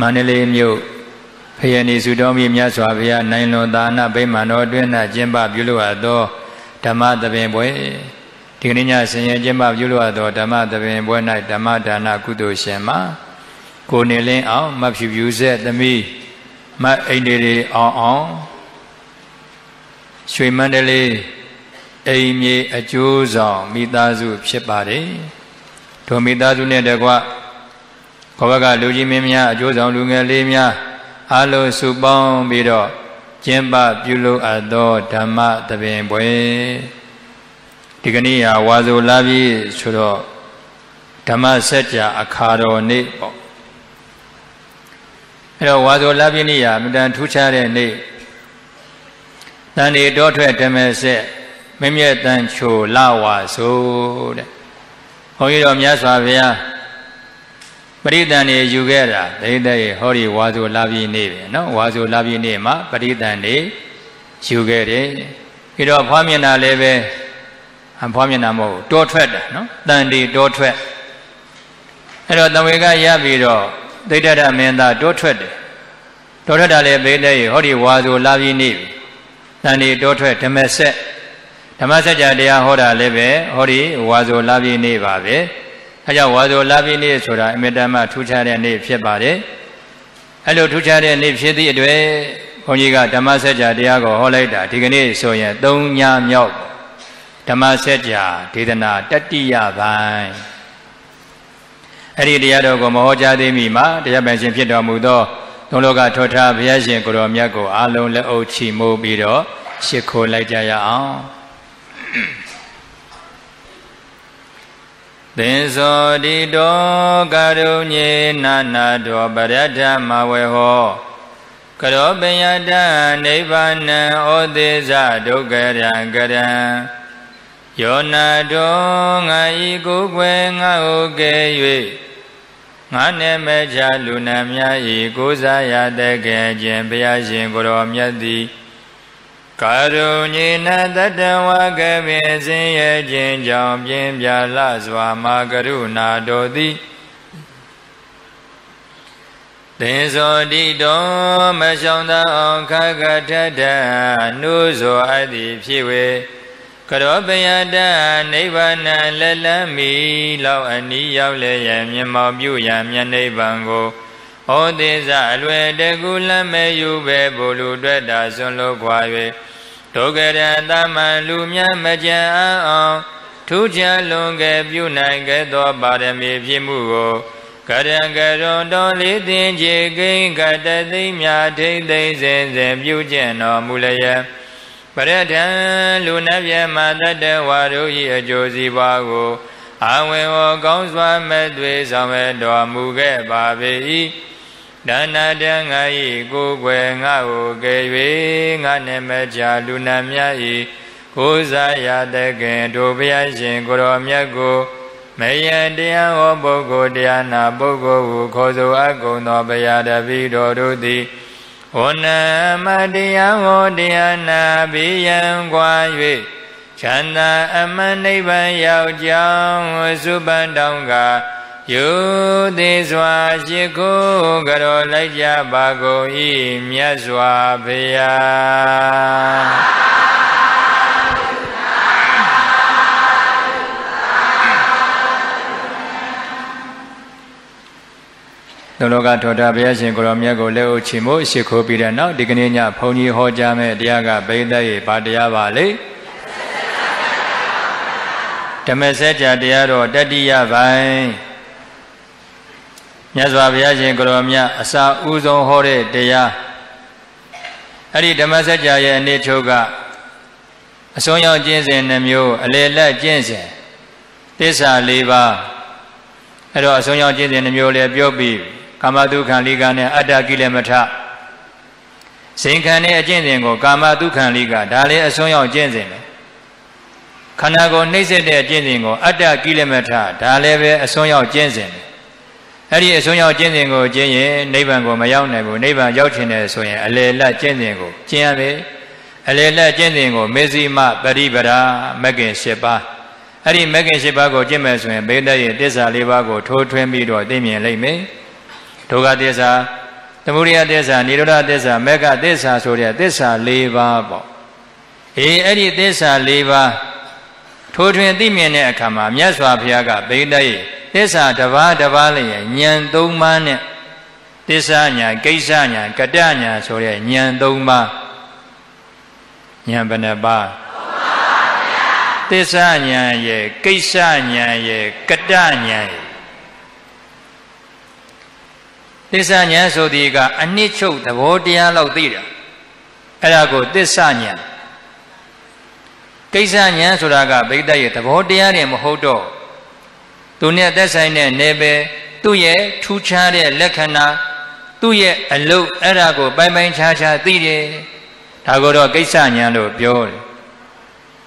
မန္တလေးမြို့ဖယနေစုတော်မြတ်မြတ်စွာဘုရားနိုင်လွန်သာနာဗိမာန်တော်အတွင်း၌ကျင်းပပြုလုပ်အပ်သောဓမ္မသဘင်ပွဲဒီကနေ့ညဆင်ရင်ကျင်းပပြုလုပ်အပ်သောဓမ္မသဘင်ပွဲ၌ဓမ္မဒါနကုသိုလ်ရှင်မှာကိုနေလင်းအောင်မဖြူဖြူဆက်သမီးမအိန္ဒိရီအောင်အောင်ရွှေမန္တလေးအိမ်မြေအကျိုးဆောင်မိသားစုဖြစ်ပါတယ်ထိုမိသားစုနဲ့တကွ ခေါ်ဘကလူကြီးမင်းများအကျိုးဆောင်လူငယ်လေးများအလုံးစုပေါင်းပြီးတော့ကျင်းပပြုလုပ်အပ်သောဓမ္မသဘင်ပွဲဒီကနေ့ဟာဝါဆိုလာပြီဆိုတော့ဓမ္မစัจ जा အခါတော်နေ့ပေါ့အဲ့တော့ဝါဆိုလာပြီနေ့ဟာအမြဲတမ်းထူးခြားတဲ့နေ့တန်ဒီတောထွက်ဓမ္မဆက်မမြဲတန်ချိုလာဝါဆိုတဲ့ဘုန်းကြီးတော်မြတ်စွာဘုရား ပရိသန်နေယူခဲ့တာဒိဋ္ဌိဟောဒီဝါဆိုလာပြီနေ့ပဲနော်ဝါဆိုလာပြီနေ့မှာပရိသန်နေယူခဲ့တယ်ပြီးတော့ဖွားမြင်တာလည်းပဲအဖွားမြင်တာမဟုတ်တောထွက်တာနော်တန်ဒီတောထွက်အဲ့တော့တဝေကရပြီးတော့ဒိဋ္ဌရမင်းသားတောထွက်တယ်တောထွက်တာလည်းဘေးတဲ့ဟောဒီဝါဆိုလာပြီနေ့ပြီတန်ဒီတောထွက်ဓမ္မဆက်ဓမ္မစကြာတရားဟောတာလည်းပဲဟောဒီဝါဆိုလာပြီနေ့ပါပဲ အဲကြောင့်ဝါဆိုလာပြီနေ့ဆိုတာအမြဲတမ်းထူးခြားတဲ့နေ့ဖြစ်ပါတယ်အဲလိုထူးခြားတဲ့နေ့ဖြစ်သည့်အတွက်ဘုန်းကြီးကဓမ္မစကြာတရားကိုဟောလိုက်တာဒီကနေ့ဆိုရင်၃ညမြောက်ဓမ္မစကြာဒေသနာတတိယပိုင်းအဲ့ဒီတရားတော်ကိုမဟောကြားသေးမီမှာတရားပိုင်ရှင်ဖြစ်တော်မူသောသုံးလောကထောထားဘုရားရှင်ကိုရောမြတ်ကိုအာလုံးလက်အုပ်ချီမိုးပြီးတော့ရှ िख ိုလိုက်ကြရအောင် သင်္သောတိတောကရုညေနာနာတောပရဒ္ဓမဝေဟောကရောပယတနိဗ္ဗာနံဩသေဇဒုက္ခရံကရံယောနာတောငါဤကိုယ်ွယ်ငါဟုကဲ၍ငါနဲ့မဲ့ချလူနာများဤကိုးစားရတဲ့ကဲခြင်းဘုရားရှင်ကိုရောမြတ်သည် ကာရုဏီနတတဝကပင်စင်ရဲ့ခြင်းကြောင့်ပြင်းပြလစွာမာကရုဏာတော်သည်သင်္ဇောတိတော်မရှောင်သာအောင်ခကထထနှုဇောအပ်သည်ဖြစ်ဝေကရောပယတနိဗ္ဗာန်လက်လမ်းမီလောက်အနီးရောက်လေရမြမောပြုရမြတ်နိဗ္ဗာန်ကိုဟောသေးစအလွယ်တကူလမ်းမဲ့ယူပဲဘုလူတွေ့တာဆွန်လို့ခွာ၍ ဒုက္ခရတမန်လူမြတ်မကြံအောင်ထူးခြားလွန်ကဲပြုနိုင်ခဲ့သောပါရမီဖြစ်မှုကိုကရံကရွန်တော်လေးတင်ချေကိန်းကတသိမြထိမ့်သိမ့်စဉ်စဉ်ပြုကျင့်တော်မူလျက်ပရထံလူနတ်ပြမတတဝါတို့၏အကျိုးစီးပွားကိုအဝင်ဝကောင်းစွာမဲ့သွေဆောင်ရတော်မူခဲ့ပါ၏ ဒါနာတံငါဤကိုယ်ွယ်ငါ့ကိုကယ်၍ငါနဲ့မကြလူနာမြတ်ဤကိုးစားရတဲ့ကင်တို့ဘုရားရှင်ကိုရောမြတ်ကိုမယံတရားဟောပုဂ္ဂိုလ်တရားနာပုဂ္ဂိုလ်ဟုခေါ်ဆိုအပ်ကုန်သောဘုရားတပည့်တော်တို့သည်ဟောနမတရားဟောတရားနာဘိယံကွာ၍ချမ်းသာအမှန်နိဗ္ဗာန်ရောက်ကြောင်းသုပန်တောင်းကား ယုသေးစွာရှိခိုးကြတော်လိုက်ကြပါကုန်၏မြတ်စွာဘုရားလောလောကထောတာဘုရားရှင်ကိုရောမြတ်ကိုလက်အုပ်ချီမို့ရှိခိုးပြီးတဲ့နောက်ဒီကနေ့ညဘုန်းကြီးဟောကြားမဲ့တရားကဘိသက်ရေဘာတရားပါလဲဓမ္မစကြာတရားတော်တတိယပိုင်း မြတ်စွာဘုရားရှင်ကိုရောမြတ်အစာဥဆုံးဟောတဲ့တရားအဲ့ဒီဓမ္မစကြာရဲ့အနေချုပ်ကအစွန်းရောက်ကျင့်စဉ်နှမျိုးအလေလက်ကျင့်စဉ်သစ္စာ၄ပါးအဲ့တော့အစွန်းရောက်ကျင့်စဉ်နှမျိုးလည်းပြောပြီးကာမတုခံလိကနဲ့အတ္တကိလေမထဇင်ခံတဲ့အကျင့်စဉ်ကိုကာမတုခံလိကဒါလည်းအစွန်းရောက်ကျင့်စဉ်ပဲခန္ဓာကိုယ်နှိမ့်ဆက်တဲ့အကျင့်စဉ်ကိုအတ္တကိလေမထဒါလည်းပဲအစွန်းရောက်ကျင့်စဉ်ပဲ အဲ့ဒီအစွန်းရောက်ကျင့်စဉ်ကိုကျင့်ရင်နိဗ္ဗာန်ကိုမရောက်နိုင်ဘူးနိဗ္ဗာန်ရောက်ချင်တယ်ဆိုရင်အလေလက်ကျင့်စဉ်ကိုကျင့်ရမယ်အလေလက်ကျင့်စဉ်ကိုမေဇိမပရိပရာမဂ္ဂင်၈ပါးအဲ့ဒီမဂ္ဂင်၈ပါးကိုကျင့်မယ်ဆိုရင်ဘိဒ္ဓရဲ့တစ္ဆာ၄ပါးကိုထိုးထွင်းပြီးတော့သိမြင်လိမ့်မယ်ဒုက္ခတစ္ဆာသမုဒိယသစ္စာនិရောဓသစ္စာမေဃသစ္စာဆိုတဲ့သစ္စာ၄ပါးပေါ့အေးအဲ့ဒီသစ္စာ၄ပါးထိုးထွင်းသိမြင်တဲ့အခါမှာမြတ်စွာဘုရားကဗိဒ္ဓရဲ့ သစ္စာတစ်ပါးတစ်ပါးလည်းဉာဏ်၃ပါးနဲ့သစ္စာညာကိစ္စညာကတညာဆိုတဲ့ဉာဏ်၃ပါးဉာဏ်ဘယ်နှပါးသစ္စာညာရဲ့ကိစ္စညာရဲ့ကတညာရဲ့သစ္စာညာဆိုဒီကအနှစ်ချုပ်သဘောတရားလောက်သိတာအဲ့ဒါကိုသစ္စာညာကိစ္စညာဆိုတာကဗိဒ္ဓရဲ့သဘောတရားတွေမဟုတ်တော့ သူနဲ့သက်ဆိုင်တဲ့နေပယ်သူ့ရဲ့ထူးခြားတဲ့လက္ခဏာသူ့ရဲ့အလုတ်အဲ့ဒါကိုပိုင်ပိုင်ခြားခြားသိတယ်ဒါကိုတော့ကိစ္စညာလို့ပြောတယ်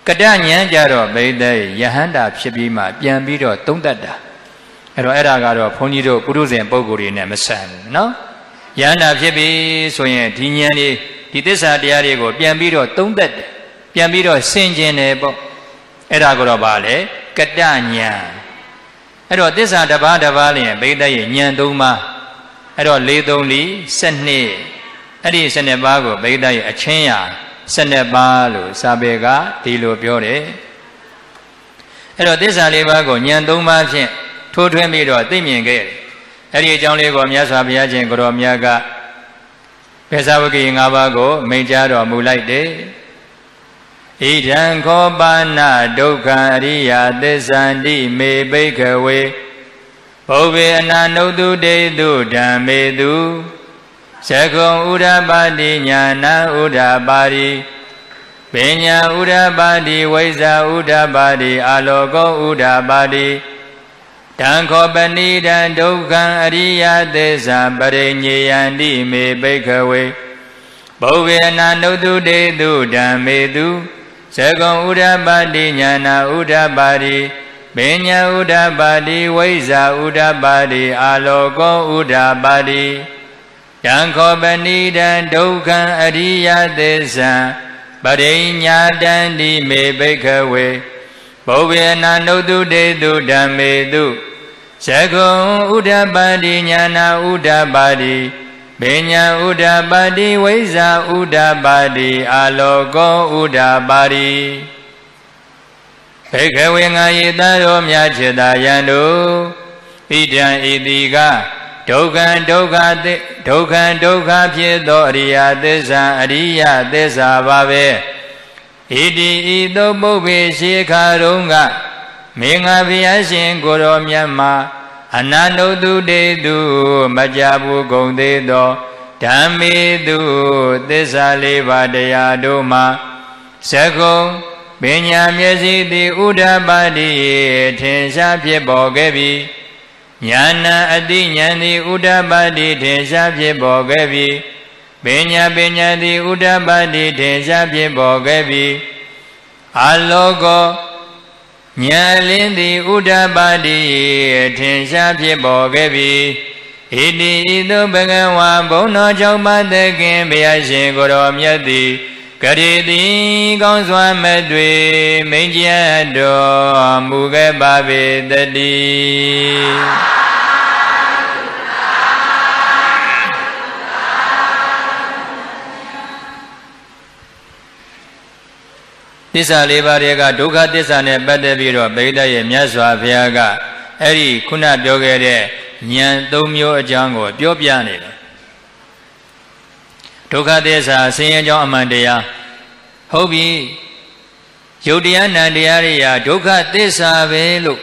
ကတဉဏ်ကြတော့ဗိဒ္ဓရဲ့ယဟန္တာဖြစ်ပြီးမှပြန်ပြီးတော့သုံးတတ်တာအဲ့တော့အဲ့ဒါကတော့ဘုန်းကြီးတို့ပုရုဇဉ်ပုံကိုယ်တွေနဲ့မဆန်ဘူးနော်ယန္တာဖြစ်ပြီဆိုရင်ဒီဉာဏ်လေးဒီသစ္စာတရားတွေကိုပြန်ပြီးတော့သုံးသက်တယ်ပြန်ပြီးတော့ဆင်ကျင်တယ်ပေါ့အဲ့ဒါကိုတော့ဗာလေကတဉာဏ် အဲ့တော့သစ္စာတစ်ပါးတစ်ပါးလျင်ဘိဒ္ဓရဲ့ဉာဏ်သုံးပါးအဲ့တော့၄၃လီ7နှစ်အဲ့ဒီ7ပါးကိုဘိဒ္ဓရဲ့အချင်းရာ7ပါးလို့စာပေကဒီလိုပြောတယ်အဲ့တော့သစ္စာ၄ပါးကိုဉာဏ်၃ပါးဖြင့်ထိုးထွင်းပြီးတော့သိမြင်ခဲ့တယ်။အဲ့ဒီအကြောင်းလေးကိုမြတ်စွာဘုရားရှင်ကိုရောမြတ်ကပေဇဝကိ၅ပါးကိုမိန့်ကြားတော်မူလိုက်တယ်။ ဣဒံခောပါဏဒုက္ခအရိယသစ္ဆန္တိမေဘိခဝေဘုဗ္ဗေအနာနုတုတေတုဓမ္မေတုသကုံဥဒ္ဓပါတိညာဏဥဒ္ဓပါတိပညာဥဒ္ဓပါတိဝိဇ္ဇာဥဒ္ဓပါတိအာလောကောဥဒ္ဓပါတိတံခောပဏိတံဒုက္ခံအရိယသစ္စာပရိညေယန္တိမေဘိခဝေဘုဗ္ဗေနာနုတုတေတုဓမ္မေတု သကုံဥဒ္ဓပါတိညာနာဥဒ္ဓပါတိပညာဥဒ္ဓပါတိဝိဇ္ဇာဥဒ္ဓပါတိအာလောကောဥဒ္ဓပါတိတံခောပဏိတံဒုက္ခံအရိယသစ္စာပရိညာတန္တိမေဘိခဝေဘုဗ္ဗေနာနုတုတေတုဓမ္မေတုသကုံဥဒ္ဓပါတိညာနာဥဒ္ဓပါတိ ပညာဥဒ္ဓပါတိဝိဇာဥဒ္ဓပါတိအာလောကောဥဒ္ဓပါတိဘေခဝေငါယေတရောမြတ်จิตာယံတို့ဣဒံဣတိကဒုက္ခံဒုက္ခတိဒုက္ခံဒုက္ခဖြစ်သောအရိယသစ္စာအရိယသစ္စာပါပဲဣတိဤသို့ပုဗ္ဗေရှိခါတုံးကမေငါဘုရားရှင်ကိုရောမြတ်မှာ အနန္တုတုတေတုမကြဘူးဂုံသေးသောဓမ္မေတုသစ္စာလေးပါးတရားတို့မှာသကုံပညာမျက်စိသည်ဥဒ္ဓပါတိထင်ရှားဖြစ်ပေါ်ခဲ့ပြီညာနာအတိညာသည်ဥဒ္ဓပါတိထင်ရှားဖြစ်ပေါ်ခဲ့ပြီပညာပညာသည်ဥဒ္ဓပါတိထင်ရှားဖြစ်ပေါ်ခဲ့ပြီအလောကော ညာလင်းသည်ဥဒ္ဓပါတိထင်ရှားဖြစ်ပေါ်ခဲ့ပြီဣတိဤသို့ဘဂဝါဘုံတော်ကြောင့်မသခင်ဘုရားရှင်ကိုတော်မြတ်သည်ကရေတိကောင်းစွာမတွေ့မိန်ကျက်တော်မူခဲ့ပါပေတည်း သစ္စာလေးပါးတွေကဒုက္ခသစ္စာနဲ့ပတ်သက်ပြီးတော့ဗိဓရဲ့မြတ်စွာဘုရားကအဲ့ဒီခုနပြောခဲ့တဲ့ဉာဏ်၃မျိုးအကြောင်းကို ပြောပြနေတယ်ဒုက္ခသစ္စာဆင်းရဲကြောင်းအမှန်တရားဟုတ်ပြီယုတ်တရားနံတရားတွေဟာဒုက္ခသစ္စာပဲလို့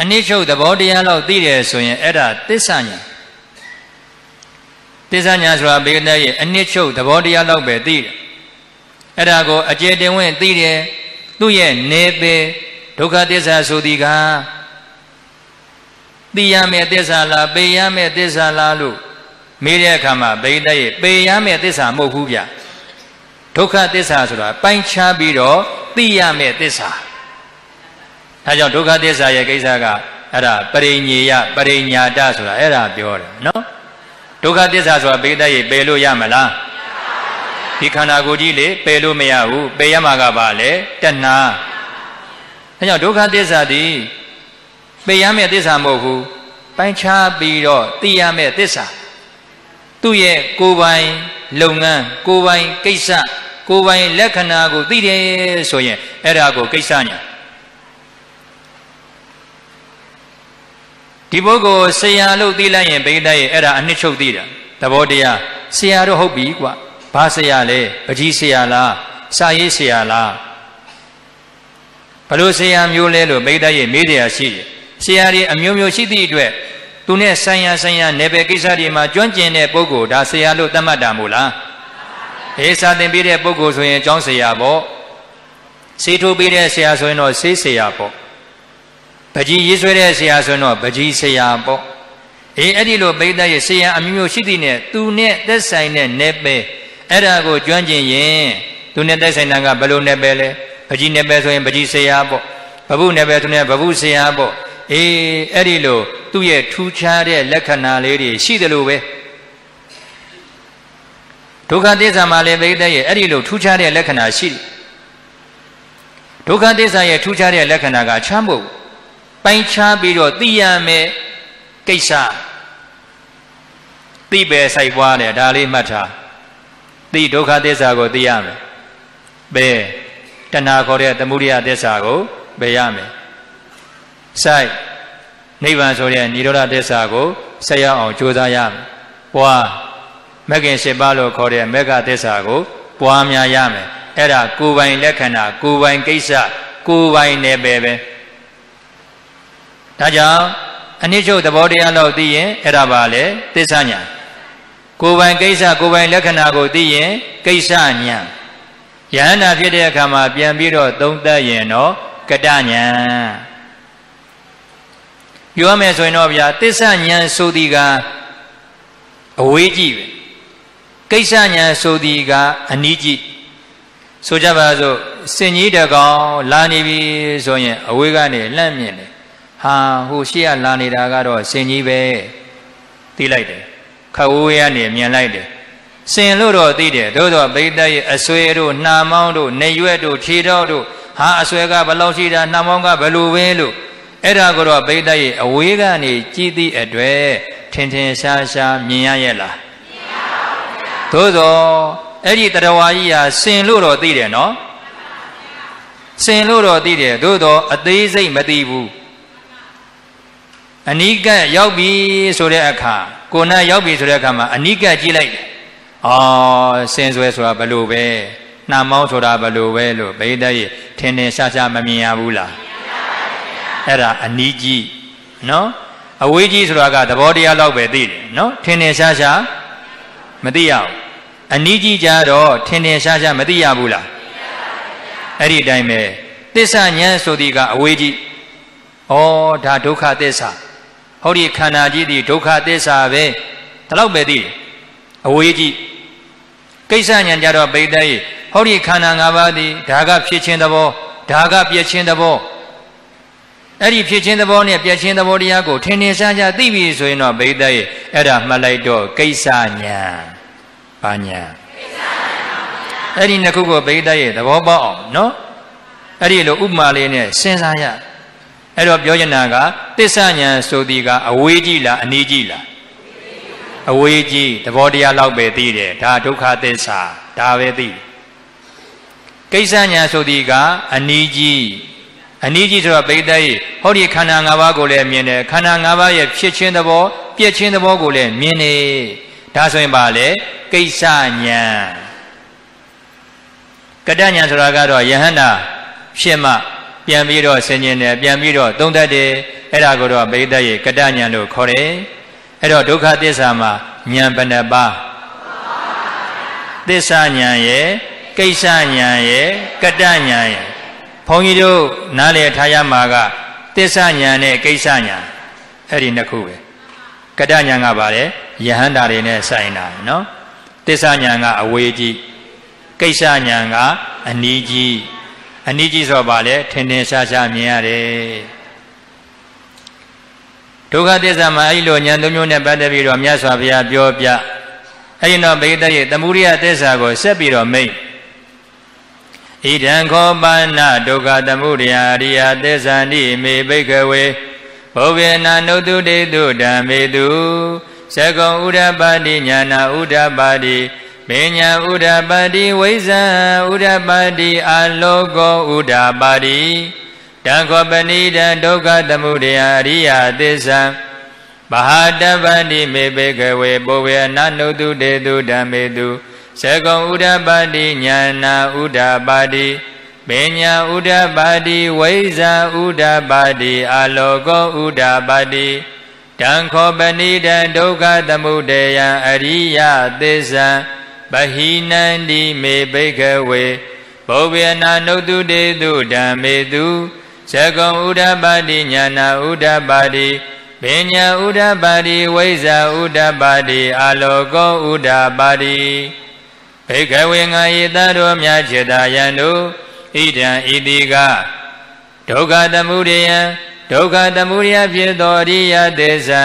အနိချုပ်သဘောတရားလောက်သိတယ်ဆိုရင်အဲ့ဒါသစ္စာညာသစ္စာညာဆိုတာဘေကတဲ့ရဲ့အနိချုပ်သဘောတရားလောက်ပဲသိတယ် အဲ့ဒါကိုအကျေတင်ဝင်သိတယ်သူ့ရဲ့နေပေဒုက္ခသစ္စာဆိုသည်ကသိရမယ့်သစ္စာလားပေရမယ့်သစ္စာလားလို့မေးတဲ့အခါမှာဗိဒ္ဓရဲ့ပေရမယ့်သစ္စာမဟုတ်ဘူးဗျဒုက္ခသစ္စာဆိုတာပိုင်းခြားပြီးတော့သိရမယ့်သစ္စာဒါကြောင့်ဒုက္ခသစ္စာရဲ့ကိစ္စကအဲ့ဒါပရိညေယပရိညာတဆိုတာအဲ့ဒါပြောတယ်နော်ဒုက္ခသစ္စာဆိုတာဗိဒ္ဓရဲ့ပယ်လို့ရမလား ဒီခန္ဓာကိုယ်ကြီးလေပယ်လို့မရဘူးပယ်ရမှာကပါလေတဏှာအဲကြောင့်ဒုက္ခသစ္စာသည်ပယ်ရမယ့်သစ္စာမဟုတ်ဘူးပိုင်းခြားပြီးတော့သိရမယ့်သစ္စာသူ့ရဲ့ကိုယ်ပိုင်လုပ်ငန်းကိုယ်ပိုင်ကိစ္စကိုယ်ပိုင်လက္ခဏာကိုသိတယ်ဆိုရင်အဲ့ဒါကိုကိစ္စညာဒီပုဂ္ဂိုလ်ဆရာလို့သိလိုက်ရင်ဘိဒ္ဓရဲ့အဲ့ဒါအနှစ်ချုပ်သိတာသဘောတရားဆရာတော့ဟုတ်ပြီကွာ ဘာဆရာလဲပကြီးဆရာလားစာရေးဆရာလားဘလို့ဆရာမျိုးလဲလို့ဘိဒ္ဓရဲ့မေးတရားရှိတယ်ဆရာတွေအမျိုးမျိုးရှိသည့်အတွက်သူနဲ့ဆိုင်ရာဆိုင်ရာနယ်ပယ်ကိစ္စတွေမှာကျွမ်းကျင်တဲ့ပုဂ္ဂိုလ်ဒါဆရာလို့သတ်မှတ်တာမို့လားအေးစာသင်ပေးတဲ့ပုဂ္ဂိုလ်ဆိုရင်ကျောင်းဆရာပေါ့စေထိုးပေးတဲ့ဆရာဆိုရင်တော့ဆေးဆရာပေါ့ပကြီးရေးဆွဲတဲ့ဆရာဆိုရင်တော့ပကြီးဆရာပေါ့အေးအဲ့ဒီလိုပိဋကရဲ့ဆရာအမျိုးမျိုးရှိသည့်နဲ့သူနဲ့သက်ဆိုင်တဲ့နယ်ပယ် အဲ့ဒါကိုကျွမ်းကျင်ရင်သူနဲ့သက်ဆိုင်တာကဘယ်လိုနယ်ပယ်လဲပကြီးနယ်ပယ်ဆိုရင်ပကြီးဆရာပေါ့ဘဗုနယ်ပယ်သူနဲ့ဘဗုဆရာပေါ့အေးအဲ့ဒီလိုသူ့ရဲ့ထူးခြားတဲ့လက္ခဏာလေးတွေရှိတယ်လို့ပဲဒုက္ခသစ္စာမှာလည်းဘိသက်ရဲ့အဲ့ဒီလိုထူးခြားတဲ့လက္ခဏာရှိတယ်ဒုက္ခသစ္စာရဲ့ထူးခြားတဲ့လက္ခဏာကချမ်းဖို့ပိုင်းခြားပြီးတော့သိရမယ်ကိစ္စသိပဲစိုက်ပွားတယ်ဒါလေးမှတ်ထား သိဒုက္ခသစ္စာကိုသိရမယ်ဘယ်တဏှာခေါ်တဲ့သမုဒိယသစ္စာကိုဘယ်ရမယ်စိုက်နိဗ္ဗာန်ဆိုတဲ့និရောဓသစ္စာကိုဆက်ရောက်အောင်ကြိုးစားရမယ်ပွားမဂ္ဂင်၈ပါးလို့ခေါ်တဲ့မေဃသစ္စာကိုပွားများရမယ်အဲ့ဒါကိုယ်ပိုင်လက္ခဏာကိုယ်ပိုင်ကိစ္စကိုယ်ပိုင်နယ်ပယ်ပဲဒါကြောင့်အနိစ္စသဘောတရားလို့သိရင်အဲ့ဒါပါလေသစ္စာညာ ကိုယ်ပိုင်ကိစ္စကိုယ်ပိုင်လက္ခဏာကိုသိရင်ကိစ္စညာယဟန္တာဖြစ်တဲ့အခါမှာပြန်ပြီးတော့သုံးသပ်ရင်တော့ကတညာပြောမယ်ဆိုရင်တော့ဗျာသစ္စာညာဆိုသည်ကအဝေးကြည့်ပဲကိစ္စညာဆိုသည်ကအနီးကြည့်ဆိုကြပါစို့စင်ကြီးတကောင်လာနေပြီဆိုရင်အဝေးကနေလှမ်းမြင်တယ်ဟာဟိုရှေ့ကလာနေတာကတော့စင်ကြီးပဲသိလိုက်တယ် ခဝိုးရနေမြင်လိုက်တယ်စင်လို့တော့သိတယ်သို့တော့ဗိဒ္ဓရဲ့အဆွေတို့နှာမောင်းတို့နေရွက်တို့ခြေတော်တို့ဟာအဆွေကဘယ်လောက်ရှိတာနှာမောင်းကဘယ်လိုပဲလို့အဲ့ဒါကိုတော့ဗိဒ္ဓရဲ့အဝေးကနေကြည်သည့်အတွက်ထင်ထင်ရှားရှားမြင်ရရဲ့လားမြင်ပါဘူးသို့သောအဲ့ဒီတရားဝါကြီးဟာစင်လို့တော့သိတယ်နော်စင်လို့တော့သိတယ်သို့သောအသေးစိတ်မသိဘူးအနိကရောက်ပြီဆိုတဲ့အခါ ကိုနာရောက်ပြီဆိုတဲ့အခါမှာအနိကကြည့်လိုက်တယ်။အော်စင်ဆွဲဆိုတာဘလို့ပဲနှာမောင်းဆိုတာဘလို့ပဲလို့ဘိဒ္ဓရဲ့ထင်ထင်ရှားရှားမမြင်ရဘူးလား။အဲ့ဒါအနိကြီးနော်အဝေးကြီးဆိုတာကသဘောတရားလောက်ပဲသိတယ်နော်ထင်ထင်ရှားရှားမသိရဘူး။အနိကြီးကြတော့ထင်ထင်ရှားရှားမသိရဘူးလား။အဲ့ဒီအတိုင်းပဲသစ္စာဉာဏ်ဆိုသည်ကအဝေးကြီးဩဒါဒုက္ခသစ္စာ ဟောဒီခန္ဓာကြီးဒီဒုက္ခသစ္စာပဲဒါတော့ပဲသိအဝေးကြီးကိစ္စညာကြတော့ပိဋကရေဟောဒီခန္ဓာ၅ပါးဒီဒါကဖြစ်ခြင်းသဘောဒါကပြည့်ခြင်းသဘောအဲ့ဒီဖြစ်ခြင်းသဘောနဲ့ပြည့်ခြင်းသဘောတရားကိုထင်ထင်ရှားရှားသိပြီဆိုရင်တော့ဗိဒ္ဓရဲ့အဲ့ဒါမှတ်လိုက်တော့ကိစ္စညာဘာညာအဲ့ဒီနှစ်ခုကိုဗိဒ္ဓရဲ့သဘောပေါက်အောင်နော်အဲ့ဒီလိုဥပမာလေးနဲ့စဉ်းစားရ အဲ့တော့ပြောချင်တာကတစ္ဆညာဆိုသည်ကအဝေးကြီးလားအနီးကြီးလားအဝေးကြီးသဘောတရားလောက်ပဲသိတယ်ဒါဒုက္ခသစ္စာဒါပဲသိကိစ္စညာဆိုသည်ကအနီးကြီးအနီးကြီးဆိုတော့ပိဋကရေဟောဒီခန္ဓာ၅ပါးကိုလည်းမြင်တယ်ခန္ဓာ၅ပါးရဲ့ဖြစ်ခြင်းသဘောပြည့်ခြင်းသဘောကိုလည်းမြင်နေဒါဆိုရင်ပါလေကိစ္စညာကတ္တညာဆိုတာကတော့ယဟန္တာဖြစ်မှ ပြန်ပြီးတော့ဆင်ញင်တယ်ပြန်ပြီးတော့သုံးသပ်တယ်အဲ့ဒါကိုတော့ပိဋကရေကတ္တဉာဏ်လို့ခေါ်တယ်အဲ့တော့ဒုက္ခသစ္စာမှာဉာဏ်ဘယ်နှပါသစ္စာဉာဏ်ရဲ့ကိစ္စဉာဏ်ရဲ့ကတ္တဉာဏ်ရဲ့ဘုန်းကြီးတို့နားလည်ထားရမှာကသစ္စာဉာဏ်နဲ့ကိစ္စဉာဏ်အဲ့ဒီနှစ်ခုပဲကတ္တဉာဏ်ကပါလေယဟန္တာတွေနဲ့ဆိုင်တာနော်သစ္စာဉာဏ်ကအဝေးကြီးကိစ္စဉာဏ်ကအနီးကြီး အနိကြီးဆိုပါလေထင်ထင်ရှားရှားမြင်ရတယ်ဒုက္ခသစ္စာမှာအဲ့လိုဉာဏ်သုံးမျိုးနဲ့ပတ်သက်ပြီးတော့မြတ်စွာဘုရားပြောပြအဲ့ဒီတော့ဘိဒ္ဓရဲ့သမုဒိယသစ္စာကိုဆက်ပြီးတော့မိတ်ဣဒံခောပါဏဒုက္ခသမုဒယအရိယသစ္စာနိမေဘိကဝေဘောဝေနနုတုတေတုဓမ္မေတုသကုံဥဒ္ဓပါတိညာနာဥဒ္ဓပါတိ မညာဥဒ္ဓပါတိဝိဇံဥဒ္ဓပါတိအာလောကောဥဒ္ဓပါတိတံခောပဏိတံဒုက္ခသမုဒယအရိယသစ္စာမဟာတပ္ပတိမေဘေကဝေပုဝေအနနုတုတေတုဓမ္မေတုသကုံဥဒ္ဓပါတိညာနာဥဒ္ဓပါတိပညာဥဒ္ဓပါတိဝိဇာဥဒ္ဓပါတိအာလောကောဥဒ္ဓပါတိတံခောပဏိတံဒုက္ခသမုဒယံအရိယသစ္စာ ပဟိနန္တိမေဘိကဝေဘောဝေနာနုတုတေတုဓမ္မေတုသကုံဥဒ္ဓပါတိညာနာဥဒ္ဓပါတိပညာဥဒ္ဓပါတိဝိဇာဥဒ္ဓပါတိအာလောကောဥဒ္ဓပါတိဘိကဝေငါယေတတော်မြတ်จิตာယံတို့ဣဒံဣတိကဒုက္ခသမုဒယံဒုက္ခသမုဒယဖြစ်သောအရိယသစ္စာ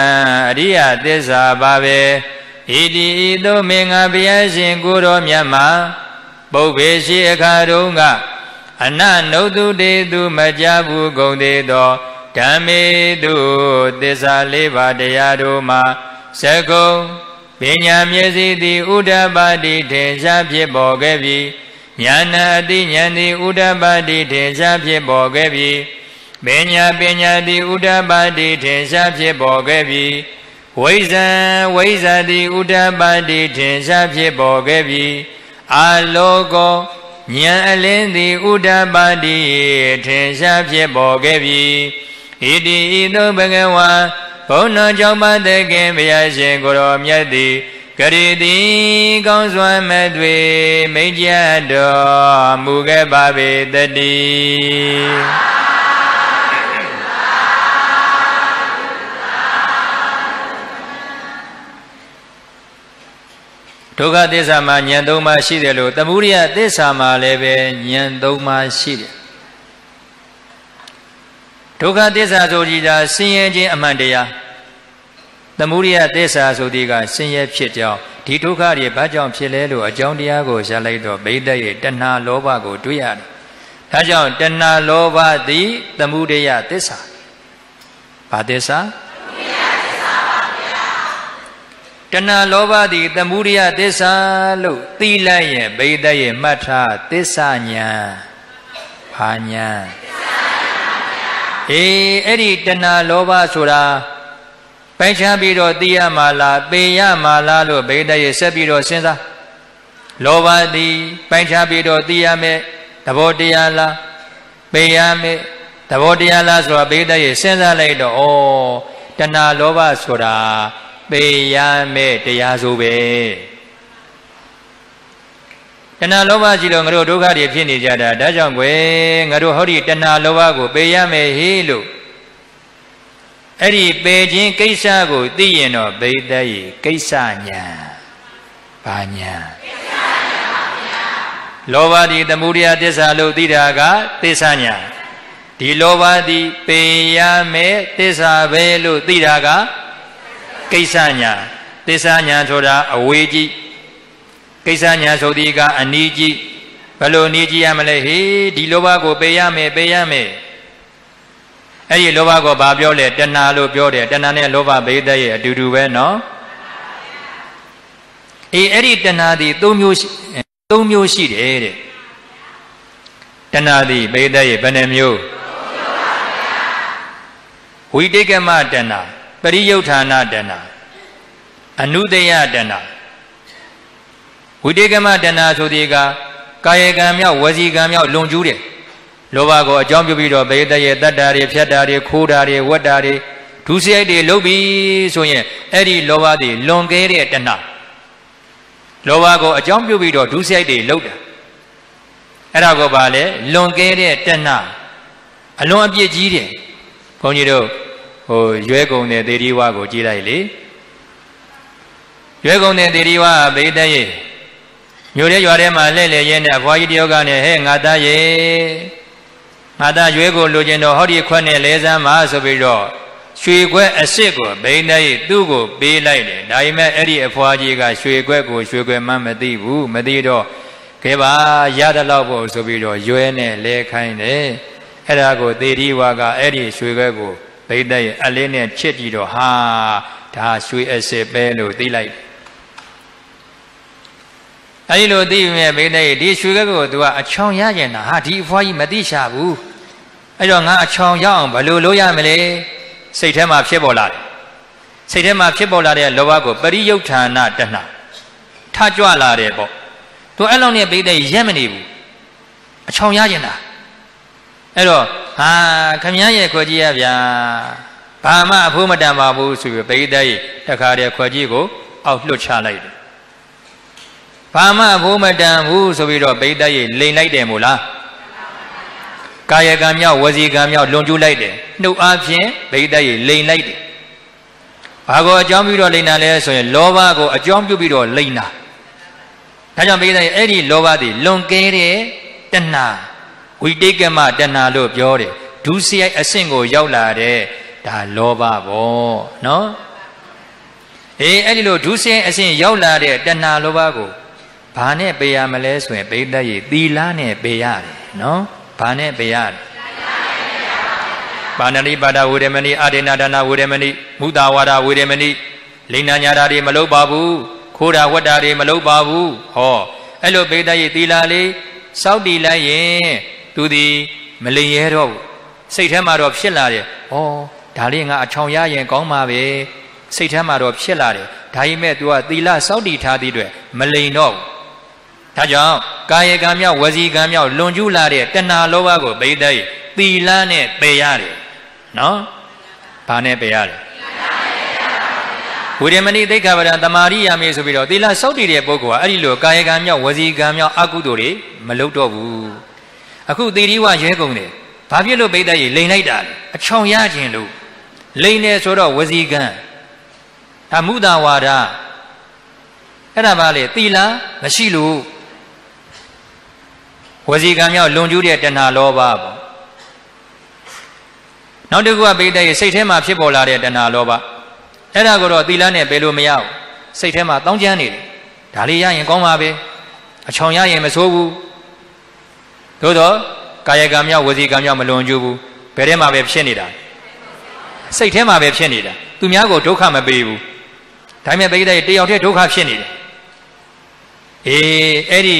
အရိယသစ္စာပါပဲ ဣတိဤသို့မင်္ဂဘုရားရှင်ကိုတော်မြတ်မှာပုဗ္ဗေရှိအခါတုန်းကအနနုတုတေသူမကြဘူးကုန်သေးသောဓမ္မေတုသစ္စာလေးပါးတရားတို့မှာသကုံပညာမျက်စိသည်ဥဒ္ဓပါတိထင်ရှားဖြစ်ပေါ်ခဲ့ပြီးညာနာအတိဉာဏ်သည်ဥဒ္ဓပါတိထင်ရှားဖြစ်ပေါ်ခဲ့ပြီးပညာပညာသည်ဥဒ္ဓပါတိထင်ရှားဖြစ်ပေါ်ခဲ့ပြီး ဝိဇံဝိဇာတိဥဒ္ဓပါတိထင်ရှားဖြစ်ပေါ်ခဲ့ပြီးအာလောကောဉာဏ်အလင်းသည်ဥဒ္ဓပါတိထင်ရှားဖြစ်ပေါ်ခဲ့ပြီးဣတိဤသို့ဘဂဝါဘုန်းတော်ကြောင့်ပါတဲ့ခင်ဘုရားရှင်ကိုရောမြတ်သည်ကရိတိကောင်းစွာမဲ့တွေမိတ်ကြတော်မူခဲ့ပါပေတည်း ဒုက္ခသစ္စာမှာဉာဏ်သုံးပါးရှိတယ်လို့သမုဒိယသစ္စာမှာလည်းပဲဉာဏ်သုံးပါးရှိတယ်ဒုက္ခသစ္စာဆိုကြည်တာဆင်းရဲခြင်းအမှန်တရားသမုဒိယသစ္စာဆိုဒီကဆင်းရဲဖြစ်ကြောင်းဒီဒုက္ခတွေဘာကြောင့်ဖြစ်လဲလို့အကြောင်းတရားကိုရှာလိုက်တော့ဘိသက်ရဲ့တဏှာလောဘကိုတွေးရတယ်ဒါကြောင့်တဏှာလောဘသည်သမုဒိယသစ္စာဘာသစ္စာ တဏှာလောဘသည်သမုဒိယသစ္စာလို့သိလိုက်ရင်ဘိသက်ရဲ့မှတ်ထားသစ္စာညာဘာညာအေးအဲ့ဒီတဏှာလောဘဆိုတာပိုင်ချပြီးတော့သိရမှာလားပေရမှာလားလို့ဘိသက်ရဲ့ဆက်ပြီးတော့စဉ်းစားလောဘသည်ပိုင်ချပြီးတော့သိရမယ်သဘောတရားလားပေရမယ်သဘောတရားလားဆိုတာဘိသက်ရဲ့စဉ်းစားလိုက်တော့ဩတဏှာလောဘဆိုတာ ပေရမဲ့တရားဆိုပဲတဏှာလောဘကြီးလို့ငါတို့ဒုက္ခတွေဖြစ်နေကြတာဒါကြောင့်ကွယ်ငါတို့ဟောဒီတဏှာလောဘကိုပေရမယ်ဟေးလို့အဲ့ဒီပေခြင်းကိစ္စကိုသိရင်တော့ဘိသက်ရေကိစ္စညာဘာညာလောဘဒီသမုဒယသစ္စာလို့သိတာကသစ္စာညာဒီလောဘဒီပေရမယ်သစ္စာပဲလို့သိတာက ကိစ္စညာသစ္စာညာဆိုတာအဝေးကြီးကိစ္စညာဆိုဒီကအနီးကြီးဘယ်လိုနီးကြီးရမလဲဟေးဒီလောဘကိုပေးရမယ်ပေးရမယ်အဲ့ဒီလောဘကိုဘာပြောလဲတဏှာလို့ပြောတယ်တဏှာနဲ့လောဘဘေးသက်ရဲ့အတူတူပဲနော်အေးအဲ့ဒီတဏှာဒီ၃မျိုး၃မျိုးရှိတယ်တဲ့တဏှာဒီဘေးသက်ရဲ့ဘယ်နှမျိုးဝိတိကမတဏှာ ပရိယုဌာဏတဏအနုတယတဏဝိတေကမတဏဆိုဒီကကာယကံမြောက်ဝစီကံမြောက်လွန်ကျူးတယ်လောဘကိုအကြောင်းပြုပြီးတော့ဘေးတရဲ့တတ္တာတွေဖြတ်တာတွေခိုးတာတွေဝတ်တာတွေဒုစရိုက်တွေလုပ်ပြီးဆိုရင်အဲ့ဒီလောဘတွေလွန်ကဲတဲ့တဏလောဘကိုအကြောင်းပြုပြီးတော့ဒုစရိုက်တွေလုပ်တာအဲ့ဒါကိုပါလေလွန်ကဲတဲ့တဏအလွန်အပြစ်ကြီးတယ်ဘုန်းကြီးတို့ ဟိုရွဲကုန်တဲ့သေဒီဝါကိုကြည့်လိုက်လေရွဲကုန်တဲ့သေဒီဝါဘိသက်ရဲ့မြို့ရဲရွာထဲမှာလှည့်လည်ရင်းနဲ့အဖွားကြီးတယောက်ကနဲ့ဟဲ့ငါသားရဲ့ငါသားရွဲကိုလိုချင်တော့ဟောဒီခွက်နဲ့လဲစမ်းပါဆိုပြီးတော့ရွှေခွက်အစ်စ်ကိုဘိန်းတဲ့သူ့ကိုပေးလိုက်တယ်ဒါပေမဲ့အဲ့ဒီအဖွားကြီးကရွှေခွက်ကိုရွှေခွက်မှမသိဘူးမသိတော့ခဲပါရတဲ့လောက်ဖို့ဆိုပြီးတော့ရွဲနဲ့လဲခိုင်းတယ်အဲ့ဒါကိုသေဒီဝါကအဲ့ဒီရွှေခွက်ကို ဘိသက်ရဲ့အလေးနဲ့ချစ်ကြည့်တော့ဟာဒဒါရွှေအစစ်ပဲလို့သိလိုက်အဲဒီလိုသိပြီမဲ့ဘိသိက်ဒီရွှေကကိုသူကအချောင်ရကျင်တာဟာဒီအဖွားကြီးမသိရှာဘူးအဲ့တော့ငါအချောင်ရအောင်ဘယ်လိုလုပ်ရမလဲစိတ်ထဲမှာဖြစ်ပေါ်လာတယ်စိတ်ထဲမှာဖြစ်ပေါ်လာတဲ့လောဘကိုပရိယုဌာဏတဏထကြွလာတယ်ပေါ့သူအဲ့လောက်နဲ့ဘိသိက်ရက်မနေဘူးအချောင်ရကျင်တာ အဲ့တော့ဟာခမည်းရဲ့ခွက်ကြီးရဗျာဘာမှအဖိုးမတန်ပါဘူးဆိုပြီးဘိသိက်တခါတည်းခွက်ကြီးကိုအောက်လွတ်ချလိုက်တယ်ဘာမှအဖိုးမတန်ဘူးဆိုပြီးတော့ဘိသိက်လိန်လိုက်တယ်မို့လားကာယကံမြောက်ဝစီကံမြောက်လွန်ကျူးလိုက်တယ်နှုတ်အားဖြင့်ဗိဒ္ဓရေလိန်လိုက်တယ်ဘာကိုအကြောင်းပြုတော့လိန်တာလဲဆိုရင်လောဘကိုအကြောင်းပြုပြီးတော့လိန်တာဒါကြောင့်ဗိဒ္ဓရေအဲ့ဒီလောဘသည်လွန်ကဲတဲ့တဏှာ ဝိတိတ်ကမတဏှာလို့ပြောတယ်ဒုစရိုက်အဆင့်ကိုရောက်လာတဲ့ဒါလောဘပေါ့နော်အေးအဲ့ဒီလိုဒုစရိုက်အဆင့်ရောက်လာတဲ့တဏှာလောဘကိုဘာနဲ့ပေးရမလဲဆိုရင်ဗိဒ္ဓရေသီလနဲ့ပေးရတယ်နော်ဘာနဲ့ပေးရလဲပါဏတိပါဒဝေရမဏိအာဒေနာဒါနာဝေရမဏိမုတာဝါဒဝေရမဏိလိန်နာညာတာတွေမလုပ်ပါဘူးခိုးတာဝတ်တာတွေမလုပ်ပါဘူးဟောအဲ့လိုပေတရဲ့သီလာလေးစောက်တီလိုက်ရင် သူဒီမလိန်ရဲတော့ဘူးစိတ်ထဲမှာတော့ဖြစ်လာတယ်ဩဒါလေးငါအချောင်ရရင်ကောင်းပါပဲစိတ်ထဲမှာတော့ဖြစ်လာတယ်ဒါပေမဲ့ तू ကသီလစောက်တီထားသည့်အတွက်မလိန်တော့ဘူးဒါကြောင့်ကာယကံမြောက်ဝစီကံမြောက်လွန်ကျူးလာတဲ့တဏှာလောဘကိုဗိသိက်သီလနဲ့ပယ်ရတယ်နော်ဘာနဲ့ပယ်ရတယ်ဝိရမဏိသိက္ခာပဒတမာရိယာမေဆိုပြီးတော့သီလစောင့်တည်တဲ့ပုဂ္ဂိုလ်ဟာအဲ့ဒီလိုကာယကံမြောက်ဝစီကံမြောက်အကုသိုလ်တွေမလုပ်တော့ဘူး အခုသီရိဝရဲကုန်တယ်ဘာဖြစ်လို့ဗိသိက်ရေလိန်လိုက်တာလဲအချောင်ရခြင်းလို့လိန်နေဆိုတော့ဝစီကံဒါမုဒဝါဒအဲ့ဒါပါလေသီလမရှိလို့ဝစီကံမြောက်လွန်ကျူးတဲ့တဏှာလောဘပေါ့နောက်တစ်ခုကပိဋကရဲ့စိတ်ထဲမှာဖြစ်ပေါ်လာတဲ့တဏှာလောဘအဲ့ဒါကိုတော့သီလနဲ့ပယ်လို့မရဘူးစိတ်ထဲမှာတောင်းကျမ်းနေတယ်ဒါလေးရရင်ကောင်းပါပဲအချောင်ရရင်မဆိုးဘူး သို့တော့ကာယကံမြောက်ဝစီကံမြောက်မလွန်ကျူးဘူးဘယ်ထဲမှာပဲဖြစ်နေတာစိတ်ထဲမှာပဲဖြစ်နေတာသူများကိုဒုက္ခမပေးဘူးဒါပေမဲ့ပိဋကရဲ့တယောက်တည်းဒုက္ခဖြစ်နေတယ်အေးအဲ့ဒီ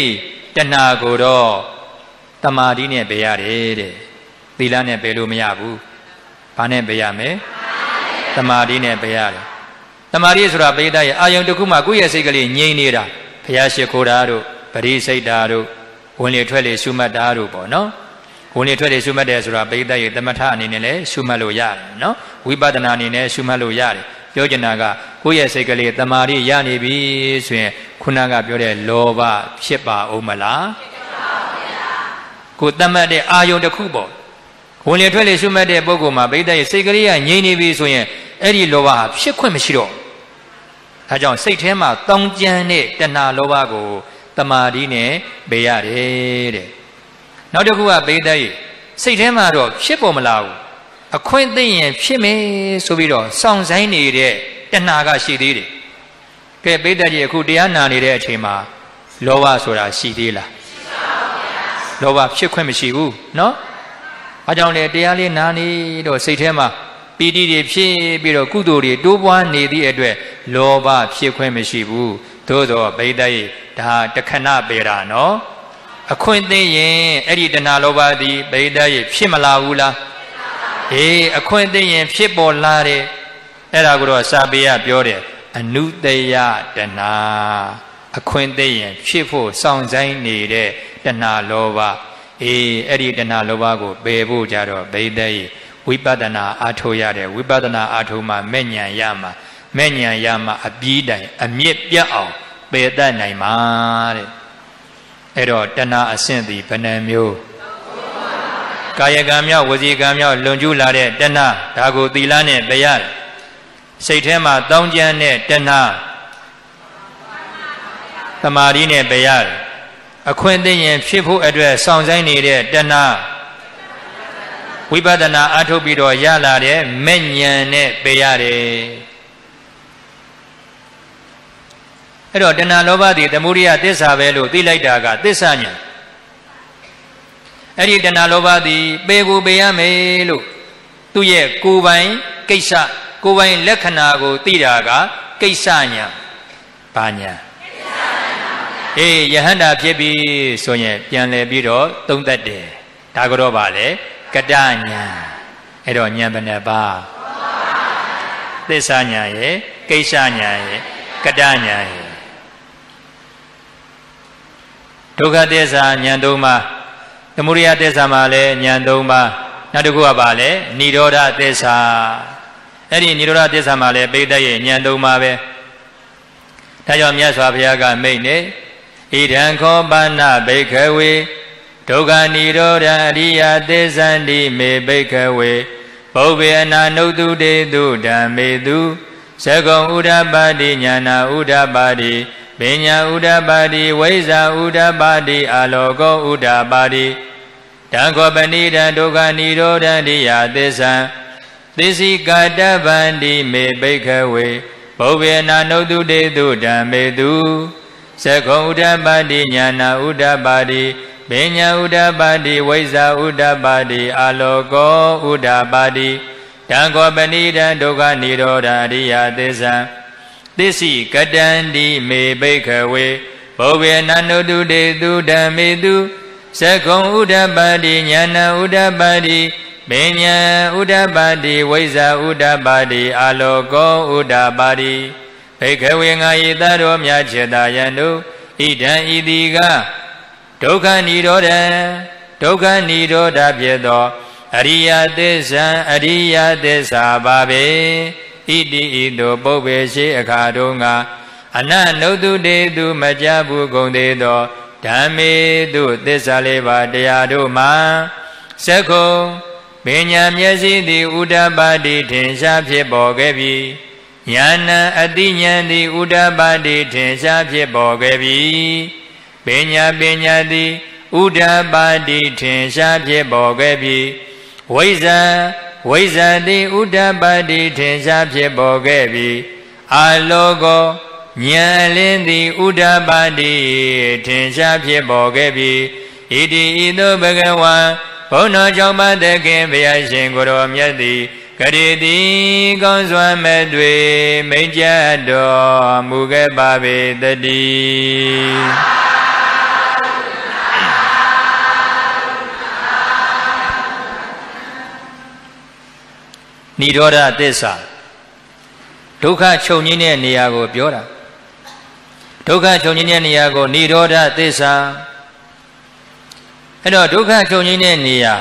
တဏှာကိုတော့တမာတိနဲ့ပယ်ရတယ်တဲ့သီလနဲ့ပယ်လို့မရဘူးဘာနဲ့ပယ်ရမလဲတမာတိနဲ့ပယ်ရတယ်တမာတိဆိုတာပိဋကရဲ့အာယုံတစ်ခုမှကိုယ့်ရဲ့စိတ်ကလေးငြိမ်နေတာဘုရားရှိခိုးတာတို့ပရိစိတ်တာတို့ ဝင်လေထွက်လေရှုမှတ်တာတို့ပေါ့နော်ဝင်လေထွက်လေရှုမှတ်တယ်ဆိုတာပိဋကရဲ့သမထအနေနဲ့လည်းရှုမှတ်လို့ရတယ်နော်ဝိပဿနာအနေနဲ့ရှုမှတ်လို့ရတယ်ပြောချင်တာကကိုယ့်ရဲ့စိတ်ကလေးတမာတိရနေပြီဆိုရင်ခုနကပြောတဲ့လောဘဖြစ်ပါဦးမလားကိုတတ်မှတ်တဲ့အာယုံတစ်ခုပေါ့ဝင်လေထွက်လေရှုမှတ်တဲ့ပုဂ္ဂိုလ်မှာဗိဒ္ဓရဲ့စိတ်ကလေးကငြိမ့်နေပြီဆိုရင်အဲ့ဒီလောဘဟာဖြစ်ခွင့်မရှိတော့ဒါကြောင့်စိတ်ထဲမှာတောင်းကြမ်းတဲ့တဏှာလောဘကို တမာတိနဲ့ဘေးရတယ်တဲ့နောက်တစ်ခုကဗိဒ္ဓရဲ့စိတ်ထဲမှာတော့ဖြစ်ပေါ်မလာဘူးအခွင့်သိရင်ဖြစ်မယ်ဆိုပြီးတော့စောင့်ဆိုင်နေတဲ့တဏှာကရှိသေးတယ်ကဲပိဋကကြီးအခုတရားနာနေတဲ့အချိန်မှာလောဘဆိုတာရှိသေးလားလောဘဖြစ်ခွင့်မရှိဘူးเนาะအားကြောင့်လေတရားလေးနာနေတော့စိတ်ထဲမှာပီတိတွေဖြစ်ပြီးတော့ကုသိုလ်တွေတိုးပွားနေသည့်အတွက်လောဘဖြစ်ခွင့်မရှိဘူး သို့သောဗိဒ္ဓရဲ့ဒါတခဏပေတာနော်အခွင့်သိရင်အဲ့ဒီတဏှာလောဘသည်ဗိဒ္ဓရဲ့ဖြစ်မလာဘူးလားအေးအခွင့်သိရင်ဖြစ်ပေါ်လာတယ်အဲ့ဒါကိုတော့စာပေရပြောတယ်အနုတယတဏှာအခွင့်သိရင်ဖြစ်ဖို့စောင့်ဆိုင်နေတဲ့တဏှာလောဘအေးအဲ့ဒီတဏှာလောဘကိုပယ်ဖို့ကြတော့ဗိဒ္ဓရဲ့ဝိပဿနာအားထုတ်ရတယ်ဝိပဿနာအားထုတ်မှမဲ့ဉဏ်ရမှာ မဲ့ဉဏ်ရမှာအပြီးတိုင်အမြင့်ပြတ်အောင်ပယ်တတ်နိုင်မှာတဲ့အဲ့တော့တဏှာအဆင့်သည်ဘယ်နှမျိုးကာယကံမြောက်ဝစီကံမြောက်လွန်ကျူးလာတဲ့တဏှာဒါကိုသီလနဲ့ပယ်ရတယ်စိတ်ထဲမှာတောင်းကြမ်းတဲ့တဏှာတမာရီနဲ့ပယ်ရတယ်အခွင့်သိရင်ဖြစ်ဖို့အတွက်စောင့်ဆိုင်နေတဲ့တဏှာဝိပဿနာအထုတ်ပြီးတော့ရလာတဲ့မဲ့ဉဏ်နဲ့ပယ်ရတယ် အဲ့တော့တဏှာလောဘသည်သမုဒိယသစ္စာပဲလို့သိလိုက်တာကသစ္စာဉာဏ်အဲ့ဒီတဏှာလောဘသည်ပေကိုပေရမယ်လို့သူ့ရဲ့ကိုယ်ပိုင်ကိစ္စကိုယ်ပိုင်လက္ခဏာကိုသိတာကကိစ္စညာဘာညာအေးယဟန္တာဖြစ်ပြီဆိုရင်ပြန်လဲပြီးတော့သုံးသက်တယ်ဒါကတော့ဗာလေကတညာအဲ့တော့ညာဘယ်နှပါသစ္စာညာရဲ့ကိစ္စညာရဲ့ကတညာရဲ့ ဒုက္ခသစ္စာညာသုံးပါးသမုဒယသစ္စာမှာလည်းညာသုံးပါးနောက်တစ်ခုကပါလေនិရောဓသစ္စာအဲ့ဒီនិရောဓသစ္စာမှာလည်းပိဋကရဲ့ညာသုံးပါးပဲဒါကြောင့်မြတ်စွာဘုရားကမိတ်နေဣဒံခောပါဏဘိခဝေဒုက္ခនិရောဓအရိယသစ္ဆန္တိမေဘိခဝေဘုဗ္ဗေအနာနုတုတေတုဓမ္မေတုသကုံဥဒ္ဓပါတိညာနာဥဒ္ဓပါတိ ပညာဥဒ္ဓပါတိဝိဇာဥဒ္ဓပါတိအာလောကောဥဒ္ဓပါတိတံခောပဏိတံဒုက္ခនិရောဓတိယသစ္ဆံသစ္စည်းကာတဗန္တိမေဘိခဝေဘုဗ္ဗေနာနုတုတေတုဓမ္မေတုသကုံဥဒ္ဓပါတိညာနာဥဒ္ဓပါတိပညာဥဒ္ဓပါတိဝိဇာဥဒ္ဓပါတိအာလောကောဥဒ္ဓပါတိတံခောပဏိတံဒုက္ခនិရောဓအရိယသစ္ဆံ သစ္စိကတံတိမေဘိခဝေဘောဝေနန္တုတုတေတုဓမ္မေတုသကုံဥဒ္ဓပါတိညာနာဥဒ္ဓပါတိပညာဥဒ္ဓပါတိဝိဇာဥဒ္ဓပါတိအာလောကောဥဒ္ဓပါတိဘိခဝေငါယေတတော်မြတ်ခြေတာယံတို့ဣဒံဤတိကဒုက္ခនិရောဓဒုက္ခនិရောဓဖြစ်သော အရိယသစ္စာအရိယသစ္စာပါပဲ ဣတိဤသို့ပုပ္ပေရှိအခါတုန်းကအနနုတုတေသူမကြဘူးကုန်သေးသောဓမ္မေတုသစ္စာလေးပါတရားတို့မှာသက္ခုံပညာမျက်စိသည်ဥဒ္ဓပါတိထင်ရှားဖြစ်ပေါ်ခဲ့ပြီဉာဏ်အတိဉာဏ်သည်ဥဒ္ဓပါတိထင်ရှားဖြစ်ပေါ်ခဲ့ပြီပညာပညာသည်ဥဒ္ဓပါတိထင်ရှားဖြစ်ပေါ်ခဲ့ပြီဝိဇ္ဇာ ဝိဇ္ဇာတိဥဒ္ဓပါတိထင်ရှားဖြစ်ပေါ်ခဲ့ပြီအာလောကောဉာဏ်လင်းသည်ဥဒ္ဓပါတိထင်ရှားဖြစ်ပေါ်ခဲ့ပြီဣတိဤသို့ဘဂဝံဘုန်းတော်ကြောင့်ပါတခင်ဘုရားရှင်ကိုရောမြတ်သည်ကရေတိကောင်းစွာမဲ့တွေမိတ်ကြတော်မူခဲ့ပါပေတည်း နိရောဓသစ္စာဒုက္ခချုပ်ငြိမ်းတဲ့နေရာကိုပြောတာဒုက္ခချုပ်ငြိမ်းတဲ့နေရာကိုနိရောဓသစ္စာအဲ့တော့ဒုက္ခချုပ်ငြိမ်းတဲ့နေရာ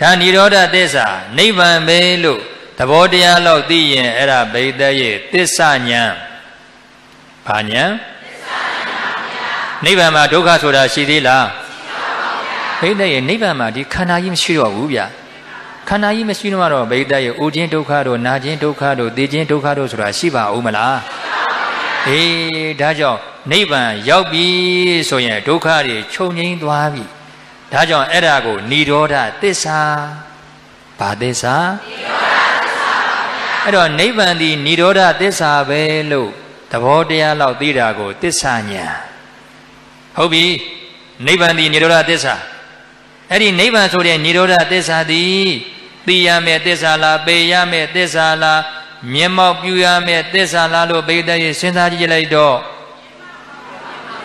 ဒါနိရောဓသစ္စာနိဗ္ဗာန်ပဲလို့သဘောတရားလောက်သိရင်အဲ့ဒါဘိသက်ရဲ့သစ္စာဉာဏ်ဘာဉာဏ်နိဗ္ဗာန်မှာဒုက္ခဆိုတာရှိသေးလားရှိပါဘူးဗျာဘိသက်ရဲ့နိဗ္ဗာန်မှာဒီခန္ဓာကြီးမရှိတော့ဘူးဗျာ ခန္ဓာကြီးမရှိတော့ဗိဒတ်ရဲ့အိုခြင်းဒုက္ခတို့နာခြင်းဒုက္ခတို့သိခြင်းဒုက္ခတို့ဆိုတာရှိပါဦးမလားအေးဒါကြောင့်နိဗ္ဗာန်ရောက်ပြီဆိုရင်ဒုက္ခတွေချုပ်ငြိမ်းသွားပြီဒါကြောင့်အဲ့ဒါကိုនិရောဓသစ္စာဘာသစ္စာនិရောဓသစ္စာပါဗျာအဲ့တော့နိဗ္ဗာန်ဒီនិရောဓသစ္စာပဲလို့သဘောတရားလောက်သိတာကိုသစ္စာညာဟုတ်ပြီနိဗ္ဗာန်ဒီនិရောဓသစ္စာအဲ့ဒီနိဗ္ဗာန်ဆိုတဲ့និရောဓသစ္စာသည် သိရမယ်သစ္စာလားပေရမယ်သစ္စာလားမျက်မှောက်ပြုရမယ်သစ္စာလားလို့ဘိဒရဲ့စဉ်းစားကြည့်လိုက်တော့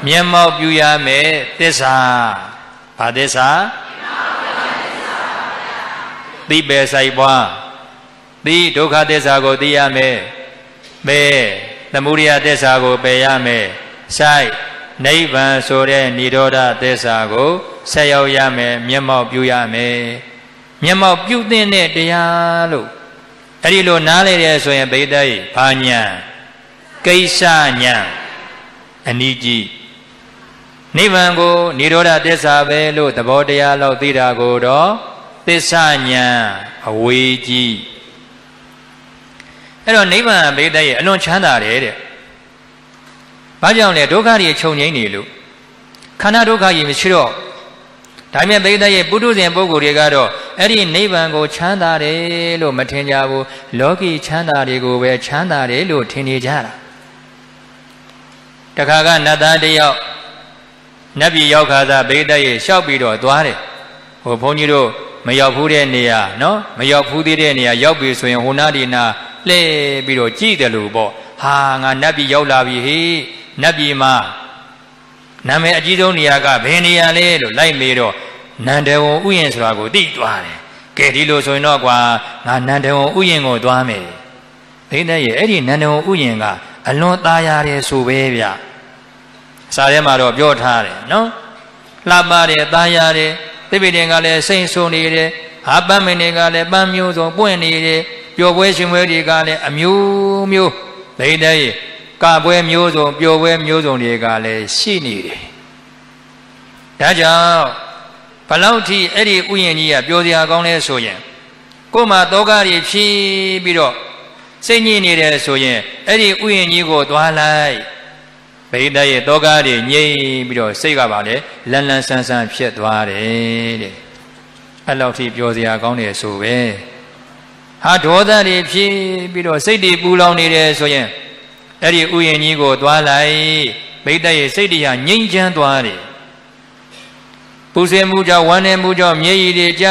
မျက်မှောက်ပြုရမယ်သစ္စာဘာသစ္စာသိပဲဆိုင်ပွားသိဒုက္ခသစ္စာကိုသိရမယ်ပဲသမုဒိယသစ္စာကိုပယ်ရမယ်ဆိုင်နိဗ္ဗာန်ဆိုတဲ့និရောဓသစ္စာကိုဆက်ရောက်ရမယ်မျက်မှောက်ပြုရမယ် မျက်မှောက်ပြုတဲ့တရားလို့အဲ့ဒီလိုနားလေတယ်ဆိုရင်ဗိဒ္ဓရဲ့ဘာညာကိစ္စညာအနိကြီးနိဗ္ဗာန်ကိုនិရောဓသစ္စာပဲလို့သဘောတရားလောက်သိတာကိုတော့သစ္စာညာအဝေးကြီးအဲ့တော့နိဗ္ဗာန်ဗိဒ္ဓရဲ့အလွန်ချမ်းသာတယ်တဲ့ဘာကြောင့်လဲဒုက္ခတွေချုပ်ငိမ့်နေလို့ခန္ဓာဒုက္ခကြီးမရှိတော့ ဒါမြတ်ပိဋကရဲ့ပုထုဇဉ်ပုဂ္ဂိုလ်တွေကတော့အဲ့ဒီနိဗ္ဗာန်ကိုချမ်းသာတယ်လို့မထင်ကြဘူးလောကီချမ်းသာတွေကိုပဲချမ်းသာတယ်လို့ထင်နေကြတာတခါကနတ်သားတယောက်နတ်ပြည်ရောက်ခါသာပိဋကရဲ့လျှောက်ပြီးတော့သွားတယ်ဟိုဘုန်းကြီးတို့မရောက်ဘူးတဲ့နေရာနော်မရောက်ဘူးသေးတဲ့နေရာရောက်ပြီဆိုရင်ဟိုနာဒီနာလှည့်ပြီးတော့ကြည်တယ်လို့ပေါ့ဟာငါနတ်ပြည်ရောက်လာပြီဟေးနတ်ပြည်မှာ နာမည်အကြီးဆုံးနေရာကဘယ်နေရာလဲလို့လိုက်မေးတော့နန္ဒဝံဥယျာဉ်ဆိုတာကိုသိသွားတယ်ကဲဒီလိုဆိုရင်တော့ကွာငါနန္ဒဝံဥယျာဉ်ကိုသွားမယ်ဘိတဲ့ရဲ့အဲ့ဒီနန္ဒဝံဥယျာဉ်ကအလွန်သားရတယ်ဆိုပဲဗျစာထဲမှာတော့ပြောထားတယ်နော်လှပတယ်သားရတယ်တိပိတင်ကလည်းစိတ်ဆိုးနေတယ်ဟာပန်းမင်းတွေကလည်းပန်းမျိုးစုံပွင့်နေတယ်ပျော်ပွဲရှင်ပွဲတွေကလည်းအမျိုးမျိုးဒိဋ္ဌိ ကပွဲမျိုးစုံပျော်ပွဲမျိုးစုံတွေကလည်းရှိနေတယ်ဒါကြောင့်ဘလောက်ထိအဲ့ဒီဥယျာဉ်ကြီးကပျော်စရာကောင်းလဲဆိုရင်ကိုယ်မှာတောကတွေဖြီးပြီးတော့စိတ်ညစ်နေတယ်ဆိုရင်အဲ့ဒီဥယျာဉ်ကြီးကိုသွားလိုက်ဗိဒရဲ့တောကတွေငြိမ့်ပြီးတော့စိတ်ကပါလေလန်းလန်းဆန်းဆန်းဖြစ်သွားတယ်တဲ့အဲ့လောက်ထိပျော်စရာကောင်းတယ်ဆိုပဲဟာဒေါသတွေဖြီးပြီးတော့စိတ်တွေပူလောင်နေတယ်ဆိုရင် အဲ့ဒီဥယျာဉ်ကြီးကိုသွားလိုက်ဗိဒရဲ့စိတ်တရားငြိမ်းချမ်းသွားတယ်ပူဆွေးမှုကြောင့်ဝမ်းနည်းမှုကြောင့်မျက်ရည်တွေကျ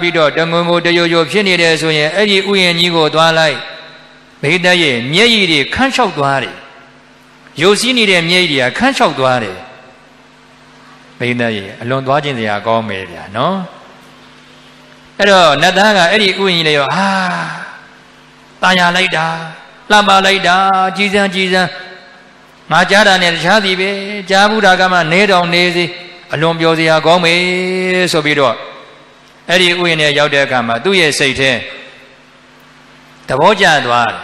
ပြီးတော့တငုံငုံတယိုယိုဖြစ်နေတယ်ဆိုရင်အဲ့ဒီဥယျာဉ်ကြီးကိုသွားလိုက်ဗိဒရဲ့မျက်ရည်တွေခန်းလျှောက်သွားတယ်ယိုစီးနေတဲ့မျက်ရည်တွေကခန်းလျှောက်သွားတယ်ဗိဒရဲ့အလွန်သွားခြင်းစရာကောင်းမယ်ဗျာနော်အဲ့တော့နတ်သားကအဲ့ဒီဥယျာဉ်ကြီးလေးရောဟာတာယာလိုက်တာ လှပလိုက်တာကြည်စံကြည်စံငါကြားတာနဲ့တခြားစီပဲကြားဘူးတာကမှနေတော်နေစီအလွန်ပြောစရာကောင်းမေဆိုပြီးတော့အဲ့ဒီဥယျာဉ်နဲ့ရောက်တဲ့အခါမှာသူ့ရဲ့စိတ်ထဲသဘောကျသွားတယ်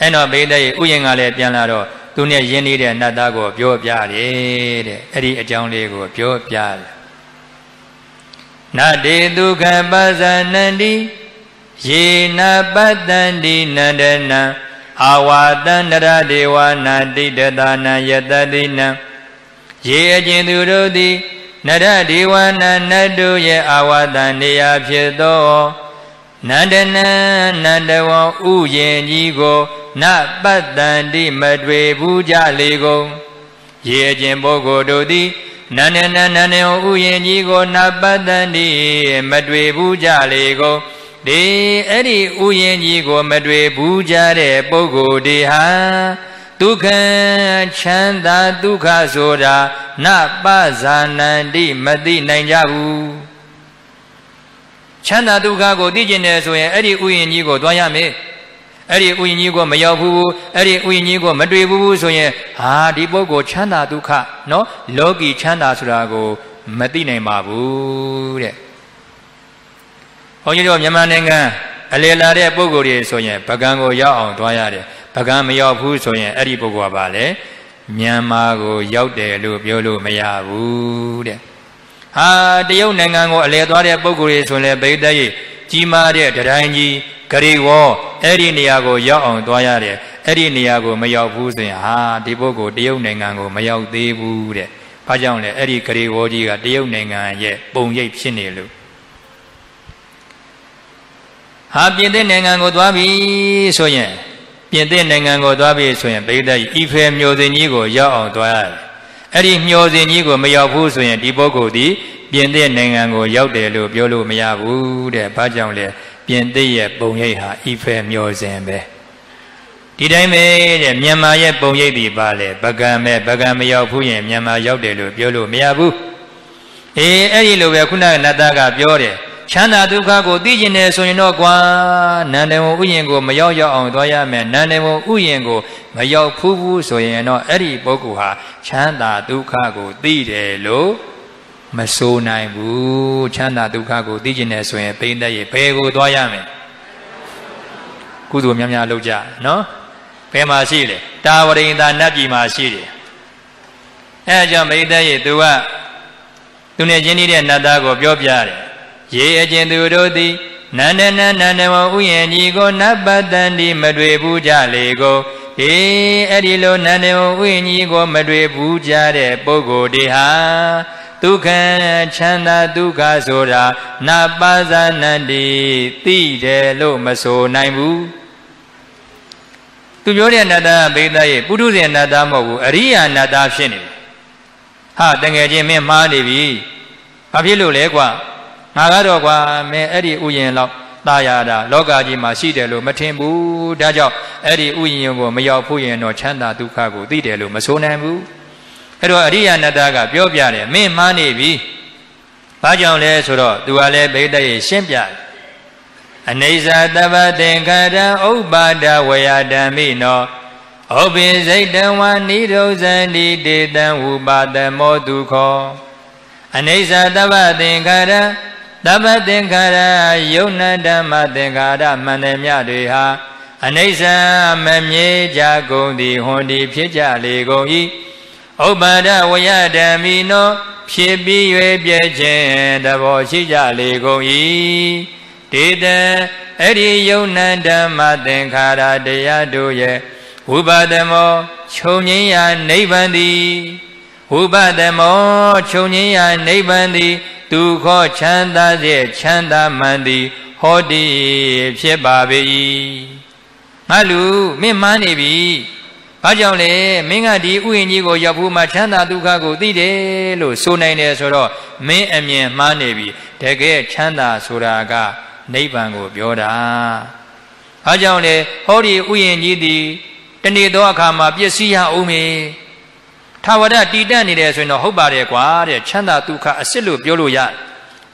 အဲ့တော့ဘိသိက်ဥယျာဉ်ကလည်းပြန်လာတော့သူနဲ့ယဉ်နေတဲ့နတ်သားကိုပြောပြတယ်တဲ့အဲ့ဒီအကြောင်းလေးကိုပြောပြတယ်နတေဒုက္ခပဇာနန္တိယေနပတ္တန္တိနန္ဒနံ အာဝါတန္တရဒေဝနာတိတတနာယတတိနံရေအကျဉ်သူတို့သည်နရဒေဝနာနတ်တို့ရဲ့အာဝါဒနေရာဖြစ်သောနန္ဒနနန္ဒဝံဥယျင်ကြီးကိုနပတ္တန္တိမတွေ့ဘူးကြလေကုန်ရေအကျဉ်ပုဂ္ဂိုလ်တို့သည်နန္ဒနနန္ဒဝံဥယျင်ကြီးကိုနပတ္တန္တိမတွေ့ဘူးကြလေကုန် ဒီအဲ့ဒီဥယျင်ကြီးကို မတွေ့ဘူးကြတဲ့ပုဂ္ဂိုလ်ဒီဟာဒုက္ခချမ်းသာဒုက္ခဆိုတာနပဇာနန္တိမသိနိုင်ကြဘူးချမ်းသာဒုက္ခကိုသိကျင်တယ်ဆိုရင်အဲ့ဒီဥယျာဉ်ကြီးကိုသွားရမယ်အဲ့ဒီဥယျာဉ်ကြီးကိုမရောက်ဘူးအဲ့ဒီဥယျာဉ်ကြီးကိုမတွေ့ဘူးဆိုရင်ဟာဒီပုဂ္ဂိုလ်ချမ်းသာဒုက္ခနော်လောကီချမ်းသာဆိုတာကို မသိနိုင်ပါဘူးတဲ့ ဘုန်းကြီးတို့မြန်မာနိုင်ငံအလေလာတဲ့ပုဂ္ဂိုလ်တွေဆိုရင်ပကံကိုရောက်အောင်သွားရတယ်ပကံမရောက်ဘူးဆိုရင်အဲ့ဒီပုဂ္ဂိုလ်ကပါလေမြန်မာကိုရောက်တယ်လို့ပြောလို့မရဘူးတဲ့ဟာတရုတ်နိုင်ငံကိုအလဲသွားတဲ့ပုဂ္ဂိုလ်တွေဆိုရင်လည်းဗိဒ္ဓရဲ့ကြီးမားတဲ့တတိုင်းကြီးဂရိဝေါအဲ့ဒီနေရာကိုရောက်အောင်သွားရတယ်အဲ့ဒီနေရာကိုမရောက်ဘူးဆိုရင်ဟာဒီပုဂ္ဂိုလ်တရုတ်နိုင်ငံကိုမရောက်သေးဘူးတဲ့ဘာကြောင့်လဲအဲ့ဒီဂရိဝေါကြီးကတရုတ်နိုင်ငံရဲ့ပုံရိပ်ဖြစ်နေလို့ ဟာပြင်သစ်နိုင်ငံကိုသွားပြီဆိုရင်ပြင်သစ်နိုင်ငံကိုသွားပြီဆိုရင်ဗိဒ္ဓဤဖယ်မျိုးစင်ကြီးကိုရောက်အောင်သွားရတယ်။အဲ့ဒီမျိုးစင်ကြီးကိုမရောက်ဘူးဆိုရင်ဒီပုဂ္ဂိုလ်ဒီပြင်သစ်နိုင်ငံကိုရောက်တယ်လို့ပြောလို့မရဘူးတဲ့။ဘာကြောင့်လဲပြင်သစ်ရဲ့ပုံရိပ်ဟာဤဖယ်မျိုးစင်ပဲ။ဒီတိုင်းပဲတဲ့မြန်မာရဲ့ပုံရိပ်ဒီပါလေပကံမဲ့ပကံမရောက်ဘူးရင်မြန်မာရောက်တယ်လို့ပြောလို့မရဘူး။အေးအဲ့ဒီလိုပဲခုနကနတ်သားကပြောတယ်။ ချမ်းသာဒုက္ခကိုသိကျင်တယ်ဆိုရင်တော့ကွာနန္ဒဝဥယျင်ကိုမရောက်ရောက်အောင်သွားရမယ်နန္ဒဝဥယျင်ကိုမရောက်ဖူးဘူးဆိုရင်တော့အဲ့ဒီပုဂ္ဂိုလ်ဟာချမ်းသာဒုက္ခကိုသိတယ်လို့မဆိုနိုင်ဘူးချမ်းသာဒုက္ခကိုသိကျင်တယ်ဆိုရင်ပိဋကရဲ့ဘယ်ကိုသွားရမလဲကုသိုလ်များများလုပ်ကြနော်ဘယ်မှာရှိလဲတာဝရိန်သာနတ်ပြည်မှာရှိတယ်အဲအကြောင်းပိဋကရဲ့သူကသူနဲ့ရင်းနှီးတဲ့နတ်သားကိုပြောပြတယ် ရေအကျဉ်သူတို့သည်နန္ဒနနန္ဒမောဥယျာဉ်ကြီးကိုနတ်ပတ္တန်ဒီမတွေ့ဘူးကြလေကိုဒီအဲ့ဒီလိုနန္ဒမောဥယျာဉ်ကြီးကိုမတွေ့ဘူးကြတဲ့ပုဂ္ဂိုလ်တွေဟာဒုက္ခချမ်းသာဒုက္ခဆိုတာနပါဇာနန္တိသိတယ်လို့မဆိုနိုင်ဘူးသူပြောတဲ့နတ္တဘိသရဲ့ပုထုဇဉ်နတ္တမဟုတ်ဘူးအရိယာနတ္တဖြစ်နေတယ်ဟာတငယ်ချင်းမင်းမှားနေပြီဘာဖြစ်လို့လဲကွာ ငါကတော့ကွာမင်းအဲ့ဒီဥယျင်လောက် ตายာတာလောကကြီးမှာရှိတယ်လို့မထင်ဘူးဒါကြောင့်အဲ့ဒီဥယျာဉ်ကိုမရောက်ဖို့ရင်တော့ချမ်းသာဒုက္ခကိုသိတယ်လို့မဆိုနိုင်ဘူးအဲ့တော့အရိယာနတ္တကပြောပြတယ်မင်းမှားနေပြီဘာကြောင့်လဲဆိုတော့သူကလည်းဗိဒ္ဓရဲ့ရှင်းပြတယ်အနေစာတပ္ပသင်္ခါရဥပ္ပါဒဝေယဓမ္မိနောဩပိစိတ်တဝါနိရောဇန္တိတေတံဥပါဒမောဒုခောအနေစာတပ္ပသင်္ခါရ တပ္ပသင်္ခါရယုံနာဓမ္မသင်္ခါရမှန်တယ်မြတွေဟာအနေဆာမမြေကြကုန်သည်ဟွန်ဒီဖြစ်ကြလေကုန်၏ဥပ္ပါဒဝယဓမ္မိနောဖြစ်ပြီး၍ပြည့်ခြင်းသဘောရှိကြလေကုန်၏ဒေတံအဲ့ဒီယုံနာဓမ္မသင်္ခါရတရားတို့ရဲ့ဝိပါဒမောခြုံငင်းရာနိဗ္ဗာန်သည်ဝိပါဒမောခြုံငင်းရာနိဗ္ဗာန်သည် ဒုက္ခချမ်းသာစေချမ်းသာမှန်သည်ဟောတိဖြစ်ပါပေ၏ငါလူမင်းမှန်းနေပြီဘာကြောင့်လဲမင်းကဒီဥယျာဉ်ကြီးကိုရောက်ဖို့မှချမ်းသာဒုက္ခကိုသိတယ်လို့ဆိုနိုင်တယ်ဆိုတော့မင်းအမြင်မှားနေပြီတကယ်ချမ်းသာဆိုတာကနိဗ္ဗာန်ကိုပြောတာဘာကြောင့်လဲဟောဒီဥယျာဉ်ကြီးသည်တနေ့သောအခါမှာပျက်စီးရအောင်မေ ထာဝရတည်တတ်နေတယ်ဆိုရင်တော့ဟုတ်ပါတယ်ကွာတဲ့ချမ်းသာဒုက္ခအစ်စ်လို့ပြောလို့ရတယ်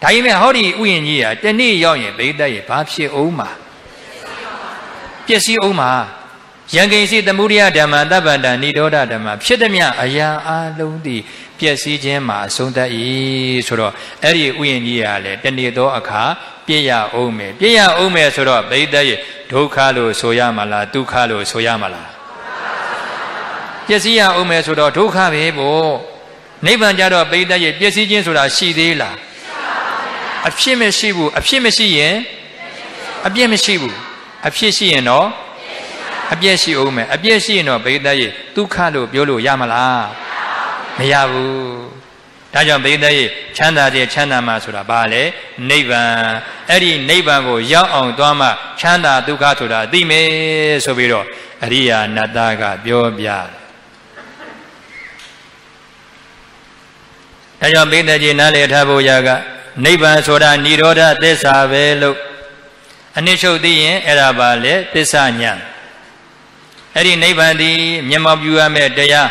ဒါပေမဲ့ဟောဒီဥယျာဉ်ကြီးကတနေ့ရောက်ရင်ဘိဒတ်ရဲ့ဘာဖြစ်အောင်မှာပျက်စီးအောင်မှာယံကိစီသမုဒိယဓမ္မတပ္ပန္တဏိဒောဒဓမ္မဖြစ်သည်မြအရာအလုံးသည်ပျက်စီးခြင်းမှာအဆုံးသတ်၏ဆိုတော့အဲ့ဒီဥယျာဉ်ကြီးကလည်းတနေ့သောအခါပြည့်ရအောင်မယ်ပြည့်ရအောင်မယ်ဆိုတော့ဘိဒတ်ရဲ့ဒုက္ခလို့ဆိုရမှာလားဒုက္ခလို့ဆိုရမှာလား ပျက်စီးရအောင်မယ်ဆိုတော့ဒုက္ခပဲပေါ့နိဗ္ဗာန်ကြတော့ပိဋကရဲ့ပျက်စီးခြင်းဆိုတာရှိသေးလားအဖြစ်မရှိဘူးအဖြစ်မရှိရင်အပြည့်မရှိဘူးအဖြစ်ရှိရင်တော့အပြည့်ရှိအောင်မယ်အပြည့်ရှိရင်တော့ပိဋကရဲ့ဒုက္ခလို့ပြောလို့ရမလားမရဘူးဒါကြောင့်ပိဋကရဲ့ချမ်းသာတဲ့ချမ်းသာမှဆိုတာဘာလဲနိဗ္ဗာန်အဲ့ဒီနိဗ္ဗာန်ကိုရောက်အောင်သွားမှချမ်းသာဒုက္ခဆိုတာသိမယ်ဆိုပြီးတော့အရိယာနတ္တကပြောပြတယ် ဒါကြောင့်ပိဋကကြီးနားလည်ထားဖို့ရာကနိဗ္ဗာန်ဆိုတာនិရောဓသစ္စာပဲလို့အနည်းချုပ်သိရင်အဲ့ဒါပါလေသစ္စာညာအဲ့ဒီနိဗ္ဗာန်ဒီမျက်မှောက်ပြုရမယ့်တရား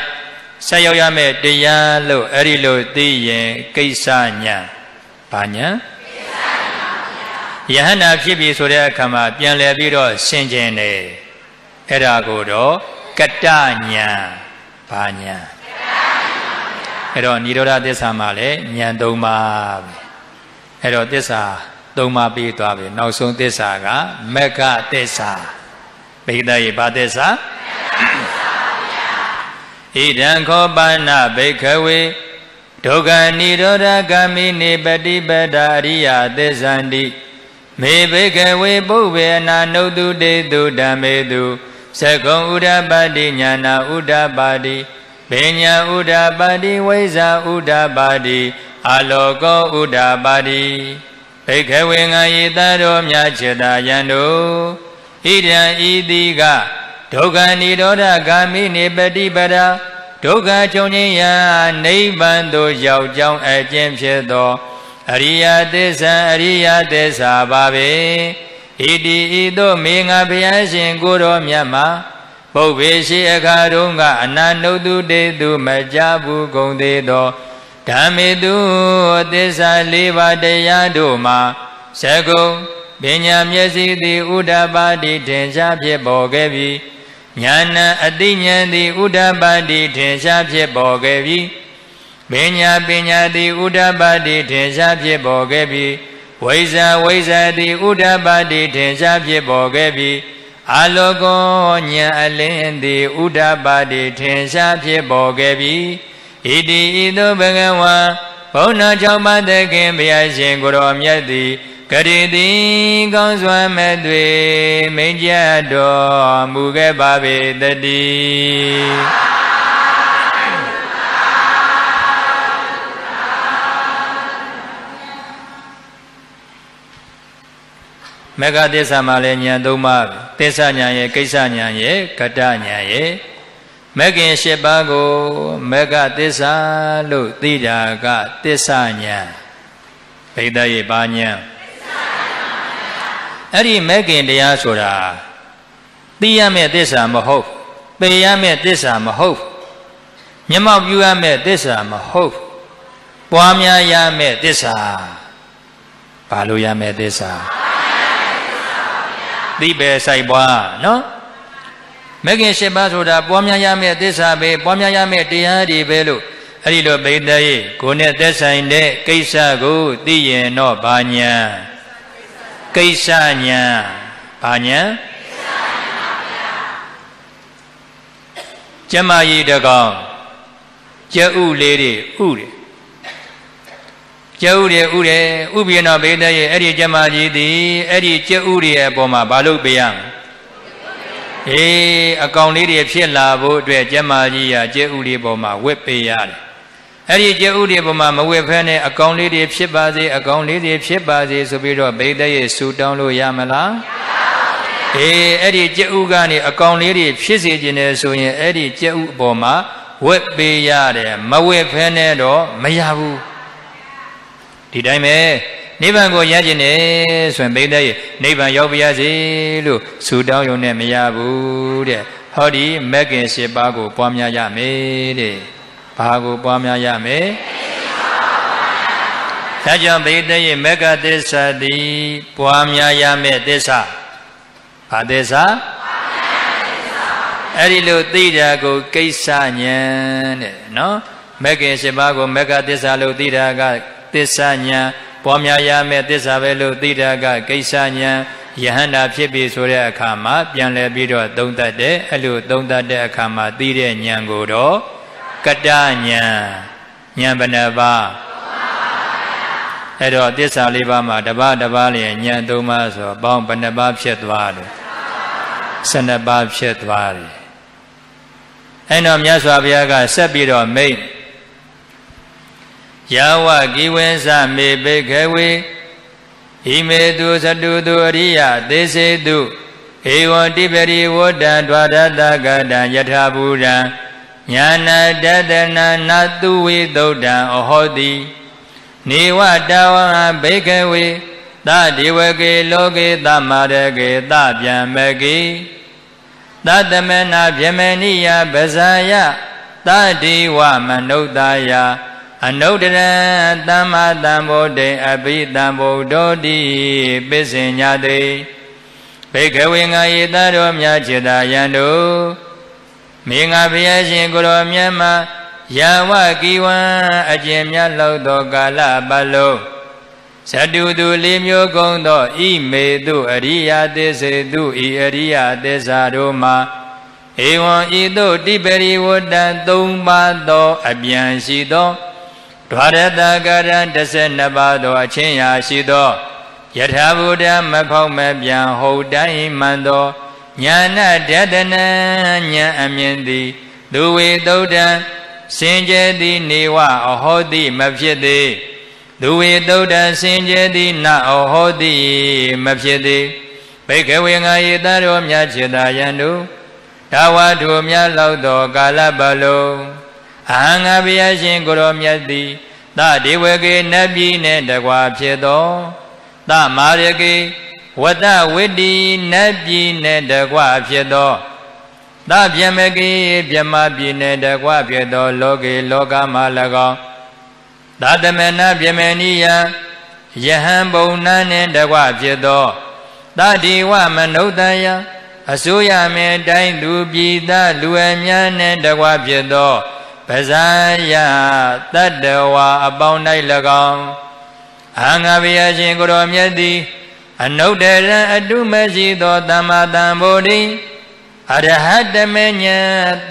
ဆက်ရောက်ရမယ့်တရားလို့အဲ့ဒီလိုသိရင်ကိစ္စညာဘာညာယဟန္တာဖြစ်ပြီဆိုတဲ့အခါမှာပြန်လည်ပြီးတော့ဆင်ခြင်တယ်အဲ့ဒါကိုတော့ကတ္တညာဘာညာ အဲ့တော့និရောဓသစ္စာမှာလည်းဉာဏ်၃ပါးပဲအဲ့တော့သစ္စာ၃ပါးပြီးသွားပြီနောက်ဆုံးသစ္စာကမက္ခသစ္စာဘိဒယေဘာသစ္စာဣဒံခောပါဏဘိခဝေဒုက္ခនិရောဓဂာမိနိပฏิပဒာရိယသစ္ဆန္တိမေဘိကဝေပုဗ္ဗေအနာနုတုတေတုဓမ္မေတုသကုံဥဒ္ဓပါတိညာနာဥဒ္ဓပါတိ ဘေညာဥဒ္ဓပါတိဝိဇာဥဒ္ဓပါတိအာလောကောဥဒ္ဓပါတိဘိခဝေငါယေတတော်မြတ်ချက်တာယံတို့ဣဒံဤတိကဒုက္ခនិရောဓဂာမိနေပฏิပဒာဒုက္ခချုပ်ငြိမ်းရာနိဗ္ဗာန်သို့ရောက်ကြောင်းအကျင့်ဖြစ်သောအရိယသစ္စာအရိယသစ္စာပါပဲဣတိဤသို့မေငါဘုရားရှင်ကိုတော်မြတ်မှာ ပုဗ္ဗေရှိအခါတုန်းကအနန္တုတုတေတုမကြဘူးကုန်သေးသောဓမ္မေတုသစ္စာလေးပါးတရားတို့မှာသကုံပညာမျက်စိသည်ဥဒ္ဓပါတိထင်ရှားဖြစ်ပေါ်ခဲ့ပြီညာဏအတိညာသည်ဥဒ္ဓပါတိထင်ရှားဖြစ်ပေါ်ခဲ့ပြီပညာပညာသည်ဥဒ္ဓပါတိထင်ရှားဖြစ်ပေါ်ခဲ့ပြီဝိဇ္ဇာဝိဇ္ဇာသည်ဥဒ္ဓပါတိထင်ရှားဖြစ်ပေါ်ခဲ့ပြီ အလောကောဉာဏ်အလင်းသည်ဥဒ္ဓပါတိထင်ရှားဖြစ်ပေါ်ခဲ့ပြီဣတိဤသို့ဘဂဝါဘုန်းတော်၆ပါးသခင်ဘုရားရှင်ကိုရောမြတ်သည်ကတိတိကောင်းစွာမဲ့တွေမိန်ကြတော်မူခဲ့ပါပေတည်း မဂ္ဂသစ္စာမှာလည်းဉာဏ်သုံးပါးသစ္စာဉာဏ်ရဲ့ကိစ္စဉာဏ်ရဲ့ကတ္တဉာဏ်ရဲ့မဂ္ဂင်၈ပါးကိုမဂ္ဂသစ္စာလို့သိတာကသစ္စာဉာဏ်ဘိဒ္ဓရဲ့ပါဉာဏ်အဲ့ဒီမဲ့ခင်တရားဆိုတာသိရမယ့်သစ္စာမဟုတ်ပေရမယ့်သစ္စာမဟုတ်မျက်မှောက်ပြုရမယ့်သစ္စာမဟုတ်ပွားများရမယ့်သစ္စာဘာလို့ရမယ့်သစ္စာ သိပဲစိုက်ပွားနော်မဂ္ဂင်၈ပါးဆိုတာပွားများရမယ့်သစ္စာပဲပွားများရမယ့်တရားတွေပဲလို့အဲ့ဒီလိုဗိဒ္ဓရဲ့ကိုယ်နဲ့သက်ဆိုင်တဲ့ကိစ္စကိုသိရင်တော့ဘာညာကိစ္စညာဘာညာကျမကြီးတကောင်ကျဥလေးတွေဥတယ် ကျဥတွေဥတယ်ဥပြင်းတော့ဘေးတဲ့ရဲ့အဲ့ဒီကျမကြီးသည်အဲ့ဒီကျဥတွေအပေါ်မှာဘာလို့ပေးရမလဲအေးအကောင်လေးတွေဖြစ်လာဖို့အတွက်ကျမကြီးရာကျဥလေးပေါ်မှာဝက်ပေးရတယ်အဲ့ဒီကျဥတွေပေါ်မှာမဝက်ဖဲနဲ့အကောင်လေးတွေဖြစ်ပါစေအကောင်လေးတွေဖြစ်ပါစေဆိုပြီးတော့ဘေးတဲ့ရဲ့ဆူတောင်းလို့ရမလားအေးအဲ့ဒီကျဥကနေအကောင်လေးတွေဖြစ်စေခြင်းနဲ့ဆိုရင်အဲ့ဒီကျဥအပေါ်မှာဝက်ပေးရတယ်မဝက်ဖဲနဲ့တော့မရဘူး ဒီတိုင်းပဲနိဗ္ဗာန်ကိုရကျင်တယ်ဆိုရင်ဘိသိက်နိဗ္ဗာန်ရောက်ပါရစေလို့ဆုတောင်းရုံနဲ့မရဘူးတဲ့ဟောဒီမက်ကင်၈ပါးကို ပွားများရမယ်တဲ့ဘာကိုပွားများရမယ်ဒါကြောင့်ဘိသိက်မက်ကသစ္စာသည်ပွားများရမယ်သစ္စာဘာသစ္စာအဲ့ဒီလိုသိတာကိုကိစ္စဉာဏ်တဲ့နော်မဂ္ဂင်၈ပါးကိုမဂ္ဂသစ္စာလို့သိတာက သစ္စာဉာဏ်ပွားများရမယ့်သစ္စာပဲလို့သိတာကကိစ္စဉာဏ်ယဟန္တာဖြစ်ပြီဆိုတဲ့အခါမှာပြန်လည်ပြီးတော့သုံးသတ်တယ်အဲ့လိုသုံးသတ်တဲ့အခါမှာသိတဲ့ဉာဏ်ကိုတော့ကတဉာဏ်ဉာဏ်ဘယ်နှပါးအဲ့တော့သစ္စာလေးပါးမှာတပါးတပါးလျင်ဉာဏ်သုံးပါးဆိုပေါင်းဘယ်နှပါးဖြစ်သွားတယ်၁၂ပါးဖြစ်သွားတယ်အဲ့တော့မြတ်စွာဘုရားကဆက်ပြီးတော့မိတ် ယာဝကိဝေသမေဘေခဝေဣမေတုသတုတုအရိယသေစေတုဧဝံတိပရိဝတ္တံဒွါရတကတံယထာဘူရံညာနာတတနာနတုဝေသုတ်တံအဟောတိနေဝတဝံဘေခဝေသဒေဝကေလောကေသမရကေသဗျံမကေသတမနာဗြမဏိယပဇာယသတိဝမနုဿာယ အနုတ္တရသမ္မာသမ္ဗုဒ္ဓေအဘိသံဗုဒ္ဓောတိပစ္စေညာတိဘေကဝေငါယေတတော်မြတ်ခြေသာယံတို့မေငါဘုရားရှင်ကိုရောမြတ်မှာယဝကိဝံအကျင့်မြတ်လောက်သောကာလပတ်လုံးဇတုသူလေးမျိုးကုံသောဣမေတုအရိယသစ္စေတုဤအရိယသစ္စာတို့မှာဧဝံဤသို့တိပရိဝတ္တံ၃ပါးသောအပြန်ရှိသော ဒွါရတကရံ12ပါးသောအချင်းရာရှိသောယထာဘုဒ္ဓမဖောက်မပြန်ဟုတ်တိုင်းမှန်သောညာနာဒတနံညာအမြင်သည်သူဝေသုဒ္ဓံစင်ကြယ်သည်နေဝအဟောတိမဖြစ်သေးသူဝေသုဒ္ဓံစင်ကြယ်သည်နအဟောတိမဖြစ်သေးဘိကဝေငါယေတတော်မြတ်ခြေသာယံတို့ဒါဝထုမြတ်လောက်သောကာလပတ်လုံး အာငါဘုရားရှင်ကိုရောမြတ်သည်သဒေဝကေနတ်ပြည်နှင့်တကွာဖြစ်သောသမာရကေဝတ္တဝိတ္တိနတ်ပြည်နှင့်တကွာဖြစ်သောသဗျမကေမြမပြည်နှင့်တကွာဖြစ်သော လောကေလောကမှာ၎င်းသတမနဗျမဏိယယဟံဘုံနာနှင့်တကွာဖြစ်သောသတိဝမနုဿယအစိုးရမင်းတိုင်းလူပြည်သားလူအများနှင့်တကွာဖြစ်သော ပဇာယတတ္တဝါအပေါင်း၌၎င်းအာငါဘုရားရှင်ကိုရောမြတ်သည်အနုတ္တရံအတုမရှိသောသမ္မာသမ္ဗုဒ္ဓိအရဟတမေညာ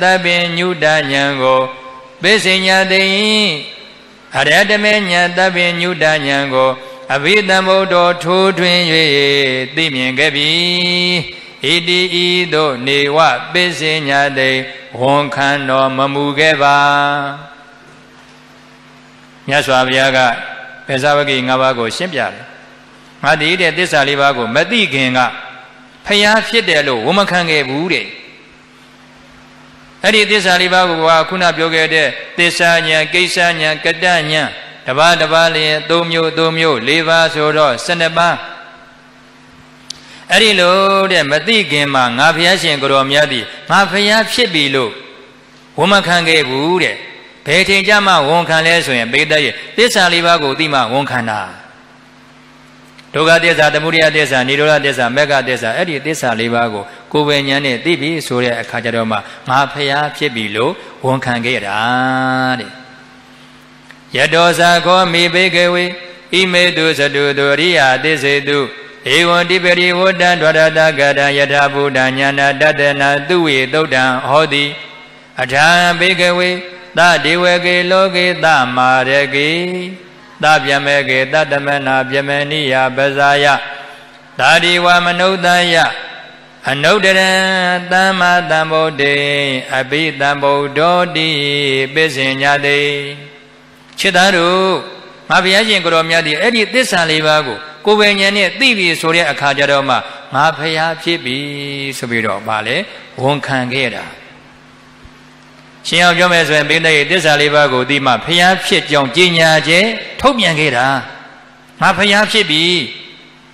သဗ္ဗညုတညာကိုပိစိညာတိအရဟတမေညာသဗ္ဗညုတညာကိုအဘိဓမ္မုဒ္ဓထိုးထွင်း၍သိမြင်ခဲ့ပြီဣတိဤသို့နေဝပိစိညာတိ ဝန်ခံတော်မမူခဲ့ပါမြတ်စွာဘုရားကပေဇဝဂိ၅ပါးကို ရှင်းပြတယ်ငါဒီတဲ့သစ္စာလေးပါးကိုမသိခင်ကဖျားဖြစ်တယ်လို့ဝန်မခံခဲ့ဘူးတဲ့အဲ့ဒီသစ္စာလေးပါးကိုကခုနပြောခဲ့တဲ့သစ္စာဉာဏ်ကိစ္စဉာဏ်ကတ္တဉာဏ်တပါးတပါးလျင်၃မျိုး၃မျိုး၄ပါးဆိုတော့၁၂ပါး အဲ့ဒီလိုတဲ့မသိခင်မှာငါဖျားရှင်ကိုရောမြတ်သည်ငါဖျားဖြစ်ပြီလို့ဝန်မခံခဲ့ဘူးတဲ့ဘယ်ချိန်ကြမှဝန်ခံလဲဆိုရင်ပေတတ်ရဲ့သစ္စာလေးပါးကိုသိမှဝန်ခံတာဒုက္ခသစ္စာသမုဒယသစ္စာនិရောဓသစ္စာမေဃသစ္စာအဲ့ဒီသစ္စာလေးပါးကိုကိုယ်ပဲဉာဏ်နဲ့သိပြီဆိုတဲ့အခါကျတော့မှငါဖျားဖြစ်ပြီလို့ဝန်ခံခဲ့တာတဲ့ယတောဇာခောမိဘေကဝေဣမေတုသတုတုရိယသစ္စေတု ဧဝံတိပရိဝတ္တဒွရတကတယထာဘုဒ္ဓညာနာတတနာသူဝေသုတ်တံဟောတိအထာဘေကဝေသဒေဝကေလောကေသမာရကေသဗျမေကေတတမနာဗျမနိယပဇာယသာဒီဝမနုဿယအနုတရံသမ္မာသမ္ဗုဒ္ဓေအဘိသမ္ဗုဒ္ဓောတိပိစင်ညာတိခြေသားတို့ငါဘုရားရှင်ကိုရောမြတ်ဒီအဲ့ဒီသစ္စာလေးပါးကို ကိုယ်ပဲဉာဏ်နဲ့သိပြီဆိုတဲ့အခါကျတော့မှငါဘုရားဖြစ်ပြီဆိုပြီးတော့ဗာလေဝန်ခံခဲ့တာရှင်းအောင်ပြောမယ်ဆိုရင်ဘိသိက်သစ္စာလေးပါးကိုသိမှဘုရားဖြစ်ကြောင်းကြီးညာခြင်းထုတ်ပြန်ခဲ့တာငါဘုရားဖြစ်ပြီ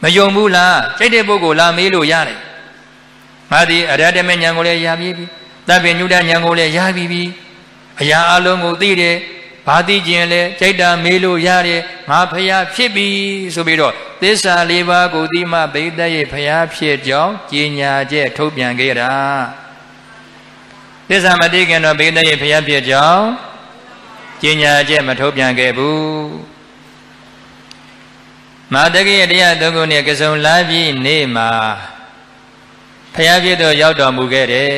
မယုံဘူးလားစိတ်တဲ့ပုဂ္ဂိုလ်လာမေးလို့ရတယ်ငါဒီအရဟတမေဉာဏ်ကိုလည်းရပြီပြီတပ်ပင်ညုတဉာဏ်ကိုလည်းရပြီပြီအရာအလုံးကိုသိတယ်ဘာသိခြင်းလဲကြိုက်တာမေးလို့ရတယ်ငါဖျားဖြစ်ပြီဆိုပြီးတော့ သစ္စာလေးပါးကိုသိမှဘိသက်ရဲ့ဖျားဖြစ်ကြောင်းကြီးညာချက်ထုတ်ပြန်ခဲ့တာသစ္စာမသိခင်တော့ဘိသက်ရဲ့ဖျားဖြစ်ကြောင်းကြီးညာချက်မထုတ်ပြန်ခဲ့ဘူးမာတကိယတရားသုံးခုနဲ့ကစုံလာပြီးနေ့မှာဖျားဖြစ်တော့ရောက်တော်မူခဲ့တယ်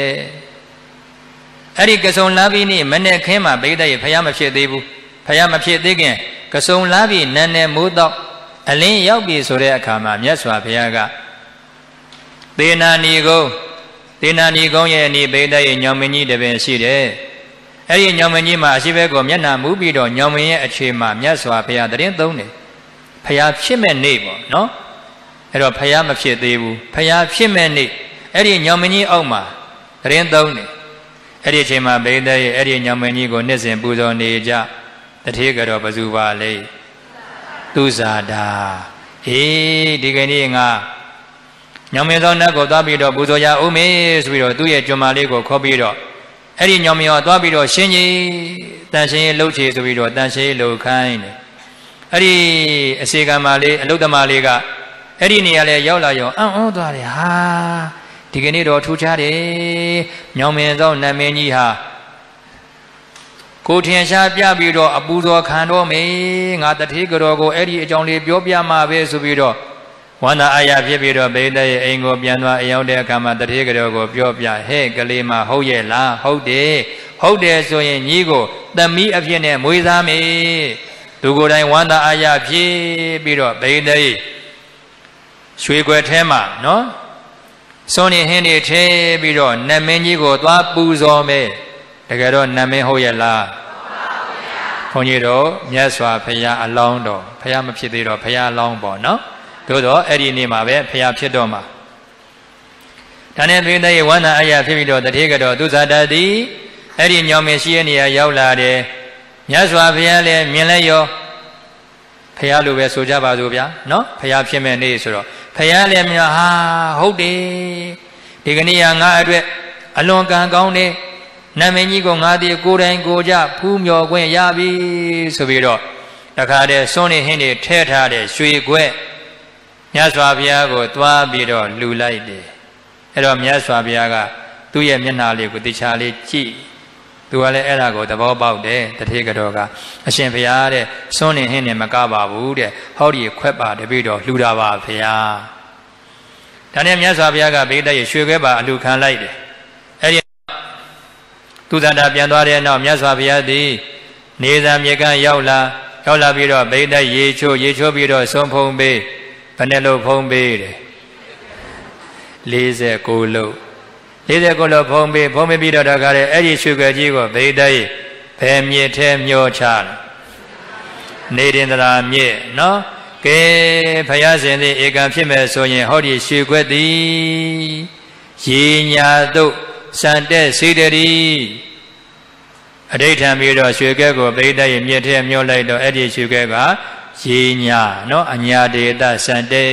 အဲ့ဒီကစုံလာပြီးနေ့မနဲ့ခင်းမှာဘိသက်ရဖះမဖြစ်သေးဘူးဖះမဖြစ်သေးခင်ကစုံလာပြီးနန်းနယ်မိုးတော့ အလင်းရောက်ပြီဆိုတဲ့အခါမှာမြတ်စွာဘုရားကသေနာနီကုန်းသေနာနီကုန်းရဲ့အနီးဘိသက်ရညောင်မင်းကြီးတပင်ရှိတယ်အဲ့ဒီညောင်မင်းကြီးမှာအရှိဘက်ကိုမျက်နှာမူးပြီးတော့ညောင်မင်းရဲ့အခြေမှာမြတ်စွာဘုရားတရင်သုံးတယ်ဖះဖြစ်မဲ့နေ့ပေါ့နော်အဲ့တော့ဖះမဖြစ်သေးဘူးဖះဖြစ်မဲ့နေ့အဲ့ဒီညောင်မင်းကြီးအောက်မှာတရင်သုံးတယ်အဲ့ဒီအချိန်မှာဘိဒ္ဓရဲ့အဲ့ဒီညောင်မင်းကြီးကိုနှစ်စဉ်ပူဇော်နေကြတထေကတော့ဘယ်သူပါလဲ သူဇာတာဟေးဒီကနေ့ငါညောင်မင်းသောနတ်ကိုသွားပြီးတော့ပူဇော်ရအောင်မေဆိုပြီးတော့သူ့ရဲ့ကျွန်မလေးကိုခေါ်ပြီးတော့အဲ့ဒီညောင်မင်းကိုသွားပြီးတော့ရှင်းကြီးတန်ရှင်းလှုပ်ချေဆိုပြီးတော့တန်ရှင်းလှုပ်ခိုင်းတယ်အဲ့ဒီအစီကံမလေးအလုတ္တမလေးကအဲ့ဒီနေရာလဲရောက်လာရောအံ့ဩသွားတယ်ဟာဒီကနေ့တော့ထူးခြားတယ်ညောင်မင်းသောနတ်မင်းကြီးဟာ ကိုထင်ရှားပြပြီးတော့အပူဇော်ခံတော့မေငါတထေးကြော်ကိုအဲ့ဒီအကြောင်းလေးပြောပြမှာပဲဆိုပြီးတော့ဝန္တာအာရဖြစ်ပြီးတော့ဘိဒရဲ့အိမ်ကိုပြန်သွားအရောက်တဲ့အခါမှာတထေးကြော်ကိုပြောပြဟဲ့ကလေးမဟုတ်ရဲ့လားဟုတ်တယ်ဟုတ်တယ်ဆိုရင်ညီကိုသမီးအဖြစ်နဲ့မွေးစားမေသူကိုယ်တိုင်ဝန္တာအာရဖြစ်ပြီးတော့ဘိဒရဲ့ရွှေွယ်ထဲမှာနော်စွန်နေဟင်းတွေထဲပြီးတော့နတ်မင်းကြီးကိုသွားပူဇော်မယ် တကယ်တော့နတ်မင်းဟုတ်ရဲ့လားဘုန်းကြီးတို့မြတ်စွာဘုရားအလောင်းတော်ဘုရားမဖြစ်သေးတော့ဘုရားအလောင်းပေါ့နော်သို့တော့အဲ့ဒီနေ့မှာပဲဘုရားဖြစ်တော့မှာဒါနဲ့ပြိတ္တရဲ့ဝန္တာအရာဖြစ်ပြီးတော့တထေးကတော့သူဇာတတိအဲ့ဒီညောင်မင်းရှိရဲ့နေရာရောက်လာတယ်မြတ်စွာဘုရားလည်းမြင်လဲရောဖះလိုပဲဆိုကြပါစို့ဗျာနော်ဖះဖြစ်မဲ့နေ့ဆိုတော့ဖះလည်းမြဟာဟုတ်တယ်ဒီကနေ့ကငါအတွက်အလွန်ကံကောင်းတယ် နာမည်ကြီးကိုငါဒီကိုယ်တိုင်ကိုကြဖူးမြော်ခွင့်ရပြီဆိုပြီးတော့တခါတည်းစွန်းနေဟင်းတွေထဲထားတဲ့ရွှေခွက်မြတ်စွာဘုရားကိုသွားပြီးတော့လှူလိုက်တယ်အဲ့တော့မြတ်စွာဘုရားကသူ့ရဲ့မျက်နှာလေးကိုတခြားလေးကြည့်သူကလည်းအဲ့ဒါကိုသဘောပေါက်တယ်တထေကတော်ကအရှင်ဘုရားတဲ့စွန်းနေဟင်းနေမကပါဘူးတဲ့ဟောဒီခွက်ပါတပိတော့လှူတာပါဘုရားဒါနဲ့မြတ်စွာဘုရားကဘေးတရဲ့ရွှေခွဲပါအလှခံလိုက်တယ်အဲ့ဒီ သူသန္တာပြန်သွားတဲ့နောက်မြတ်စွာဘုရားသည် နေသာမြေကရောက်လာရောက်လာပြီးတော့ဘိဒတ်ရေချိုးရေချိုးပြီးတော့ဆုံးဖုံးပေးဘယ်နဲ့လို့ဖုံးပေးတယ်49လို့40ခုလောက်ဖုံးပြီးဖုံးပြီးတော့တခါလေအဲ့ဒီရွှေကြကြီးကိုဗိဒိဘယ်မြေထဲမျောချတယ်နေရင်တရာမြစ်နော်ကဲဖယားရှင်သည်ဧကံဖြစ်မဲ့ဆိုရင်ဟောဒီရွှေခွက်သည်ရေညာတို့ စံတဲ့စေတရီအဋိဌံပြီးတော့ရွှေကဲကိုဗိဒိမြစ်ထဲမျောလိုက်တော့အဲ့ဒီရွှေကဲကရေညာနော်အညာဒေတစံတဲ့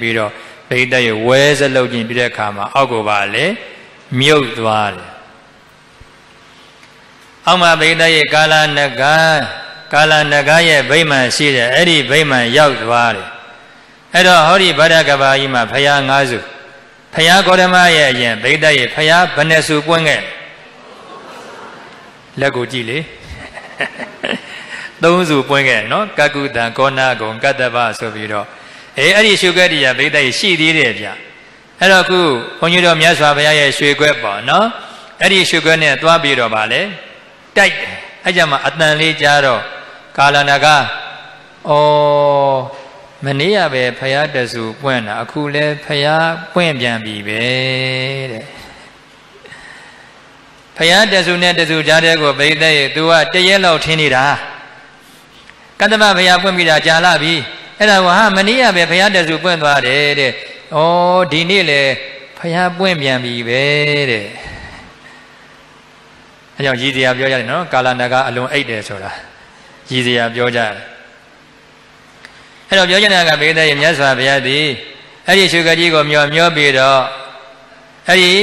ပြီးတော့ဗိဒ္ဓရဲ့ဝဲစလုတ်ခြင်းပြတဲ့အခါမှာအောက်ကိုပါလေမြုပ်သွားတယ်အောက်မှာဗိဒ္ဓရဲ့ကာလနဂကာလနဂရဲ့ဗိမာန်ရှိတယ်အဲ့ဒီဗိမာန်ရောက်သွားတယ်အဲ့တော့ဟောဒီဗဒ္ဒကဘာကြီးမှာဖရာ၅စု ဖရာဂေါတမရဲ့အရင်ဗိဒ္ဓရဲ့ဖရာဘယ်နှစုပွင့်ခဲ့လက်ကိုကြည့်လေသုံးစုပွင့်ခဲ့နော်ကကုတံကောနာကုံကတ္တဗဆိုပြီးတော့အေးအဲ့ဒီရှုကတိယဗိဒ္ဓရဲ့ရှိသေးတယ်ဗျအဲ့တော့ခုဘုန်းကြီးတို့မြတ်စွာဘုရားရဲ့ရွှေခွက်ပေါ့နော်အဲ့ဒီရွှေခွက်နဲ့သွားပြီးတော့ဗာလေတိုက်တယ်အဲ့ကြမှာအတန်လေးကြားတော့ကာလနာကဩ မနေ့ကပဲဖရာတဆူပွင့်တာအခုလဲဖရာပွင့်ပြန်ပြီပဲတဲ့ဖရာတဆူနဲ့တဆူကြားတဲ့ကိုဗိသက်ရဲ့ तू ကတရက်လောက်ထင်းနေတာကတ္တမဖရာပွင့်ပြီတာကြာလာပြီအဲ့ဒါကဟာမနေ့ကပဲဖရာတဆူပွင့်သွားတယ်တဲ့ဩဒီနေ့လေဖရာပွင့်ပြန်ပြီပဲတဲ့အဲကြောင့်ရည်စရာပြောရတယ်နော်ကာလနာကအလွန်အိတ်တယ်ဆိုတာရည်စရာပြောကြတယ် အဲ့တော့ပြောချင်တာကဘေးတဲ့မြတ်စွာဘုရားသည်အဲ့ဒီရှုကကြီးကိုမျောမျောပြီးတော့အဲ့ဒီ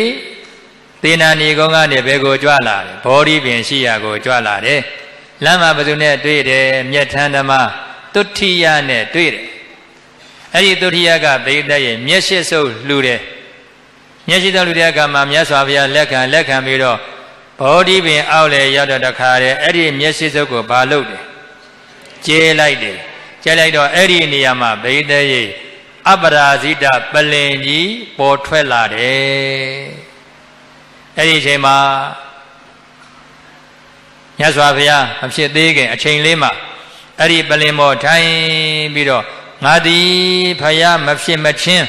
သေနာနေကုန်းကနေဘယ်ကိုကြွလာတယ်ဘောဓိပင်ရှိရာကိုကြွလာတယ်လမ်းမှာဘယ်သူနဲ့တွေ့တယ်မြတ်ထန်ဓမ္မတုဋ္ဌိယနဲ့တွေ့တယ်အဲ့ဒီတုဋ္ဌိယကဘေးတဲ့ရဲ့မျက်ရှိစုပ်လှူတယ်မျက်ရှိစုပ်လှူတဲ့အခါမှာမြတ်စွာဘုရားလက်ခံလက်ခံပြီးတော့ဘောဓိပင်အောက်လေရောက်တော့တခါတည်းအဲ့ဒီမျက်ရှိစုပ်ကိုဘာလုပ်တယ်ကျေးလိုက်တယ် ကျဲလိုက်တော့အဲ့ဒီနေရာမှာဗိသေယအပရာဇိတပလင်ကြီးပေါ်ထွက်လာတယ်အဲ့ဒီအချိန်မှာမြတ်စွာဘုရားမဖြစ်သေးခင်အချိန်လေးမှာအဲ့ဒီပလင်ပေါ်ထိုင်ပြီးတော့ငါသည်ဖယားမဖြစ်မချင်း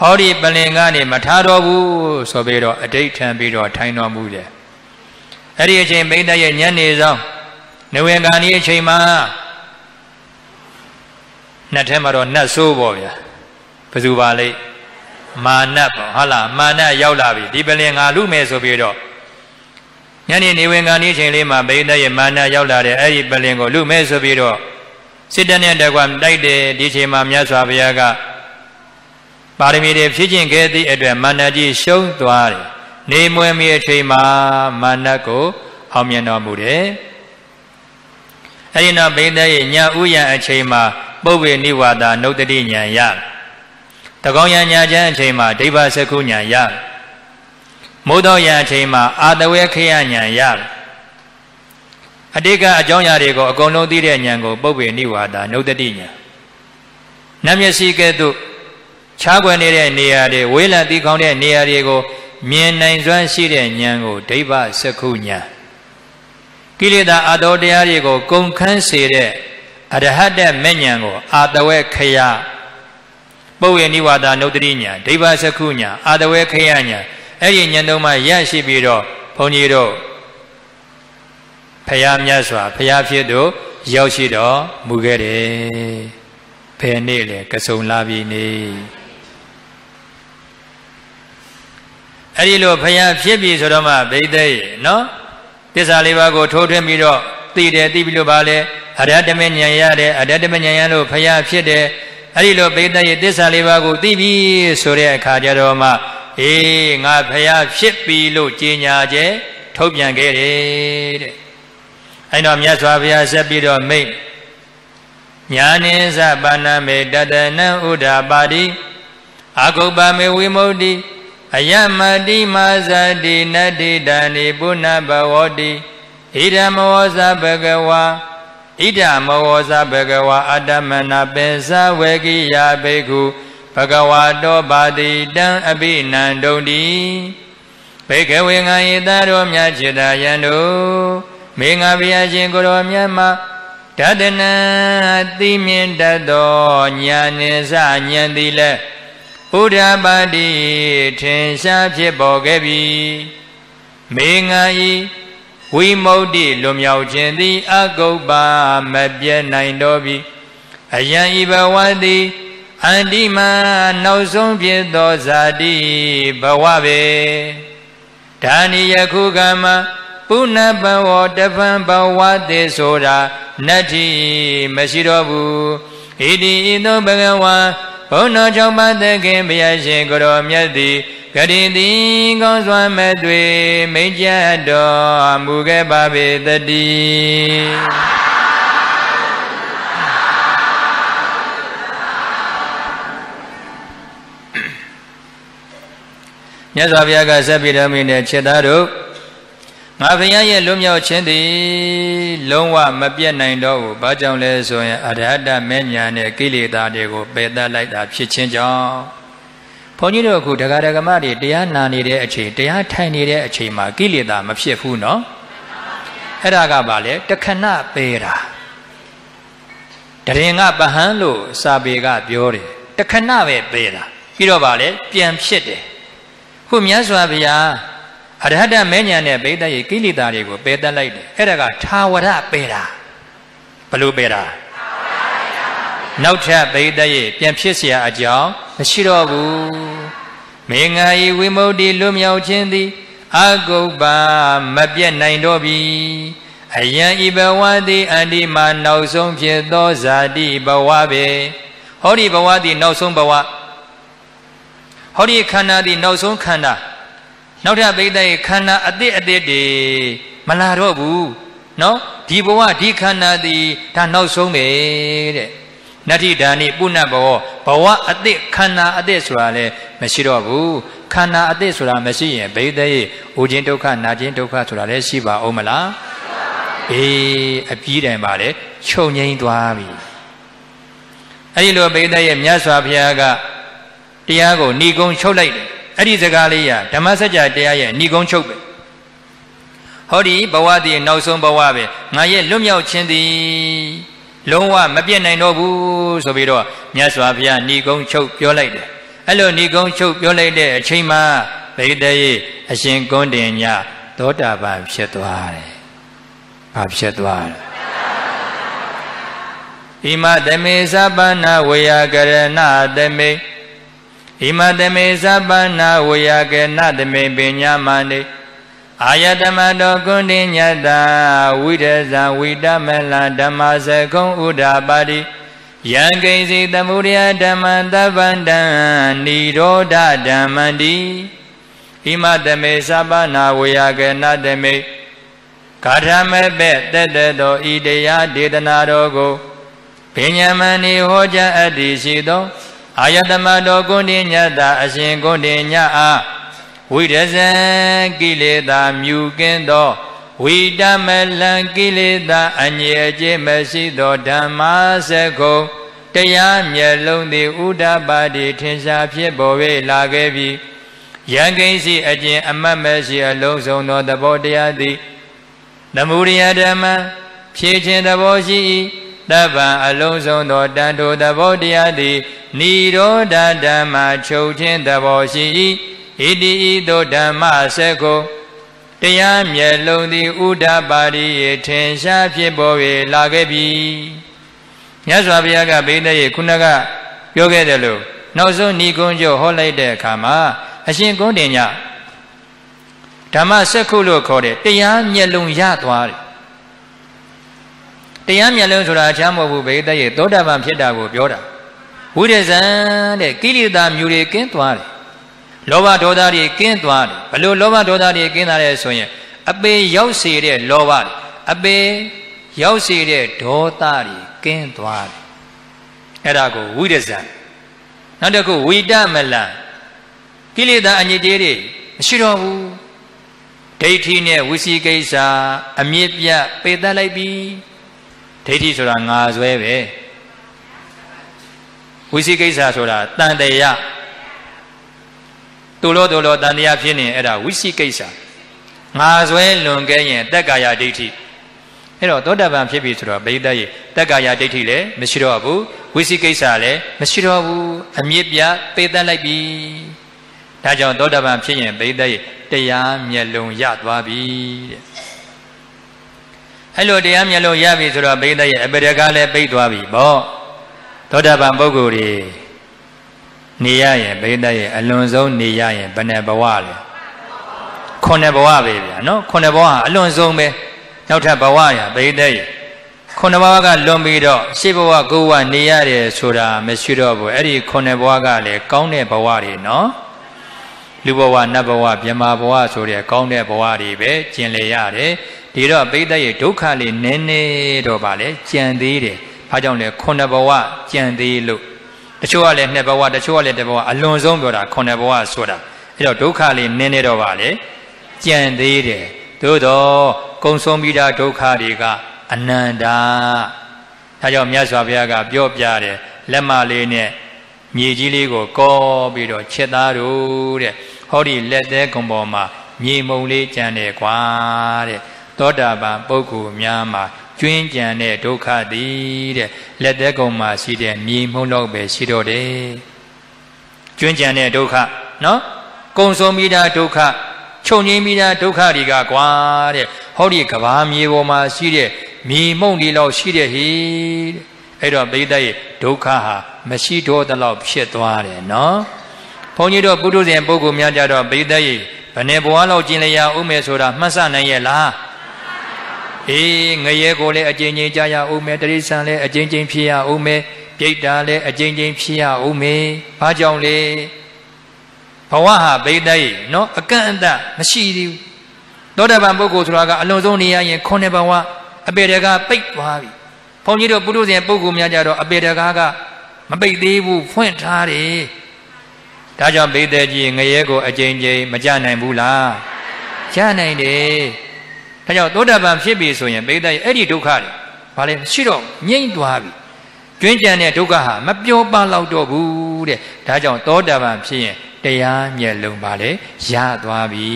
ဟောဒီပလင်ကနေမထားတော့ဘူးဆိုပြီးတော့အတိတ်ထံပြီးတော့ထိုင်တော်မူတယ်အဲ့ဒီအချိန်မိတ်တရဲ့ညနေဆောင်နေဝင်ကာနီအချိန်မှာ နှက်ထဲမှာတော့နှက်ဆိုးပေါ့ဗျာဘယ်သူပါလိမ့်မာနပေါ့ဟုတ်လားမာနရောက်လာပြီဒီပလင်ငါလူမယ်ဆိုပြီးတော့ညနေနေဝင်ကနေချိန်လေးမှာဗိဒ္ဓရဲ့မာနရောက်လာတဲ့အဲ့ဒီပလင်ကိုလူမယ်ဆိုပြီးတော့စစ်တနဲ့တကွတိုက်တယ်ဒီချိန်မှာမြတ်စွာဘုရားကပါရမီတွေဖြည့်ကျင့်ခဲ့သည့်အတွက်မာနကြီးရှုံးသွားတယ်နေမွေမီအချိန်မှာမာနကိုအောင်မြင်တော်မူတယ်အဲဒီနောက်ဗိဒ္ဓရဲ့ညာဥယျာအချိန်မှာ ပုဗ္ဗေနိဝါဒနုတ္တိညာရတကောင်းရညာချမ်းအချိန်မှာဒိဗ္ဗစကုညာရမိုးတော်ရအချိန်မှာအာတဝဲခရညာရအတိကအကြောင်းအရာတွေကိုအကုန်လုံးသိတဲ့ဉာဏ်ကိုပုဗ္ဗေနိဝါဒနုတ္တိညာနတ်မျက်စိကဲ့သို့ခြားကွယ်နေတဲ့နေရာတွေဝေးလံတီးကောင်းတဲ့နေရာတွေကိုမြင်နိုင်စွမ်းရှိတဲ့ဉာဏ်ကိုဒိဗ္ဗစကုညာကိလေသာအတော်တရားတွေကိုကုန်ခန်းစေတဲ့ အရဟတ္တမဉ္ဇဉ်ကိုအာတဝဲခယပုဝေနိဝါဒနုတ္တိညာဒိဗ္ဗစကုညာအာတဝဲခယညာအဲ့ဒီဉာဏ်သုံးပါးရရှိပြီးတော့ဘုန်းကြီးတို့ဖရာမြတ်စွာဖရာဖြစ်တို့ရောက်ရှိတော့မူခဲ့တယ်ဘယ်နေ့လဲကစုံလာပြီနေအဲ့ဒီလိုဖရာဖြစ်ပြီဆိုတော့မှဗိသိက်နော်တစ္ဆာလေးပါးကိုထိုးထွင်းပြီးတော့ သိတယ်သိပြီးလို့ပါလဲအရဟတမဉ္ဇဉ်ရတယ်အရဟတမဉ္ဇဉ်ရလို့ဖရာဖြစ်တယ်အဲ့ဒီလိုဗိသိက်ရဲ့တစ္ဆာလေးပါးကိုသိပြီဆိုတဲ့အခါကျတော့မှအေးငါဖရာဖြစ်ပြီလို့ကြေညာကျဲထုတ်ပြန်ခဲ့တယ်တဲ့အဲ့တော့မြတ်စွာဘုရားဆက်ပြီးတော့မိတ်ညာနိသပါဏမေတတနံဥဒ္ဓပါတိအာဂုပ္ပမေဝိမု ക്തി အယမတိမာဇတိနတ္တိတန်ဒီပုဏ္ဏဘဝတိ ဣဒံမောဇဘဂဝါဣဒံမောဇဘဂဝါအတ္တမနာပိသဝေကိယဘိက္ခုဘဂဝါတောပါတိတံအဘိနန္တုံတိဘေကဝေငါယေတရောမြတ်จิตာယံတို့မေငါဘုရားရှင်ကိုရောမြတ်မှာဓတနံသိမြင်တတ်သောညာနိစဉာဏ်သည်လည်းဘုရားပါတိထင်ရှားဖြစ်ပေါ်ခဲ့ပြီမေငါဤ ဝိမု ക്തി လွန်မြောက်ခြင်းသည်အကုပ္ပါမပြည့်နိုင်တော်ပြီအယံဤဘဝသည်အန္တိမနောက်ဆုံးဖြစ်သောဇာတိဘဝပဲဒါနိယခုကမှာပုဏ္ဏဘဝတပံဘဝသေးဆိုတာနတ္ထိမရှိတော့ဘူးဣတိဤသို့ဘဂဝါ ဘုံတော်ကြောင့်ပါသခင်ဘုရားရှင်ကိုရောမြတ်သည်ဂရိတိကောင်းစွာမဲ့တွေမိတ်ကြတော်မူခဲ့ပါပေတည်းမြတ်စွာဘုရားကဆက်ပြီးတော်မူတဲ့ခြေသားတို့ ငါဘုရားရဲ့လွတ်မြောက်ခြင်းသည်လုံးဝမပြတ်နိုင်တော့ဘူး။ဘာကြောင့်လဲဆိုရင်အရဟတမေညာနဲ့ကိလေသာတွေကိုပယ်တတ်လိုက်တာဖြစ်ခြင်းကြောင့်ဘုန်းကြီးတို့အခုတရားဓမ္မတွေတရားနာနေတဲ့အချိန်တရားထိုင်နေတဲ့အချိန်မှာကိလေသာမဖြစ်ဘူးနော်။အဲ့ဒါကဘာလဲတခဏပယ်တာ။တရင်ကပဟန်းလို့စာပေကပြောတယ်။တခဏပဲပယ်တာပြီးတော့ဗာလဲပြန်ဖြစ်တယ်ခုမြတ်စွာဘုရား အရဟတမဲညာနဲ့ဗိဒ္ဓရဲ့ကိလေသာတွေကိုပယ်တတ်လိုက်တယ်အဲ့ဒါကထာဝရပယ်တာဘလို့ပယ်တာနောက်ထပ်ဗိဒ္ဓရဲ့ပြန်ဖြစ်เสียအကြောင်းမရှိတော့ဘူးမေငါဤဝိမု ക്തി လွတ်မြောက်ခြင်းသည်အကုပ္ပမပြတ်နိုင်တော့ပြီအယံဤဘဝသည်အန္တိမာနောက်ဆုံးဖြစ်သောဇာတိဘဝပဲဟောဒီဘဝသည်နောက်ဆုံးဘဝဟောဒီခန္ဓာဒီနောက်ဆုံးခန္ဓာ နောက်ထပ်ပိဋကရဲ့ခန္ဓာအတိအတိတွေမလာတော့ဘူးနော်ဒီဘဝဒီခန္ဓာဒီဒါနောက်ဆုံးပဲတဲ့နတ္ထိဒါနိပုဏ္ဏဘောဘဝအတိခန္ဓာအတိဆိုတာလည်းမရှိတော့ဘူးခန္ဓာအတိဆိုတာမရှိရင်ဘိဒ္ဓရဲ့အိုခြင်းဒုက္ခနာခြင်းဒုက္ခဆိုတာလည်းရှိပါအောင်မလားအေးအပြီးတိုင်ပါလေချုပ်ငိမ့်သွားပြီအဲ့ဒီလိုဘိဒ္ဓရဲ့မြတ်စွာဘုရားကတရားကိုဏီကုံချုပ်လိုက်တယ် အဲ့ဒီစကားလေးရဓမ္မစကြာတရားရဲ့ဏီကုံချုပ်ပဲဟောဒီဘဝတည်နောက်ဆုံးဘဝပဲငါရဲ့လွတ်မြောက်ခြင်းသည်လုံးဝမပြတ်နိုင်တော့ဘူးဆိုပြီးတော့မြတ်စွာဘုရားဏီကုံချုပ်ပြောလိုက်တယ်အဲ့လိုဏီကုံချုပ်ပြောလိုက်တဲ့အချိန်မှာဗိဒယေအရှင်ကွန်းတင်ညသောတာပန်ဖြစ်သွားတယ်။ဘာဖြစ်သွားလဲ။ဣမသမေသဗ္ဗနာဝေယကရဏသမေ ဣမတမေသဗ္ဗနာဝေယကေနတမေပညာမနိအာယတမတောကုဏိညတဝိရဇံဝိတမလဓမ္မစကုံဥဒ္ဓပါတိယံကိစီသမုဒယဓမ္မသဗ္ဗန္တံនិရောဓဓမ္မန္တိဣမတမေသဗ္ဗနာဝေယကေနတမေကာထမေပေတတတောဤတရားဒေသနာတော်ကိုပညာမဏိဟောကြားအပ်သည်ရှိသော အာယတမတော်ကုဏိညတအရှင်ကုဏိညအားဝိရဇံကိလေသာမြူကင်းသောဝိတမလံကိလေသာအငြိအကျေမရှိသောဓမ္မစကုတရားမျက်လုံးသည်ဥဒ္ဒပါတိထင်ရှားဖြစ်ပေါ်၍လာခဲ့ပြီယံကိစီအကျင့်အမတ်မရှိအလုံးစုံသောသဘောတရားသည်သမုဒိယဓမ္မဖြည့်ခြင်းသဘောရှိ၏ တပ္ပံအလုံးစုံသောတန်ထိုသဘောတရားသည်និရောဓဓမ္မချုပ်ခြင်းသဘောရှိ၏ဣတိဤသို့ဓမ္မစက်ကိုတရားမျက်လုံးသည်ဥဒ္ဓပါရိယေထင်ရှားဖြစ်ပေါ်၍လာခဲ့ပြီမြတ်စွာဘုရားကဘိသိယေခုနကပြောခဲ့တယ်လို့နောက်ဆုံးဏီကုန်းကျော်ဟောလိုက်တဲ့အခါမှာအရှင်ကုန်းတင်ညဓမ္မစက်ခုလို့ခေါ်တဲ့တရားမျက်လုံးရသွားတယ် တရားမျက်လုံးဆိုတာအခြားမဟုတ်ဘူးဘိသိယေသောတာပန်ဖြစ်တာကိုပြောတာဝိရဇံတဲ့ကိလေသာမျိုးတွေကင်းသွားတယ်လောဘဒေါသတွေကင်းသွားတယ်ဘလို့လောဘဒေါသတွေကင်းသွားတယ်ဆိုရင်အပေရောက်စေတဲ့လောဘအပေရောက်စေတဲ့ဒေါသတွေကင်းသွားတယ်အဲ့ဒါကိုဝိရဇံနောက်တစ်ခုဝိတမလံကိလေသာအညစ်အကြေးတွေမရှိတော့ဘူးဒိဋ္ဌိနဲ့ဝိစီကိစ္စအမြင့်ပြပေတတ်လိုက်ပြီ ဒိဋ္ဌိဆိုတာငါဆွဲပဲဝိသိကိစ္စဆိုတာတန်တရာတူလို့တူလို့တန်တရားဖြစ်နေအဲ့ဒါဝိသိကိစ္စငါဆွဲလွန်ခဲ့ရင်တက်ကာယဒိဋ္ဌိအဲ့တော့သောတာပန်ဖြစ်ပြီဆိုတော့ဗိဒ္ဓရဲ့တက်ကာယဒိဋ္ဌိလည်းမရှိတော့ဘူးဝိသိကိစ္စလည်းမရှိတော့ဘူးအမြင့်ပြပေတတ်လိုက်ပြီဒါကြောင့်သောတာပန်ဖြစ်ရင်ဗိဒ္ဓရဲ့တရားမျက်လုံးရသွားပြီတဲ့ အဲ့လိုတရားမျက်လုံးရပြီဆိုတော့ဗိဒ္ဓရဲ့အပရကလည်းပိတ်သွားပြီပေါ့သောတာပန်ပုဂ္ဂိုလ်တွေနေရရင်ဘိဒရဲ့အလွန်ဆုံးနေရရင်ဘယ်နဲ့ဘဝလဲခုနှစ်ဘဝပဲဗျာနော်ခုနှစ်ဘဝဟာအလွန်ဆုံးပဲနောက်ထပ်ဘဝရဘိဒရဲ့ခုနှစ်ဘဝကလွန်ပြီးတော့ရှေ့ဘဝကိုဘဝနေရတယ်ဆိုတာမရှိတော့ဘူးအဲ့ဒီခုနှစ်ဘဝကလည်းကောင်းတဲ့ဘဝတွေနော် လူဘဝနတ်ဘဝမြမဘဝဆိုတဲ့ကောင်းတဲ့ဘဝတွေပဲကျင်လေရတယ်ဒီတော့ပိဋကရဲ့ဒုက္ခလေးနည်းနည်းတော့ပါလေကြံသေးတယ်ဘာကြောင့်လဲခုနှစ်ဘဝကြံသေးလို့တချို့ကလည်းနှစ်ဘဝတချို့ကလည်းတစ်ဘဝအလွန်ဆုံးပြောတာခုနှစ်ဘဝဆိုတာအဲ့တော့ဒုက္ခလေးနည်းနည်းတော့ပါလေကြံသေးတယ်သို့တော့ကုံဆုံးပြီးသားဒုက္ခတွေကအနန္တာဒါကြောင့်မြတ်စွာဘုရားကပြောပြတယ်လက်မလေးနဲ့ မြေကြီးလေးကိုကောပြီးတော့ချက်သားတို့တဲ့ဟောဒီလက်သေးကုံပေါ်မှာမြေမုံလေးကြံတယ်ကွာတဲ့သောတာပန်ပုဂ္ဂိုလ်များမှာကျွင်းကြံတဲ့ဒုက္ခသည်တဲ့လက်သေးကုံမှာရှိတဲ့မြေမုံတော့ပဲရှိတော့တယ်ကျွင်းကြံတဲ့ဒုက္ခနော်ကုံဆုံးပြီးသားဒုက္ခချုပ်ငြိမ်းပြီးသားဒုက္ခတွေကကွာတဲ့ဟောဒီကဘာမြေပေါ်မှာရှိတဲ့မြေမုံဒီလောက်ရှိတဲ့ဟိအဲ့တော့ပိဋကရဲ့ဒုက္ခဟာ မရှိတော့တဲ့လောက်ဖြစ်သွားတယ်နော်ဘုန်းကြီးတို့ပုထုဇဉ်ပုဂ္ဂိုလ်များကြတော့ပိဋကရဲ့ဘယ်နဲ့ဘဝလောက်ကျင်လျာဥမယ်ဆိုတာမှတ်စနိုင်ရဲ့လားအေးငရဲကိုလည်းအကျဉ်းချင်းကြာရအောင်မယ်တရိษံလည်းအကျဉ်းချင်းဖြစ်ရအောင်မယ်ပြိတ္တာလည်းအကျဉ်းချင်းဖြစ်ရအောင်မယ်ဘာကြောင့်လဲဘဝဟာပိဋကရဲ့နော်အကန့်အသတ်မရှိသေးဘူးသောတာပန်ပုဂ္ဂိုလ်ဆိုတာကအလုံးစုံနေရရင်ခုနှစ်ဘဝအပေတကားပိတ်သွားပြီဘုန်းကြီးတို့ပုရုဇဉ်ပုဂ္ဂိုလ်များကြတော့အပေတကားက မပိတ်သေးဘူးဖွင့်ထားတယ်ဒါကြောင့်ဘိသက်ကြီးငရဲကိုအကျဉ်းချင်းမကြနိုင်ဘူးလားကြနိုင်တယ်ဒါကြောင့်သောတာပန်ဖြစ်ပြီဆိုရင်ဘိသက်ရဲ့အဲ့ဒီဒုက္ခတွေဘာလဲရှိတော့ငြိမ့်သွားပြီကျွင်းကြံတဲ့ဒုက္ခဟာမပြောပါတော့တော့ဘူးတဲ့ဒါကြောင့်သောတာပန်ဖြစ်ရင်တရားမျက်လုံးပါလေရသွားပြီ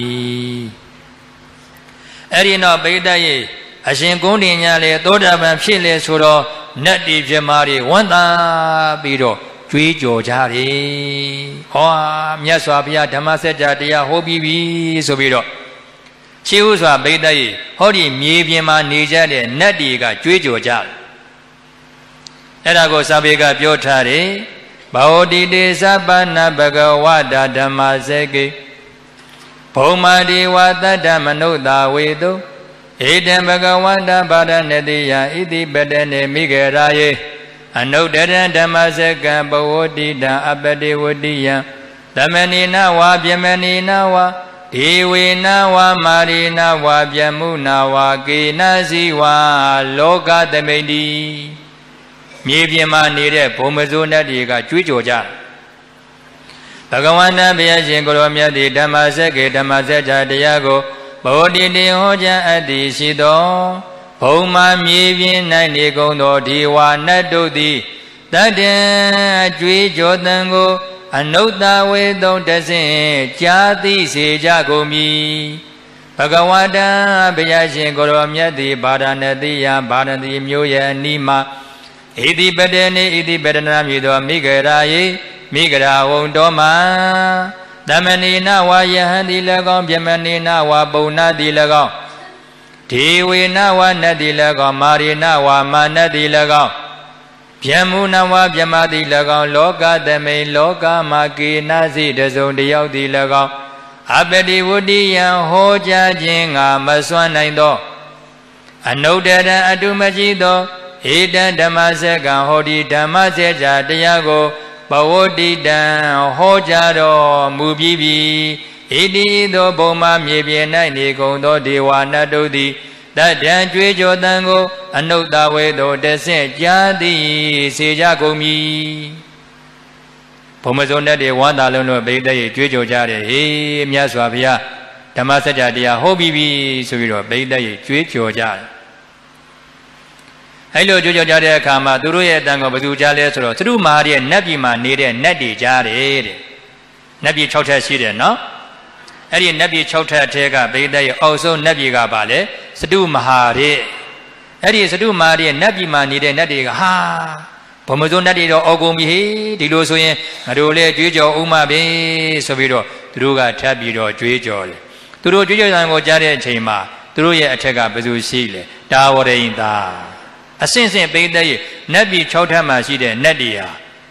အဲ့ဒီတော့ဘိသက်ရဲ့အရှင်ကုန်းတင်ညာလေသောတာပန်ဖြစ်လေဆိုတော့ နတ်ဒီပြမာတွေဝန်တာပြီးတော့ကြွေးကြော်ကြတယ်ဟောမြတ်စွာဘုရားဓမ္မစကြာတရားဟောပြီးပြီဆိုပြီးတော့ရှေးဥစွာဘိဒ္ဓရဲ့ဟောဒီမြေပြင်မှာနေကြတဲ့နတ်တွေကကြွေးကြော်ကြတယ်အဲ့ဒါကိုစာပေကပြောထားတယ်ဘောတိတေသဗ္ဗနာဘဂဝတာဓမ္မစကေဘုံမာဒီဝသတ္တမနုဿာဝေတု ဧတံဘဂဝန္တပါဒနတိယဣတိပတနေမိဂရာယေအနုတရံဓမ္မစကံဘဝတိတံအပတိဝတိယံသမဏိနဝါပြမဏိနဝါဒေဝေနဝါမာရိနဝါပြမှုနာဝါကေနစီဝါလောကသမိန်တိမြေပြင်မှာနေတဲ့ဘုံမစိုးနတ်တွေကကြွေးကြော်ကြဘဂဝန္တဘုရားရှင်ကိုရောမြတ်တိဓမ္မစကေဓမ္မစကြာတရားကို ဘောတိတေဟောကြားအပ်သည်ရှိသောဘုံမာမြေပြင်၌နေကုန်သောဒီဝါနတ်တို့သည်တတ္တံအကျွေးကြောတံကို အနုတ္တဝေသုံးတဆင့်ကြာသိစေကြကုန်မည်ဘဂဝတံဘုရားရှင်ကိုရောမြတ်သည်ဗာဒနတိယဗာဒတိမျိုးရဲ့အနိမဣတိပတေနိဣတိပတနာမြည်သောမိဂရာယေမိဂရာဝုံတော်မှာ သမဏေနဝါယဟန်တိ၎င်းပြမဏေနဝါပုံနာတိ၎င်းဒေဝေနဝါနတ်တိ၎င်းမာရိနဝါမာနတ်တိ၎င်းဗျမုနဝါဗျမတိ၎င်းလောကသမိန်လောကမာကေနစီတစုံတယောက်တိ၎င်းအပတိဝတိယံဟောကြားခြင်းငါမစွမ်းနိုင်သောအနုတ္တရံအတုမကြည့်သောဧတံဓမ္မစကံဟောဒီဓမ္မစကြာတရားကို ဘဝတိတံဟောကြားတော်မူပြီးပြီဣတိသောဘုံမမြေပြင်၌နေကုန်သောဒေဝနတ်တို့သည်တတံကြွေးကြောတံကို အနုတ္တဝေသောတဆင့်ကြားသည်စေကြကုန်မည်ဘုံမစုံတဲ့ဝန္တာလုံးတို့ဗိဒ္ဓရဲ့ကြွေးကြောကြတယ်ဟေးမြတ်စွာဘုရားဓမ္မစကြာတရားဟောပြီးပြီဆိုပြီးတော့ဗိဒ္ဓရဲ့ကြွေးကြောကြတယ် အဲ့လိုကြွကြောကြတဲ့အခါမှာသူတို့ရဲ့အတန်ကိုဘယ်သူကြားလဲဆိုတော့သတုမဟာရဲ့နတ်ပြည်မှာနေတဲ့နတ်တွေကြားတယ်တဲ့နတ်ပြည်6ထပ်ရှိတယ်နော်အဲ့ဒီနတ်ပြည်6ထပ်အထက်ကဗိဒ္ဓရဲ့အောက်ဆုံးနတ်ပြည်ကပါလေသတုမဟာရဲ့အဲ့ဒီသတုမဟာရဲ့နတ်ပြည်မှာနေတဲ့နတ်တွေကဟာဘုံမစိုးနတ်တွေတော့အော်ကုန်ပြီဟေးဒီလိုဆိုရင်ငါတို့လည်းကြွေးကြော်ဥမပဲဆိုပြီးတော့သူတို့ကထပ်ပြီးတော့ကြွေးကြော်တယ်သူတို့ကြွေးကြော်တယ်ကိုကြားတဲ့အချိန်မှာသူတို့ရဲ့အထက်ကဘယ်သူရှိလဲတာဝရိန်သား အစင့်စင့်ပိသက်ရဲ့နတ်ပြည်6ထပ်မှာရှိတဲ့နတ်တွေဟာ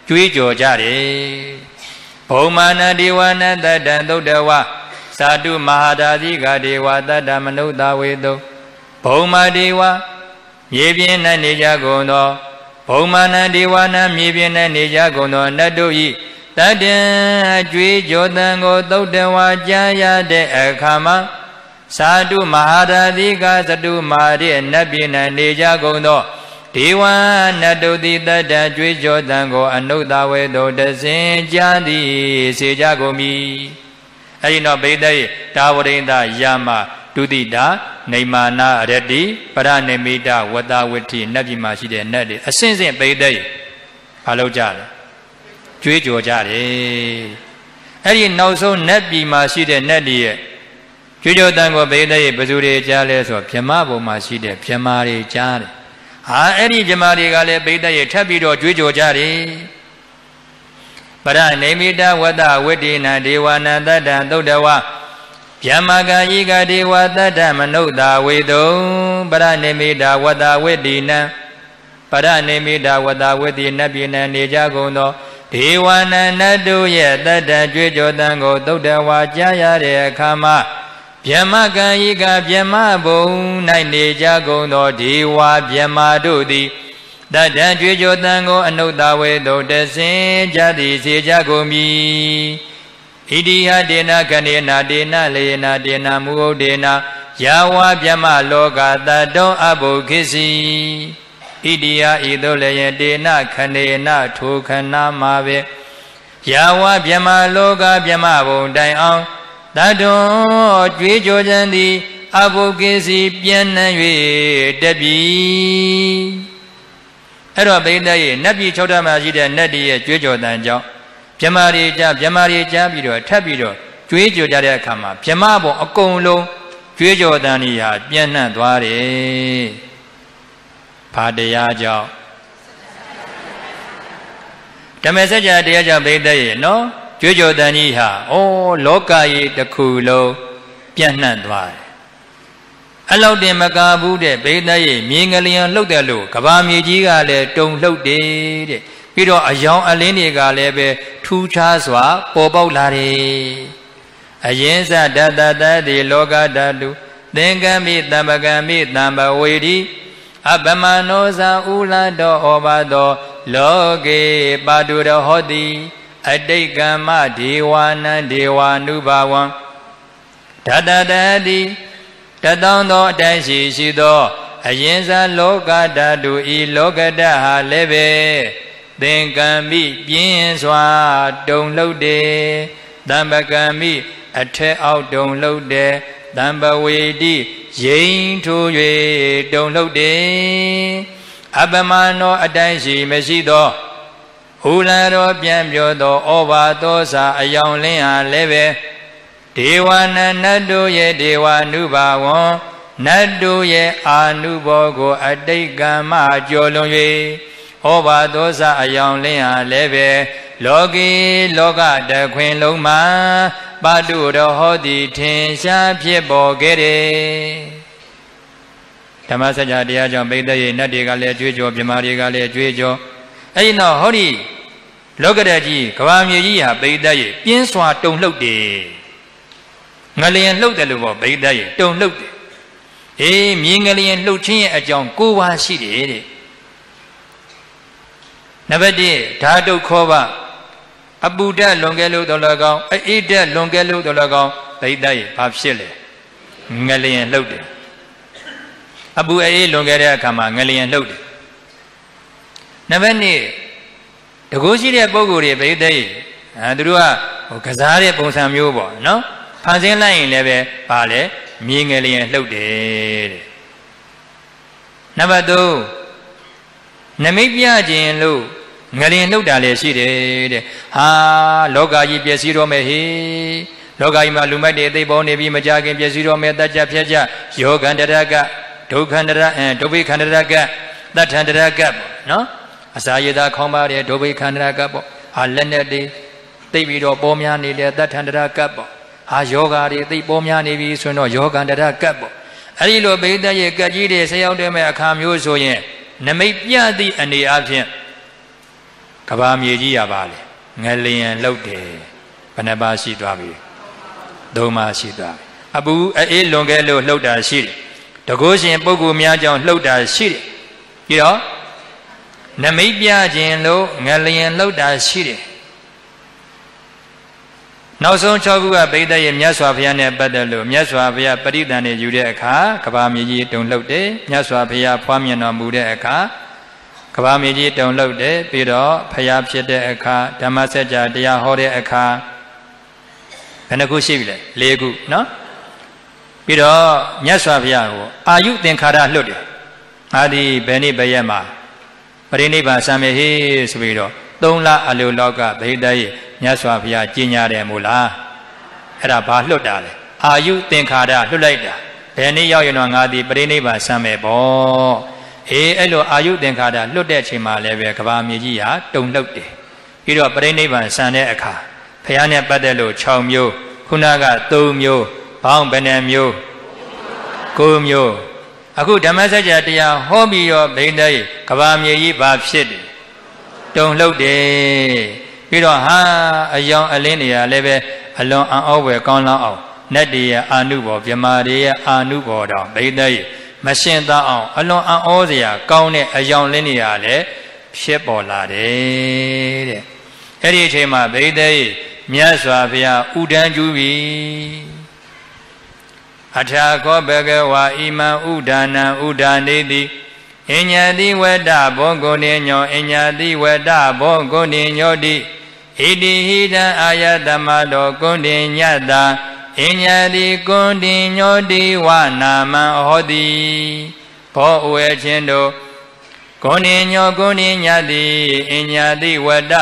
ကြွေးကြော်ကြတယ်ဘုံမာနဒေဝနတတံသုတ်တဝသာတုမဟာဒါတိကဒေဝတတ္တမနုဿဝေတုဘုံမာဒေဝမြေပြင်၌နေကြကုန်သောဘုံမာနဒေဝနာမြေပြင်၌နေကြကုန်သောနတ်တို့ဤတတ္တံအကျွေးကြောတံကိုသုတ်တဝါကြားရတဲ့အခါမှာသာတုမဟာရာသီကသတုမာရိနတ်ပြည်၌နေကြကုန်သော ဒေဝနတ်တို့သည်တတ္တကြွေးကြောတံကိုအနုတဝေတို့တစင်ကြားသည်စေကြကုန်မည်အဲဒီတော့ဗိဒ္ဓရဲ့ဒါဝရိန္ဒယာမဒုတိတာနေမာနာရတိပရဏိမိတဝတဝိထိနတ်ပြည်မှာရှိတဲ့နတ်တွေအစင်းစင်းဗိဒ္ဓရဲ့ဘာလုပ်ကြလဲကြွေးကြော်ကြတယ်အဲ့ဒီနောက်ဆုံးနတ်ပြည်မှာရှိတဲ့နတ်တွေရဲ့ကြွေးကြော်တန်ကိုဗိဒ္ဓရဲ့ဘယ်သူတွေကြားလဲဆိုတော့ဗြဟ္မဘုံမှာရှိတဲ့ဗြဟ္မာတွေကြားတယ် ဟာအဲ့ဒီဗြဟ္မာတွေကလည်းဗိဒ္ဓရဲ့ထပ်ပြီးတော့ကြွေးကြော်ကြတယ်ပရဏိမိတဝတ္တဝိတ္တိနာဒေဝနာတတ္တသုတ်တဝဗျမကဤကဒေဝတတ္တမနုဿာဝေတုံပရဏိမိတဝတ္တဝိတ္တိနံပရဏိမိတဝတ္တဝိတ္တိနတ်ပြည်နံနေကြကုန်သောဒေဝနာနတ်တို့ရဲ့တတ္တကြွေးကြောတန်ကိုသုတ်တဝါကြားရတဲ့အခါမှာ ဗျမကံဤကဗျမဘုံ၌နေကြကုန်သောဒေဝဗျမတို့သည်တတ္တကြွေးကြောတန်ကိုအနုတဝေတုတဆင်ကြသည်စေကြကုန်မည်ဣတိယဒေနခဏေနာဒေနလေနာဒေနမုဟုတ်ဒေနယာဝဗျမလောကတတောအဘုခိစီဣတိယဤသို့လည်းဒေနခဏေနထိုခဏမှာပဲယာဝဗျမလောကဗျမဘုံတိုင်အောင် တတောကြွေးကြောခြင်းသည်အဘုကိစီပြန့်နှံ့၍တပြီအဲ့တော့ဘိသိရဲ့နတ်ပြည်၆ဓာတ်မှာရှိတဲ့နတ်တည်းရဲ့ကြွေးကြောတန်ကြောင့်မြမတွေကြားမြမတွေကြားပြီးတော့ထပ်ပြီးတော့ကြွေးကြော်ကြတဲ့အခါမှာမြမဘုံအကုန်လုံးကြွေးကြော်တန်ကြီးဟာပြန့်နှံ့သွားတယ်။ဘာတရားကြောင့်ဓမ္မစကြာတရားကြောင့်ဘိသိရဲ့နော် ကြွေးကြော်တန်ကြီးဟာဩလောကကြီးတစ်ခုလုံးပြန့်နှံ့သွားတယ်အလောက်တင်မကာဘူးတဲ့ဘိသရဲ့မြင်းကလျံလှုပ်တယ်လို့ကဘာမြေကြီးကလည်းတုံလှုပ်တယ်တဲ့ပြီးတော့အယောင်အလင်းတွေကလည်းပဲထူးခြားစွာ ပေါ်ပေါက်လာတယ်အရင်စတတတတိလောကဓာတုသင်္ကမိတမ္ပကမိတံဘဝေတိအပမနောဇာဥလာတောဩဘာတောလောကေပါတုရဟောတိ အတိတ်ကမ္မဒေဝနံဒေဝ ानु ဘာဝံဓတတတိတတောင်းသောအတိုင်းရှိရှိသောအရင်စားလောကဓာတုဤလောကဓာတ်ဟာလည်းပဲသင်္ကံမိပြင်းစွာတုံလှုပ်တယ်တမ္ပကံမိအထက်အောက်တုံလှုပ်တယ်တမ္ပဝေတိရိန်ထိုး၍တုံလှုပ်တယ်အပမနောအတိုင်းရှိမရှိသော ဟူလာတော်ပြန်ပြောသောဩဘာသောစာအယောင်လင်းဟာလည်းပဲဒေဝနာနတ်တို့ရဲ့ဒေဝ ानु ဘာဝံနတ်တို့ရဲ့အာနုဘောကို အတိတ်ကမ္မကြော်လွန်၍ဟောပါသောစအယောင်လင်းဟာလည်းပဲလောကီလောကတခွင်လုံးမှာပတုရဟောတိထင်ရှားဖြစ်ပေါ်ခဲ့တယ်ဓမ္မစကြာတရားကြောင့်ပိဋကရဲ့နတ်တွေကလည်းကြွေးကြော်မြမာတွေကလည်းကြွေးကြော်အဲ့ဒီနောက်ဟောဒီ လောကရကြီးကဘာမြေကြီးဟာပိဋကရဲ့ပြင်းစွာတုန်လှုပ်တယ်ငလျင်လှုပ်တယ်လို့ပေါ့ဗိဒ္ဓရဲ့တုံလှုပ်တယ်အေးမြင်းငလျင်လှုပ်ခြင်းရဲ့အကြောင်း၉ပါးရှိတယ်တဲ့နံပါတ်1ဓာတုခောဘအပူဓာတ်လွန်ကဲလို့တော်လကောင်းအေးဓာတ်လွန်ကဲလို့တော်လကောင်းဗိဒ္ဓရဲ့ဘာဖြစ်လဲငလျင်လှုပ်တယ်အပူအေးလွန်ကဲတဲ့အခါမှာငလျင်လှုပ်တယ်နံပါတ်2 တကူရှိတဲ့ပုံကိုယ်တွေဗိဒ္ဓရဲ့အဲသူတို့ကဟိုကစားတဲ့ပုံစံမျိုးပေါ့နော်ဖန်ဆင်းလိုက်ရင်လည်းပဲပါလေမြေငယ်လျင်လှုပ်တယ်တဲ့နံပါတ်3နမိတ်ပြခြင်းလို့ငလျင်လှုပ်တာလည်းရှိတယ်တဲ့ဟာလောကကြီးပျက်စီးတော့မယ်ဟေလောကကြီးမှာလူမိုက်တွေသိပေါ်နေပြီးမကြခင်ပျက်စီးတော့မယ်တတ်ကြဖြတ်ကြယောဂန္တရကဒုက္ခန္တရအဲဒုဗိခန္တရကတတ်ထန္တရကပေါ့နော် အစာရည်သာခေါင်းပါတယ်ဒုဗိခန္တရကပေါ့ဟာလက်နဲ့တွေသိပြီးတော့ပေါ်များနေတဲ့တတ်ထန္တရကပေါ့ဟာယောဂါတွေသိပေါ်များနေပြီဆိုရင်တော့ယောဂန္တရကတ်ပေါ့အဲ့ဒီလိုဘိဒ္ဓရဲ့ကတ်ကြီးတွေဆက်ရောက်တဲ့မဲ့အခါမျိုးဆိုရင်နမိတ်ပြသည့်အနေအချင်းကဘာမြေကြီးရပါလေငလျင်လှုပ်တယ်ဘယ်နှပါရှိသွားပြီသုံးပါရှိသွားပြီအပူအေးလွန်ကဲလို့လှုပ်တာရှိတယ်တကုရှင်ပုဂ္ဂိုလ်များကြောင့်လှုပ်တာရှိတယ်ပြီးတော့ နမိတ်ပြခြင်းလို့ငလျင်လှုပ်တာရှိတယ်နောက်ဆုံး6ခုကဗိဒ္ဓရဲ့မြတ်စွာဘုရားနဲ့ပတ်သက်လို့မြတ်စွာဘုရားပရိသန်နေယူတဲ့အခါကဘာမြေကြီးတုံလှုပ်တယ်မြတ်စွာဘုရားဖွားမြင်တော်မူတဲ့အခါကဘာမြေကြီးတုံလှုပ်တယ်ပြီးတော့ဘုရားဖြစ်တဲ့အခါဓမ္မစကြာတရားဟောတဲ့အခါဘယ်နှခုရှိပြီလဲ၄ခုနော်ပြီးတော့မြတ်စွာဘုရားကိုအာယုသင်္ခါရလွတ်တယ်ငါဒီဘယ်နေ့ဘယ်ရက်မှာ ပရိနိဗ္ဗာန်စံမေဟေဆိုပြီးတော့သုံးလအလိုလောက်ကဗိဒ္ဓရဲ့မြတ်စွာဘုရားကြီးညာတယ်မို့လားအဲ့ဒါဘာလွတ်တာလဲအာယုသင်္ခါရလွတ်လိုက်တာဘယ်နေ့ရောက်ရင်တော့ငါဒီပရိနိဗ္ဗာန်စံမေပေါ့အေးအဲ့လိုအာယုသင်္ခါရလွတ်တဲ့အချိန်မှာလည်းပဲကဘာမြေကြီးဟာတုံလှုပ်တယ်ပြီးတော့ပရိနိဗ္ဗာန်စံတဲ့အခါဘုရားနဲ့ပတ်သက်လို့6မျိုးခုနက3မျိုးဘောင်းဘယ်နှမျိုး9မျိုး အခုဓမ္မစကြာတရားဟောပြီးတော့ဘိန်းတဲ့ကဘာမြေကြီးဘာဖြစ်တယ်တုံလှုပ်တယ်ပြီးတော့ဟာအယောင်အလင်းတွေကလည်းပဲအလွန်အံ့ဩဖွယ်ကောင်းလောင်းအောင်နတ်တွေရဲ့အာနုဘောမြမာတွေရဲ့အာနုဘောတော်ဘိန်းတဲ့မရှင်သားအောင်အလွန်အံ့ဩစရာကောင်းတဲ့အယောင်လင်းတွေကလည်းဖြစ်ပေါ်လာတယ်တဲ့အဲ့ဒီအချိန်မှာဘိန်းတဲ့မြတ်စွာဘုရားဥဒန်းကျူပြီ အထာခောဘဂဝါဣမံဥဒါနံဥဒါနေတိအညာတိဝတ္တဘောဂုဏေညောအညာတိဝတ္တဘောဂုဏေညောတိဣတိဟိတံအာယတမတောကုဏ္ဍိညတ္တာအညာတိကုဏ္ဍိညောတိဝနာမံဟောတိဘောအဝဲချင်းတို့ကုဏ္ဍိညောကုဏ္ဍိညတိအညာတိဝတ္တ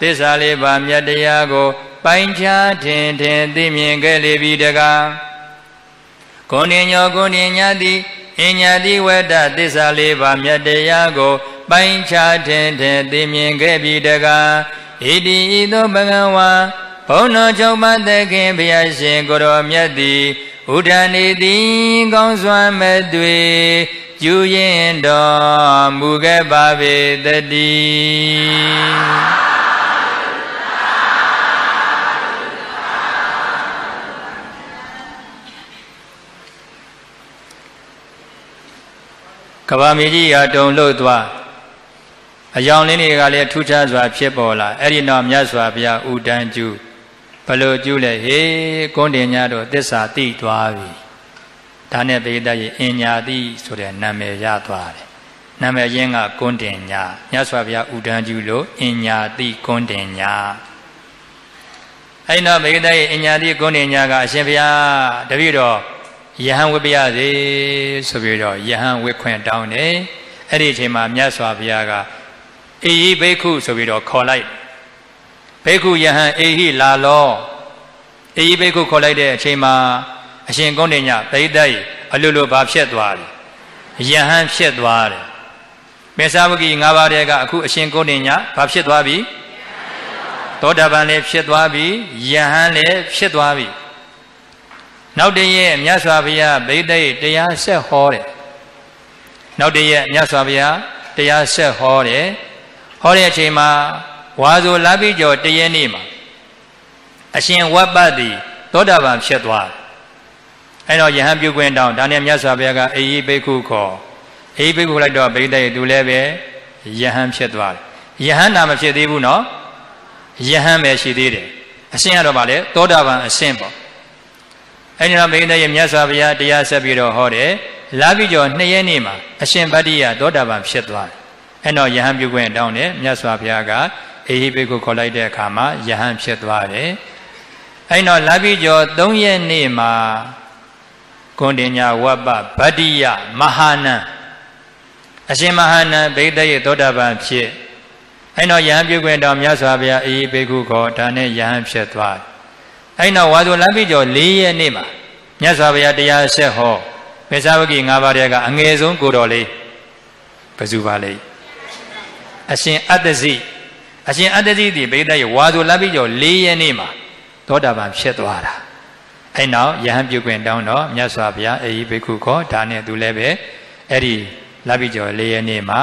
သစ္စာလေးပါးမြတ်တရားကို ပိုင်းခြားထင်ထင်သိမြင်ခဲ့လေပြီတကား ဂုဏ်ညောဂုဏ်ညာတိအညာတိဝတ္တသစ္စာလေးပါးမြတ်တရားကို ပိုင်းခြားထင်ထင်သိမြင်ခဲ့ပြီတကားဣတိဤသို့ဘဂဝါဘုံတော်ချုပ်မသခင်ဘုရားရှင်ကိုရောမြတ်သည်ဥဒ္ဒနေသည်ကောင်းစွာမဲ့တွေယူရင်တော်မူခဲ့ပါပေတည်း ကဘာမြေကြီးရာတုံလို့သွားအယောင်လင်းတွေကလည်းထူးခြားစွာဖြစ်ပေါ်လာအဲ့ဒီနောက်မြတ်စွာဘုရားဥဒန်းကျူဘလို့ကျူလဲဟေးကွန်းတင်ညာတို့သစ္စာတိသွားပြီဒါနဲ့ပေတရဲ့အင်ညာတိဆိုတဲ့နာမည်ရသွားတယ်နာမည်ရင်းကကွန်းတင်ညာမြတ်စွာဘုရားဥဒန်းကျူလို့အင်ညာတိကွန်းတင်ညာအဲ့တော့ဘေဒရဲ့အင်ညာတိကွန်းတင်ညာကအရှင်ဘုရားတပည့်တော် ယဟန်ဝိပယစေဆိုပြီးတော့ယဟန်ဝိခွင့်တောင်းတယ်အဲ့ဒီအချိန်မှာမြတ်စွာဘုရားကအေဟိဘိက္ခုဆိုပြီးတော့ခေါ်လိုက်ဘိက္ခုယဟန်အေဟိလာလောအေဟိဘိက္ခုခေါ်လိုက်တဲ့အချိန်မှာအရှင်ကုန်းတင်ညဗိဒ္ဓယအလိုလိုဘာဖြစ်သွားတယ်ယဟန်ဖြစ်သွားတယ်မေသာဝဂီ၅ပါးတည်းကအခုအရှင်ကုန်းတင်ညဘာဖြစ်သွားပြီသောတာပန်လည်းဖြစ်သွားပြီယဟန်လည်းဖြစ်သွားပြီ နောက်တည့်ရဲ့မြတ်စွာဘုရားဗိဒ္ဓရဲ့တရားဆက်ဟောတယ်နောက်တည့်ရဲ့မြတ်စွာဘုရားတရားဆက်ဟောတယ်ဟောတဲ့အချိန်မှာဝါဆိုလာပြီးကျော်တည့်ရဲ့နေ့မှာအရှင်ဝပ္ပတိသောတာပန်ဖြစ်သွားတယ်အဲ့တော့ယဟန်ပြုခွင့်တောင်းဒါနဲ့မြတ်စွာဘုရားကအေယိဘိက္ခုခေါ်အေယိဘိက္ခုလိုက်တော့ဗိဒ္ဓရဲ့သူလည်းပဲယဟန်ဖြစ်သွားတယ်ယဟန်နာမဖြစ်သေးဘူးနော်ယဟန်ပဲရှိသေးတယ်အရှင်ကတော့ဗာလေသောတာပန်အရှင်ပေါ့ အဲဒီတော့ဘိက္ခရဲ့မြတ်စွာဘုရားတရားဆက်ပြီးတော့ဟောတယ်လာပြီးကျော်နှစ်ရက်နေ့မှာအရှင်ဗတ္တိယသောတာပန်ဖြစ်သွားတယ်အဲတော့ယဟန်ပြုခွင့်တောင်းတယ်မြတ်စွာဘုရားကအေဟိဘိက္ခုခေါ်လိုက်တဲ့အခါမှာယဟန်ဖြစ်သွားတယ်အဲတော့လာပြီးကျော်၃ရက်နေ့မှာဂွန်တင်ညာဝပ္ပဗတ္တိယမဟာနံအရှင်မဟာနံဘိက္ခရဲ့သောတာပန်ဖြစ်အဲတော့ယဟန်ပြုခွင့်တောင်းမြတ်စွာဘုရားအေဟိဘိက္ခုခေါ်ဒါနဲ့ယဟန်ဖြစ်သွားတယ် အဲ့နောက်ဝါဆိုလမ်းပြီးကျော်၄ရက်နေ့မှာမြတ်စွာဘုရားတရားဆက်ဟောမေဇဝကိ၅ပါးတည်းကအငယ်ဆုံးကိုတော်လေးဘယ်သူပါလဲအရှင်အတ္တစီအရှင်အတ္တစီဒီဘိဒ္ဓရဲ့ဝါဆိုလမ်းပြီးကျော်၄ရက်နေ့မှာသောတာပန်ဖြစ်သွားတာအဲ့နောက်ယဟန်ပြုခွင့်တောင်းတော့မြတ်စွာဘုရားအေဟိဘိက္ခုခေါ်ဒါနဲ့သူလည်းပဲအဲ့ဒီလမ်းပြီးကျော်၄ရက်နေ့မှာ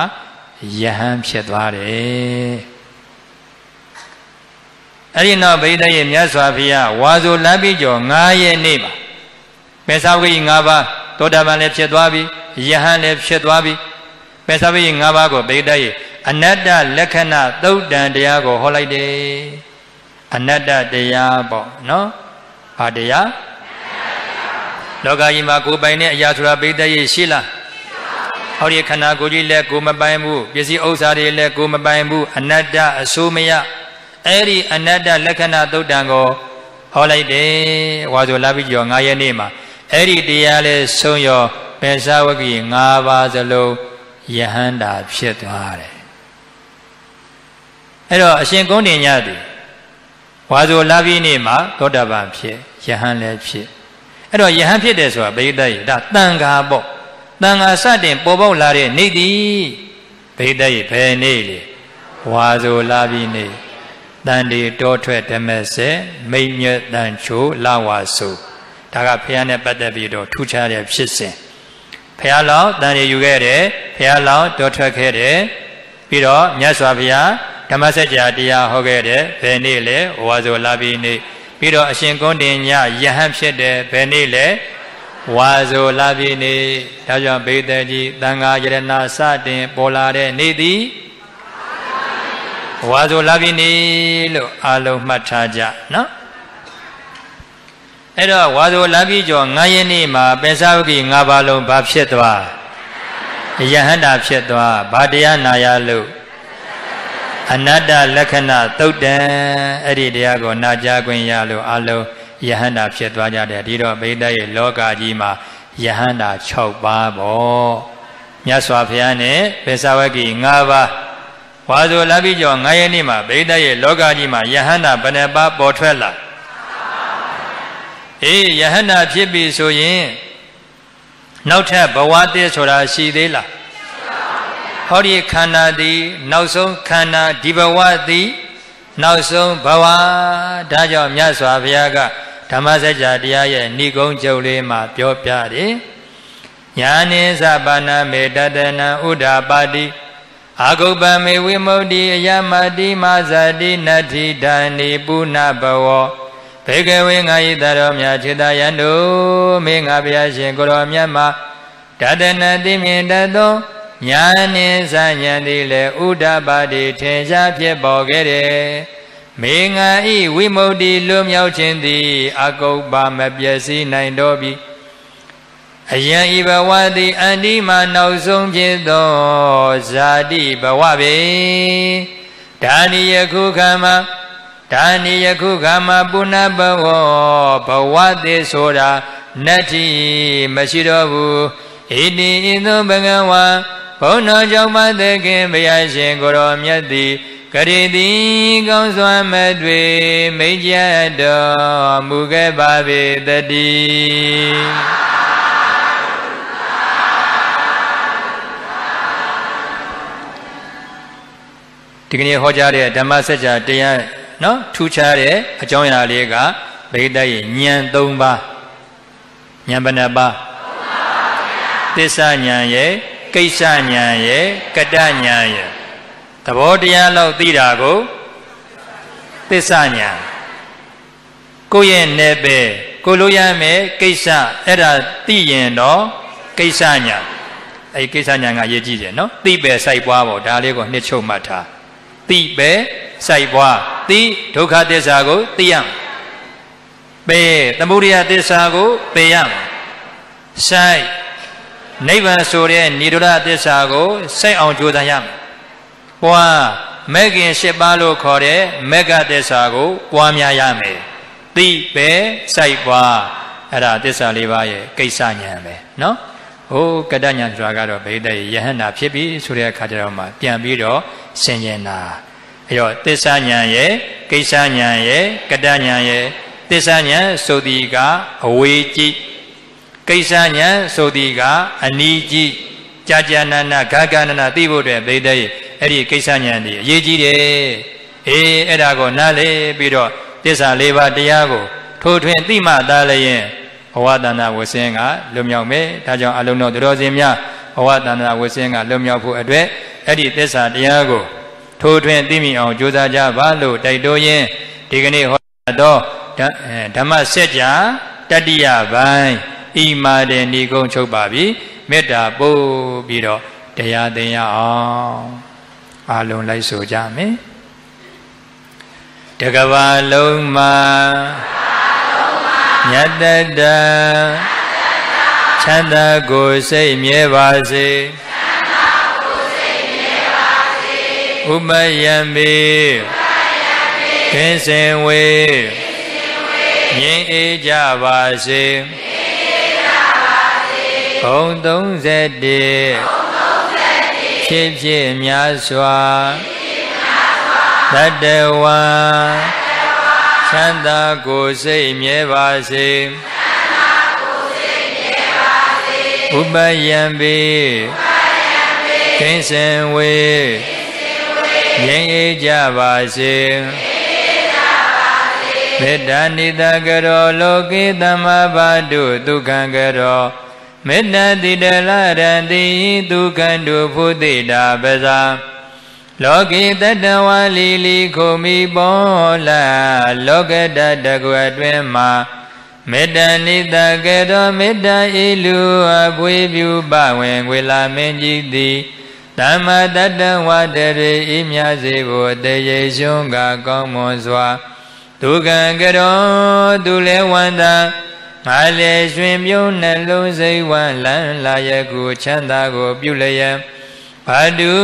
ယဟန်ဖြစ်သွားတယ် အဲ့ဒီနောက်ဗိဒ္ဓရဲ့မြတ်စွာဘုရားဝါဆိုလမ်းပြီးကျော်9ရက်နေ့မှာမေသာဝဂိ9ပါးသောတာပန်လည်းဖြစ်သွားပြီယဟန်လည်းဖြစ်သွားပြီဗပယ်စားပိ၅ပါးကိုပိဋကရဲ့အနတ္တလက္ခဏာသုတ်တန်တရားကိုဟောလိုက်တယ်အနတ္တတရားပေါ့နော်ဘာတရားလောကကြီးမှာကိုယ်ပိုင်တဲ့အရာဆိုတာပိဋကရဲ့ရှိလားဟောဒီခန္ဓာကိုယ်ကြီးလည်းကိုမပိုင်ဘူးပစ္စည်းဥစ္စာတွေလည်းကိုမပိုင်ဘူးအနတ္တအဆိုးမရ အဲ့ဒီအနတ္တလက္ခဏာသုတ်တံကိုဟောလိုက်တယ်ဝါဆိုလာပြီးကျော်9ရက်နေ့မှာအဲ့ဒီတရားလဲဆုံးရောပေသဝကိ9ပါးစလုံးယဟန္တာဖြစ်သွားတယ်အဲ့တော့အရှင်ကုန်းတင်ညသည်ဝါဆိုလာပြီးနေ့မှာသောတာပန်ဖြစ်ယဟန်လည်းဖြစ်အဲ့တော့ယဟန်ဖြစ်တယ်ဆိုတာဘိဒ္ဓရေဒါတန်ခါပေါ့တန်ခါစတင်ပေါ်ပေါက်လာတဲ့နေ့သည်ဘိဒ္ဓရေဘယ်နေ့လေဝါဆိုလာပြီးနေ့ တန်ဒီတောထွက်ဓမ္မစေမိမ့်မြတ်တန်ချိုလာဝါဆိုဒါကဖះနဲ့ပတ်သက်ပြီးတော့ထူးခြားတဲ့ဖြစ်စဉ်ဖះလောင်းတန်ရီယူခဲ့တယ်ဖះလောင်းတောထွက်ခဲ့တယ်ပြီးတော့မြတ်စွာဘုရားဓမ္မစကြာတရားဟောခဲ့တယ်ဘယ်နေ့လဲဝါဆိုလာပြီးနေ့ပြီးတော့အရှင်ကုန်းတင်ညယဟန်ဖြစ်တယ်ဘယ်နေ့လဲဝါဆိုလာပြီးနေ့ဒါကြောင့်ဘိသေကြီးတန်ဃာယရနာစတင်ပေါ်လာတဲ့နေ့သည် ဝါဆိုလာပြီနေလို့အာလုံးမှတ်ထားကြနော်အဲ့တော့ဝါဆိုလာပြီကျော်9ရက်နေ့မှာပင်စာဝကိ9ပါးလုံးဘာဖြစ်သွားယဟန္တာဖြစ်သွားဘာတရားနာရလို့အနတ္တလက္ခဏာသုတ်တံအဲ့ဒီတရားကိုနာကြားခွင့်ရလို့အလုံးယဟန္တာဖြစ်သွားကြတယ်ဒီတော့ဗိဒ္ဓရဲ့လောကကြီးမှာယဟန္တာ6ပါးပေါ့မြတ်စွာဘုရားနဲ့ပေသဝကိ9ပါး ဝါဆိုလာပြီးကြော9ရက်နေ့မှာဗိဒ္ဓရဲ့လောကကြီးမှာယဟန္တာဘယ်နှပါပေါ်ထွက်လာအေးယဟန္တာဖြစ်ပြီဆိုရင်နောက်ထပ်ဘဝတည်းဆိုတာရှိသေးလားဟောဒီခန္ဓာသည်နောက်ဆုံးခန္ဓာဒီဘဝသည်နောက်ဆုံးဘဝဒါကြောင့်မြတ်စွာဘုရားကဓမ္မစကြာတရားရဲ့ဏိကုံးကျုပ်လေးမှာပြောပြတယ်ညာနိသပါဏမေတတနံဥဒ္ဓပါတိ အာဂုပ္ပမေဝိမု ക്തി အယမတိမဇာတိနတ္ထိဒာနိပုဏဘဝဘေကဝေငါယိတရောမြခြေတယံတို့မေငါဘုရားရှင်ကိုရောမြတ်မှာတတနတိမြင်တတ်သောညာနှင်းစညာသည်လေဥဒ္ဓပါတိထင်ရှားဖြစ်ပေါ်ခဲ့တယ်မေငါဤဝိမု ക്തി လွမြောက်ခြင်းသည်အကုပ္ပမပျက်စီးနိုင်တော်ပြီ အယံဤဘဝသည်အန္တိမနောက်ဆုံးဖြစ်သောဇာတိဘဝပေဒါနိယခုခမဒါနိယခုခမပုဏ္ဏဘဝဘဝသေးဆိုတာနတ္ထိမရှိတော့ဘူးဣတိဣသောဘဂဝါဘုန်းတော်ကြောင့်မသက်ခင်ဘုရားရှင်ကိုရောမြတ်သည်ကရေတိကောင်းစွာမတွေ့မိတ်ကြတော်မူခဲ့ပါပေတည်း ဒီကနေ့ဟောကြားတဲ့ဓမ္မစကြာတရားနော်ထူးခြားတဲ့အကြောင်းအရာလေးကဗိဒ္ဓရဲ့ဉာဏ်၃ပါးဉာဏ်ဘယ်နှပါးသစ္စာဉာဏ်ရဲ့ကိစ္စဉာဏ်ရဲ့ကတ္တဉာဏ်ရဲ့သဘောတရားလောက်သိတာကိုသစ္စာဉာဏ်ကိုယ့်ရဲ့နယ်ပယ်ကိုလိုရမယ်ကိစ္စအဲ့ဒါသိရင်တော့ကိစ္စဉာဏ်အဲ့ကိစ္စဉာဏ်ကရေးကြည့်တယ်နော်သိပယ်စိုက်ပွားပေါ့ဒါလေးကိုနှစ်ချုပ်မှတ်ထား သိပဲစိုက်ပွားသိဒုက္ခသစ္စာကိုသိရမယ်ပေသမုဒယသစ္စာကိုသိရမယ်စိုက်နိဗ္ဗာန်ဆိုတဲ့និရောဓသစ္စာကိုစိုက်အောင်ကြိုးစားရမယ်ပွားမဲခင်၈ပါးလို့ခေါ်တဲ့မေဃသစ္စာကိုပွားများရမယ်သိပဲစိုက်ပွားအဲ့ဒါသစ္စာလေးပါးရဲ့ကိစ္စဉာဏ်ပဲเนาะ ဟိုကတ္တညာဆိုတာကတော့ဗေဒရဲ့ယဟန္တာဖြစ်ပြီဆိုတဲ့အခါကျတော့မှပြန်ပြီးတော့ဆင်ញင်တာအဲတော့သစ္စာညာရဲ့ကိစ္စညာရဲ့ကတ္တညာရဲ့သစ္စာညာဆိုသည်ကအဝေးကြည့်ကိစ္စညာဆိုသည်ကအနီးကြည့်ကြာကြာနာနာဂဂနနာသိဖို့အတွက်ဗေဒရဲ့အဲ့ဒီကိစ္စညာဒီအရေးကြီးတယ်အေးအဲ့ဒါကိုနားလေပြီးတော့သစ္စာလေးပါးတရားကိုထိုးထွင်းသိမှသာလျင် ဘဝတဏ္ဍဝဆင်းကလွတ်မြောက်မယ်ဒါကြောင့်အလုံးတော်တော်စင်များဘဝတဏ္ဍဝဆင်းကလွတ်မြောက်ဖို့အတွက်အဲ့ဒီသစ္စာတရားကိုထိုးထွင်းသိမိအောင်ကြိုးစားကြပါလို့တိုက်တွန်းရင်းဒီကနေ့ဟောတော့ဓမ္မစက်ကြာတတိယပိုင်းဣမာတေဏီကုံချုပ်ပါပြီမေတ္တာပို့ပြီးတော့တတရားသင်ရအောင်အားလုံးလိုက်ဆိုကြမယ်တကဘာလုံးမှာ မြတ်တတချမ်းသာကိုစိတ်မြဲပါစေဥပယံမေကင်းစင်ဝေငြိမ်းအေးကြပါစေဘုံ31ဖြစ်ဖြစ်များစွာတတဝံ ချမ်းသာကိုစိတ်မြဲပါစေဥပယံပေကင်းစင်ဝေငြိမ်းအေးကြပါစေမေတ္တာနိတကရောလောကေတမဘာတုဒုက္ခံကရောမေတ္တာတိတလရတိဒုက္ခံတုဖုတိတာပဇာ လောကိတတဝါလီလီခုမိပေါ်လာလောကတတကွအတွင်းမှာမေတ္တာနိတကရောမေတ္တာဤလူအပွေးပြုပဝင်ဝေလာမင်းကြီးသည်သမ္မာတတဝတရေဤမြစေဖို့တရေရှုံးကကောင်းမွန်စွာဒုက္ခံကရောသူလဲဝန္တာငါလေရွှင်ပြုံးနှလုံးစိတ်ဝမ်းလန်းလာရကုချမ်းသာကိုပြုလျက် ဘာတု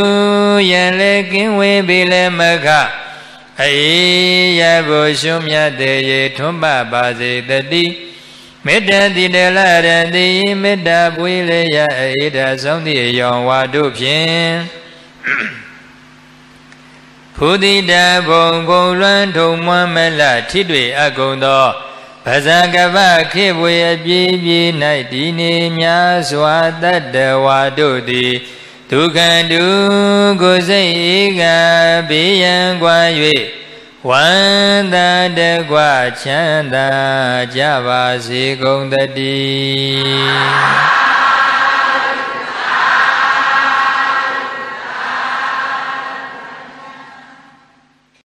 ယံလေကင်းဝေးပြီလေမခအေးရဖို့ရှုံးမြတ်တဲ့ရေထွန်းပပါစေတတိမေတ္တာတိတလရတိမေတ္တာပွေးလေရအေဒါဆုံးသည့်ယောဝါတို့ဖြင့်ဖုတိတဘုံဘုံလွမ်းထုံမွမ်းမလထိတွေ့အကုန်သောပဇံကပခေဘွေအပြည့်ပြည့်၌ဒီနေများစွာတတ္တဝါတို့သည် ဒုက္ခံတုကိုစိတ်ဧကဘေးရန်ကွာ၍ဝန္တတကွချမ်းသာကြပါစေကုန်တည်း